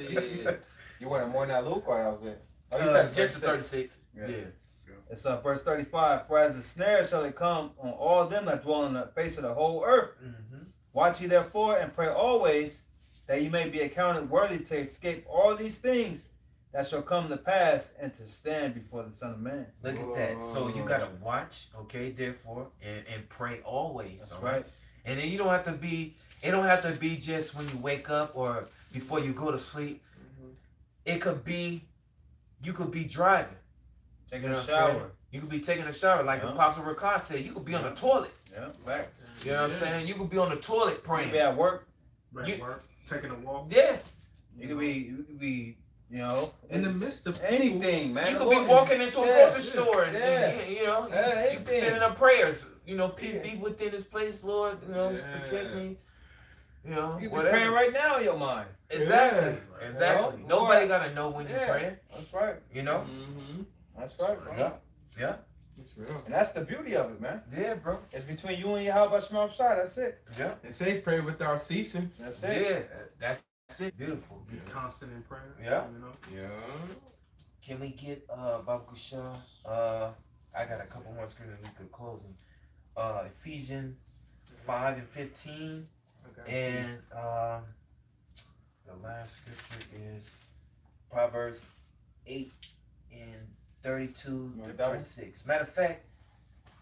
E: Yeah.
A: You wanted more than that Luke while I was there. Oh, you
C: Uh,
A: said
C: just the
A: 36.
C: 36.
A: Yeah.
C: Yeah.
A: It's uh, verse 35. For as a snare shall it come on all them that dwell on the face of the whole earth.
C: Mm-hmm.
A: Watch ye therefore and pray always that you may be accounted worthy to escape all these things that shall come to pass and to stand before the Son of Man.
C: Look at that. So you gotta watch, okay, therefore, and, and pray always.
A: That's
C: all
A: right.
C: And then you don't have to be it don't have to be just when you wake up or before you go to sleep. Mm-hmm. It could be you could be driving.
A: Taking
C: You know
A: a
C: what saying?
A: shower.
C: You could be taking a shower, like
A: Yeah.
C: Apostle Ricard said. You could be on the toilet.
A: Yeah, facts.
C: You know what I'm saying? You could be on the toilet
A: You could
C: praying.
A: be at work.
B: Right,
C: You-
B: work, taking a walk.
C: Yeah.
A: You could be. You could be. You know,
B: In the midst of
A: anything, man.
C: You could be
A: Walking-
C: walking into a
A: Yeah,
C: grocery store and,
A: yeah.
C: and, you know,
A: Yeah,
C: you, you
A: anything.
C: sending up prayers. You know, peace
A: Yeah.
C: be within this place, Lord. You know,
E: Yeah.
C: protect me. You know,
A: You could be
C: whatever.
A: praying right now in your mind.
C: Exactly.
E: Yeah.
C: Exactly.
A: Well,
C: Nobody
A: or-
C: gotta know when you're
A: Yeah.
C: praying.
A: That's right.
C: You know.
E: Mm-hmm.
A: That's right, bro.
C: Yeah. Yeah.
E: It's real.
A: And that's the beauty of it, man.
C: Yeah, bro.
A: It's between you and your how about Shemam Shai. That's it.
C: Yeah.
E: And say pray without ceasing.
A: That's it.
C: That's, that's it. Beautiful.
B: Be constant in prayer.
C: Yeah.
B: You know.
E: Yeah.
C: Can we get uh Babu Kushan? Uh I got a couple more screens and we could close them. Uh Ephesians five and fifteen.
E: Okay.
C: And um, the last scripture is Proverbs 8 and 32 to
A: want that one?
C: 36. Matter of fact,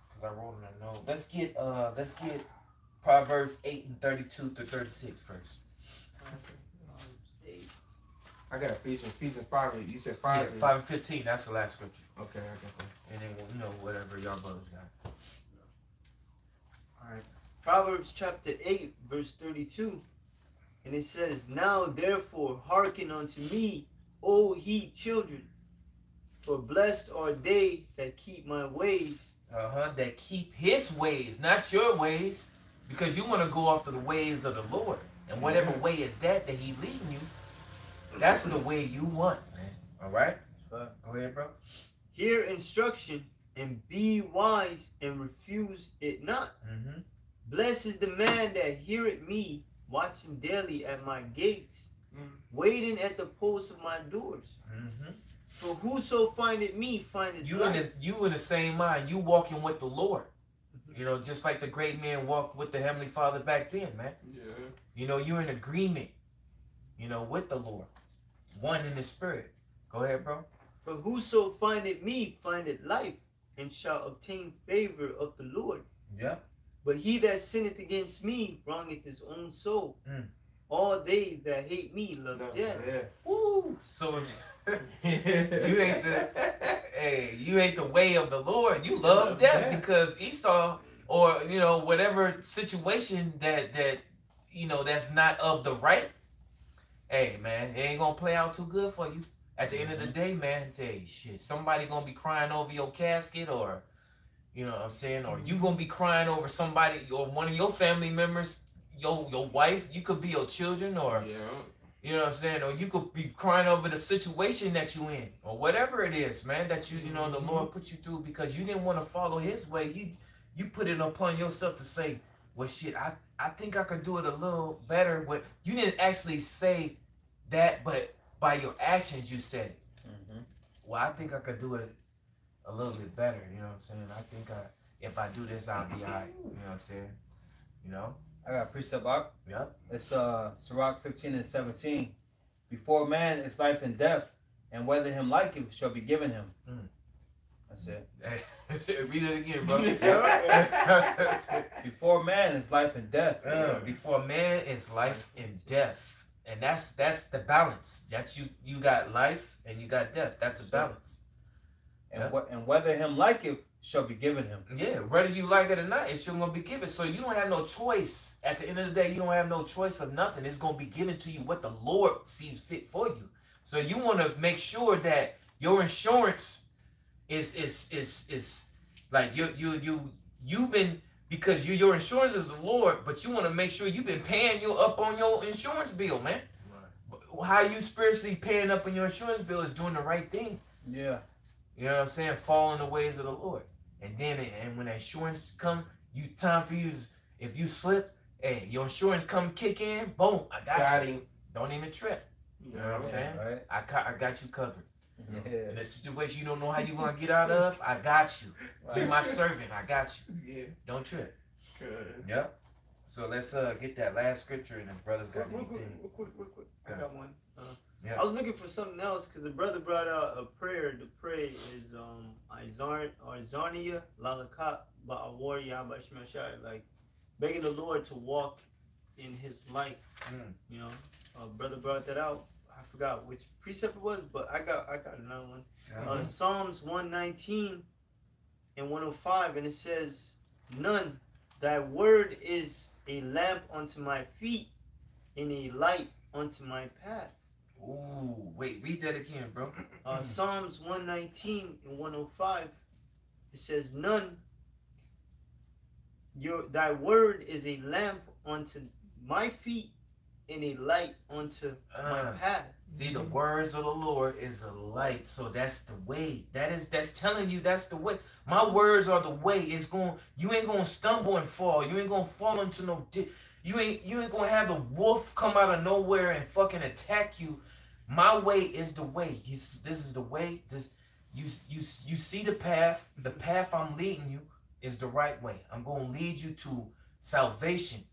C: because I wrote in a note, let's get uh let's get Proverbs 8 and 32 to 36 first.
E: I got Ephesians, Ephesians five. You said
C: Yeah,
E: five.
C: 5 and 15, that's the last scripture.
E: Okay, I got that.
C: And then, you know, whatever y'all brothers got. All right.
F: Proverbs chapter 8, verse 32. And it says, Now therefore hearken unto me, O ye children, for blessed are they that keep my ways.
C: Uh huh. That keep his ways, not your ways, because you want to go after the ways of the Lord. And whatever way is that that he leading you, that's the way you want, man. All right?
A: Right.
C: Go ahead, bro.
F: Hear instruction and be wise and refuse it not.
C: Mm-hmm.
F: Blessed is the man that heareth me, watching daily at my gates,
E: Mm.
F: waiting at the posts of my doors.
C: Mm-hmm.
F: For whoso findeth me findeth
C: You in
F: life.
C: the you in the same mind. You walking with the Lord. You know, just like the great man walked with the Heavenly Father back then, man.
E: Yeah.
C: You know, you're in agreement, you know, with the Lord. One in the spirit. Go ahead, bro.
F: For whoso findeth me findeth life, and shall obtain favor of the Lord.
C: Yeah.
F: But he that sinneth against me wrongeth his own soul.
C: Mm.
F: All they that hate me love
E: No,
F: death.
C: Woo. So *laughs* You ain't the hey, you ain't the way of the Lord. You love
E: Love
C: death
E: death.
C: because Esau or you know whatever situation that that you know that's not of the right. Hey man, it ain't gonna play out too good for you. At the end of the mm-hmm. day, man, say shit, somebody gonna be crying over your casket or you know what I'm saying, or you mm-hmm. gonna be crying over somebody or one of your family members, your your wife, you could be your children or
E: Yeah.
C: you know what I'm saying? Or you could be crying over the situation that you in, or whatever it is, man, that you you know the mm-hmm. Lord put you through because you didn't want to follow His way. You you put it upon yourself to say, well, shit, I I think I could do it a little better. But you didn't actually say that, but by your actions you said it.
A: Mm-hmm.
C: Well, I think I could do it a little bit better. You know what I'm saying? I think I if I do this, I'll be alright. You know what I'm saying? You know?
A: I got a precept up.
C: Yep.
A: It's uh Sirach 15 and 17. Before man is life and death, and whether him like it shall be given him.
C: Mm.
A: That's it. *laughs*
C: Hey, read it again, bro. *laughs* *laughs*
A: Before man is life and death.
C: Uh, before man is life and death, and that's that's the balance. That's you you got life and you got death. That's the balance.
A: And,
C: Yeah.
A: what and whether him like it shall be given him.
C: Yeah, whether you like it or not, it's still gonna be given. So you don't have no choice. At the end of the day, you don't have no choice of nothing. It's gonna be given to you what the Lord sees fit for you. So you want to make sure that your insurance is is is is like you you you you've been because you your insurance is the Lord, but you want to make sure you've been paying you up on your insurance bill, man. Right. How you spiritually paying up on your insurance bill is doing the right thing.
A: Yeah.
C: You know what I'm saying? Fall in the ways of the Lord. And then and when the insurance come, you time for you to, if you slip, hey, your insurance come kick in, boom, I got,
E: Got
C: you.
E: him.
C: Don't even trip. You know what I'm saying?
A: Right?
C: I I got you covered.
A: Yeah.
C: In a situation you don't know how you gonna get out of, I got you. Be my *laughs* servant, I got you.
E: Yeah.
C: Don't trip.
E: Good.
C: Yep. So let's uh get that last scripture and the brothers got
F: Real quick,
C: anything.
F: real quick, real quick. I
C: Go
F: got one. Uh,
C: Yeah.
F: I was looking for something else because the brother brought out a prayer. The prayer is um Izar or Zarnia Lalakat Ba'awar Yabashma Shai, like begging the Lord to walk in his light.
C: Mm.
F: You know, uh, brother brought that out. I forgot which precept it was, but I got I got another one.
C: Uh-huh.
F: Uh, Psalms 119 and 105, and it says, None, thy word is a lamp unto my feet and a light unto my path.
C: Ooh, wait, read that again, bro.
F: Uh, *clears throat* Psalms 119 and 105, it says, None, your thy word is a lamp unto my feet and a light unto my
C: Uh,
F: path.
C: See, the words of the Lord is a light, so that's the way. That is that's telling you that's the way. My words are the way. It's going. You ain't gonna stumble and fall. You ain't gonna fall into no. Di- you ain't you ain't gonna have the wolf come out of nowhere and fucking attack you. My way is the way. This, this is the way. This you you you see the path. The path I'm leading you is the right way. I'm gonna lead you to salvation.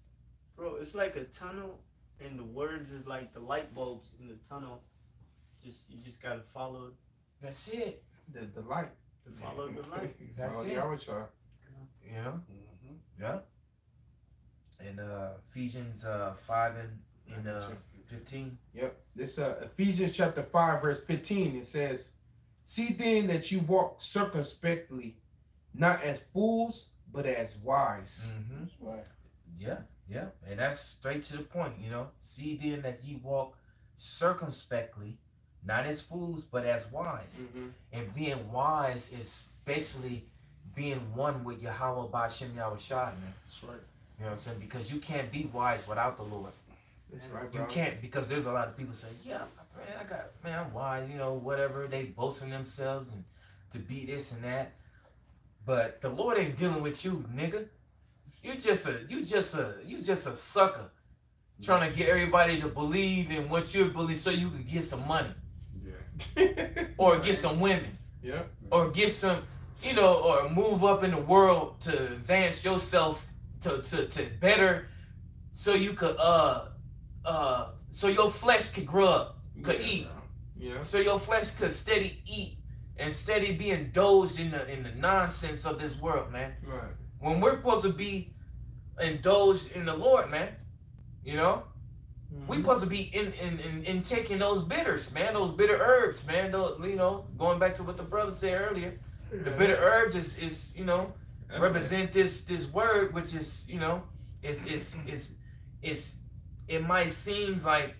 F: Bro, it's like a tunnel, and the words is like the light bulbs in the tunnel. Just you just gotta follow
C: That's it.
E: The the light.
F: follow the light. *laughs*
C: That's
E: Follow
C: it.
E: Yahweh Shai.
C: You know. Yeah. And uh Ephesians uh five and and uh fifteen.
E: Yep. This uh Ephesians chapter 5, verse 15, it says, See then that you walk circumspectly, not as fools, but as wise.
C: Mm-hmm.
E: Right.
C: Yeah, yeah. And that's straight to the point, you know. See then that ye walk circumspectly, not as fools, but as wise.
E: Mm-hmm.
C: And being wise is basically being one with Yahweh Bashem Yahweh Shai, man.
E: That's right.
C: You know what I'm saying? Because you can't be wise without the Lord.
E: That's right, bro.
C: You can't because there's a lot of people say, "Yeah, man, I got man, I'm wise," you know, whatever. They boasting themselves and to be this and that. But the Lord ain't dealing with you, nigga. You just a you just a you just a sucker trying to get everybody to believe in what you believe so you can get some money Yeah. or *laughs* get some women
E: Yeah.
C: or get some you know or move up in the world to advance yourself to to, to better so you could uh uh so your flesh could grow up could
E: Yeah,
C: eat.
E: Yeah.
C: so your flesh could steady eat and steady be indulged in the in the nonsense of this world man
E: Right.
C: when we're supposed to be indulged in the lord man. You know? We supposed to be in, in, in, in taking those bitters, man, those bitter herbs, man. Those, you know, going back to what the brother said earlier, the bitter herbs is, is you know represent this this word, which is you know, is is is is it might seem like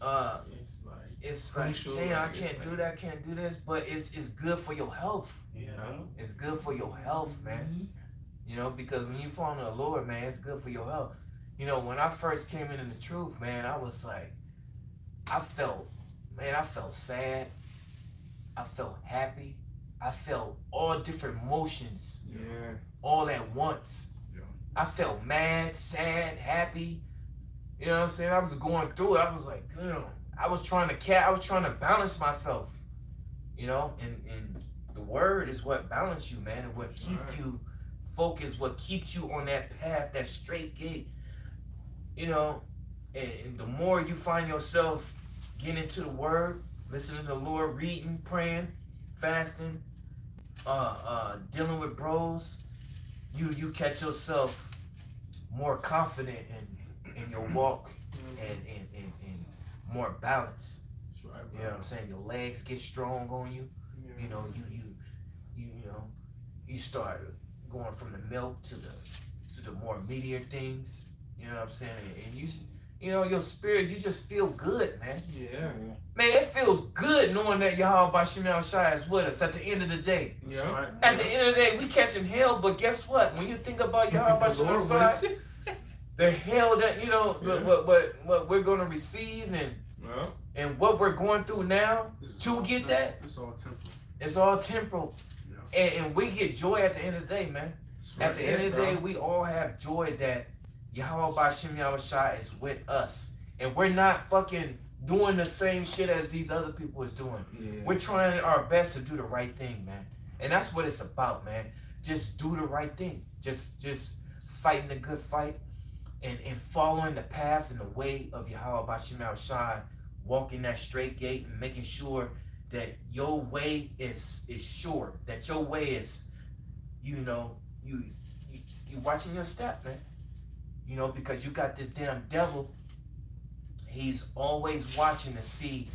C: uh
B: It's like,
C: it's like
E: Crucial,
C: damn I
E: like, it's
C: can't do
E: like-
C: that, I can't do this, but it's it's good for your health.
B: you know,
C: It's good for your health, man. You know, because when you fall in the Lord, man, it's good for your health. You know, when I first came into the truth, man, I was like, I felt, man, I felt sad. I felt happy. I felt all different emotions
E: Yeah.
C: all at once.
E: Yeah.
C: I felt mad, sad, happy. You know what I'm saying? I was going through it. I was like, damn. I was trying to cat. I was trying to balance myself. You know, and and the word is what balance you, man, and what keep
E: Right.
C: you focused, what keeps you on that path, that straight gate. You know, and, and the more you find yourself getting into the word, listening to the Lord, reading, praying, fasting, uh, uh, dealing with bros, you you catch yourself more confident in in your walk and and, and, and more balanced.
E: That's right,
C: You know what I'm saying? Your legs get strong on you. You know, you you you you know, you start going from the milk to the to the more meatier things. You know what I'm saying? And, and you you know, your spirit, you just feel good, man.
E: Yeah.
C: Man, it feels good knowing that Yahweh Bashim Shai is with us at the end of the day.
E: Yeah.
B: right.
C: At the end of the day, we catching hell, but guess what? When you think about Yahweh *laughs*
E: The Lord
C: Bashim Shai,
E: willing.
C: the hell that you know
E: Yeah.
C: what, what what what we're gonna receive and
E: Well,
C: and what we're going through now to
B: all
C: get
B: temp-
C: that,
B: It's all temporal.
C: it's all temporal. And, and we get joy at the end of the day, man. At the end of the day, we all have joy that Yahweh Bashim Yahushua is with us. And we're not fucking doing the same shit as these other people is doing.
E: yeah.
C: We're trying our best to do the right thing, man. And that's what it's about, man. Just do the right thing. Just just fighting a good fight and, and following the path and the way of Yahweh Bashim Yahushua, walking that straight gate and making sure that your way is is sure, that your way is, you know, you you, you watching your step, man. You know, because you got this damn devil. he's always watching to see,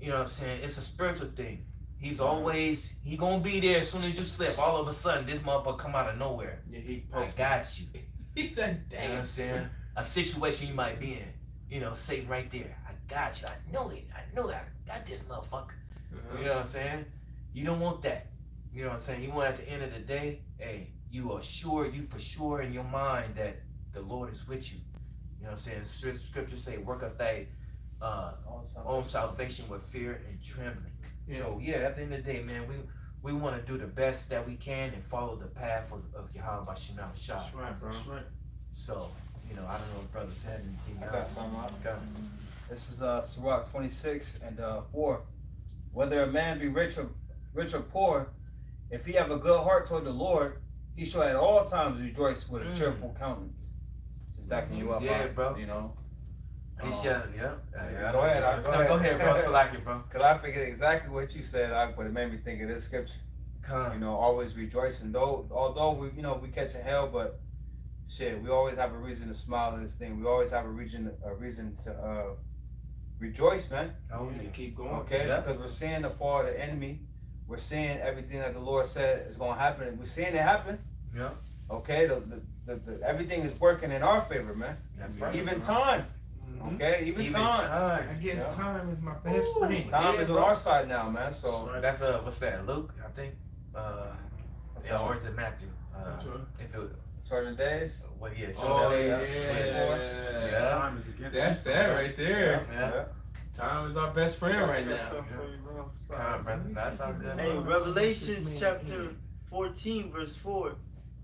C: you know what I'm saying? It's a spiritual thing. He's always he gonna be there as soon as you slip. All of a sudden, this motherfucker come out of nowhere.
E: Yeah, he
C: I got you. *laughs*
E: He done
C: You know what I'm saying? A situation you might be in. You know, Satan right there. I got you. I know it. I know it. I got this motherfucker.
E: Uh-huh.
C: You know what I'm saying? You don't want that. You know what I'm saying? You want at the end of the day, hey, you are sure, you for sure in your mind that the Lord is with you. You know what I'm saying? Scrip- Scripture say, work up thy uh, own salvation with fear and trembling. So yeah, at the end of the day, man, we we want to do the best that we can and follow the path of, of Yahweh Bashim Shah.
E: That's right, bro.
B: That's right.
C: So, you know, I don't know if brothers had anything
A: I got
C: else.
A: some. I- This is uh Sirach 26 and uh 4. Whether a man be rich or rich or poor, if he have a good heart toward the Lord, he shall at all times rejoice with a
C: Mm.
A: cheerful countenance. Just backing you up,
C: Yeah,
A: on,
C: bro.
A: You know,
C: He
A: Oh.
C: shall, yeah. yeah.
A: Go ahead,
C: No,
A: go
C: go
A: ahead.
C: ahead, bro. Salaki, bro. *laughs*
A: cause I forget exactly what you said, uh, but it made me think of this scripture. Come. You
C: Come.
A: know, always rejoicing. Though, although we, you know, we catching hell, but shit, we always have a reason to smile in this thing. We always have a reason, a reason to uh, rejoice, man.
C: Oh,
E: Yeah,
C: yeah.
E: keep going.
A: Okay,
C: Yeah.
A: because we're seeing the fall of the enemy. We're seeing everything that the Lord said is going to happen. We're seeing it happen.
C: Yeah.
A: Okay, the, the, the, the everything is working in our favor, man.
C: That's right.
A: Even time.
E: Mhm.
A: Okay, even,
C: Even
A: time.
E: I guess
A: Yeah.
E: time is my best friend.
A: Time
C: Yeah,
A: is
C: bro.
A: on our side now, man. So
C: That's uh, what's that? Luke, I think. Uh, yeah, or is it Matthew? Uh, if it,
A: certain days.
C: well, yeah,
E: Oh
C: days,
E: yeah.
C: Yeah.
B: Time is against
E: That's
B: us.
E: that right there.
C: Yeah.
E: Time is our best friend right now.
F: something for you, bro.
C: Come on, brother. That's all good.
F: Hey,
C: bro.
F: Revelations chapter 14, verse 4.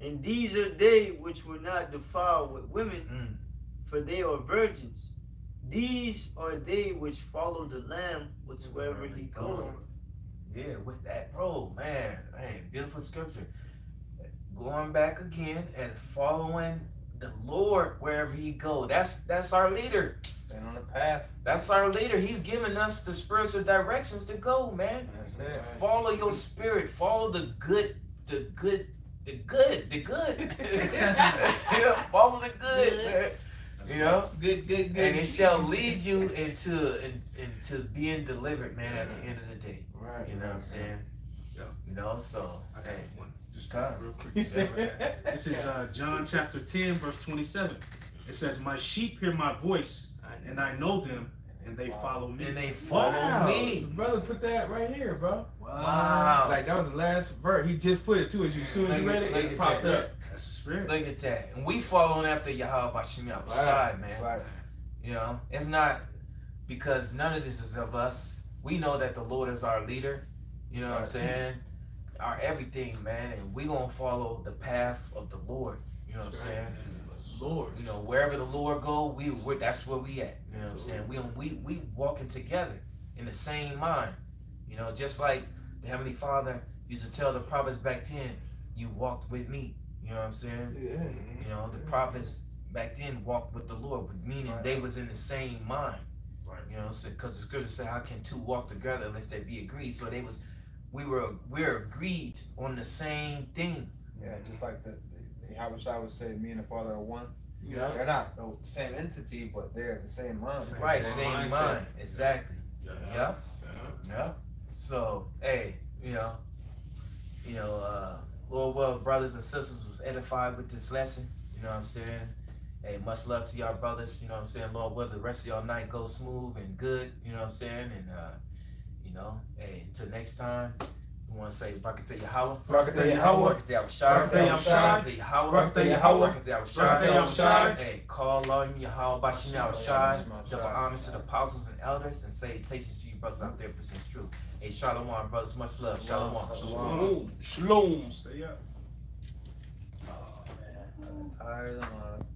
F: And these are they which were not defiled with women,
C: Mm.
F: for they are virgins. These are they which follow the Lamb whichsoever he goeth.
C: Yeah, with that, bro, man, hey, beautiful scripture. Going back again as following the Lord wherever He go. That's that's our leader.
A: Staying on the path.
C: That's our leader. He's giving us the spiritual directions to go, man.
A: That's it.
C: Follow your spirit. Follow the good, the good, the good, the good. *laughs* *laughs* yeah, follow the good, man. You know.
E: Good, good, good.
C: And it shall lead you into in, into being delivered, man. At the end of the day,
E: Right.
C: you know what I'm saying?
B: Yeah.
C: You know, so
B: I got
C: hey,
B: one. Just
C: Time.
B: real quick. *laughs* This is uh, John chapter 10, verse 27. It says, My sheep hear my voice, and I know them, and they follow me.
C: and they follow
E: Wow.
C: me.
E: Brother, put that right here, bro.
C: Wow.
E: Like that was the last verse. He just put it to us. You soon as you read it, it popped
C: there.
E: up.
B: That's the spirit.
C: Look at that, and we following after Yahweh Bashim Shai, man.
A: Right.
C: You know, it's not because none of this is of us. We know that the Lord is our leader. You know what I'm saying? Our everything, man, and we gonna follow the path of the Lord. You know what I'm saying?
E: Lord.
C: You know, wherever the Lord go, we we that's where we at. You know what I'm saying? We we we walking together in the same mind. You know, just like the Heavenly Father used to tell the prophets back then, "You walked with me." You know what I'm saying?
E: Yeah.
C: You know, the prophets back then walked with the Lord, meaning they was in the same mind.
B: Right.
C: You know, so because the scripture say, "How can two walk together unless they be agreed?" So they was, we were we're agreed on the same thing.
A: Yeah, just like the, the, the Yahweh would say, me and the Father are one.
C: Yeah.
A: They're not the same entity, but they're the same mind.
C: Right,
E: Same
C: same
E: mindset.
C: mind, exactly.
B: Yeah.
C: Yeah. Yeah. So, hey, you know, you know, uh, well, well, brothers and sisters was edified with this lesson. You know what I'm saying? Hey, much love to y'all brothers. You know what I'm saying? Lord, whether the rest of y'all night goes smooth and good. You know what I'm saying? And uh, you know, hey, until next time. We want to say Barakatah Yahweh.
A: Barakatah Yahweh.
C: Barakatah Yahushua.
B: Barakatah Yahushua.
C: Barakatah Yahweh.
A: Barakatah Yahweh.
C: Barakatah
B: Barakatah
C: Yahushua.
B: Yahushua.
C: Hey, call on Yahweh Bashim Yahushua. Double honors to the apostles and elders and salutations to you brothers out there presents true. Hey, Shalom, brothers. Much love. Shalom.
A: Shalom.
E: Shalom.
B: Stay up.
A: Oh, tired of the mind.
F: Yeah, bro.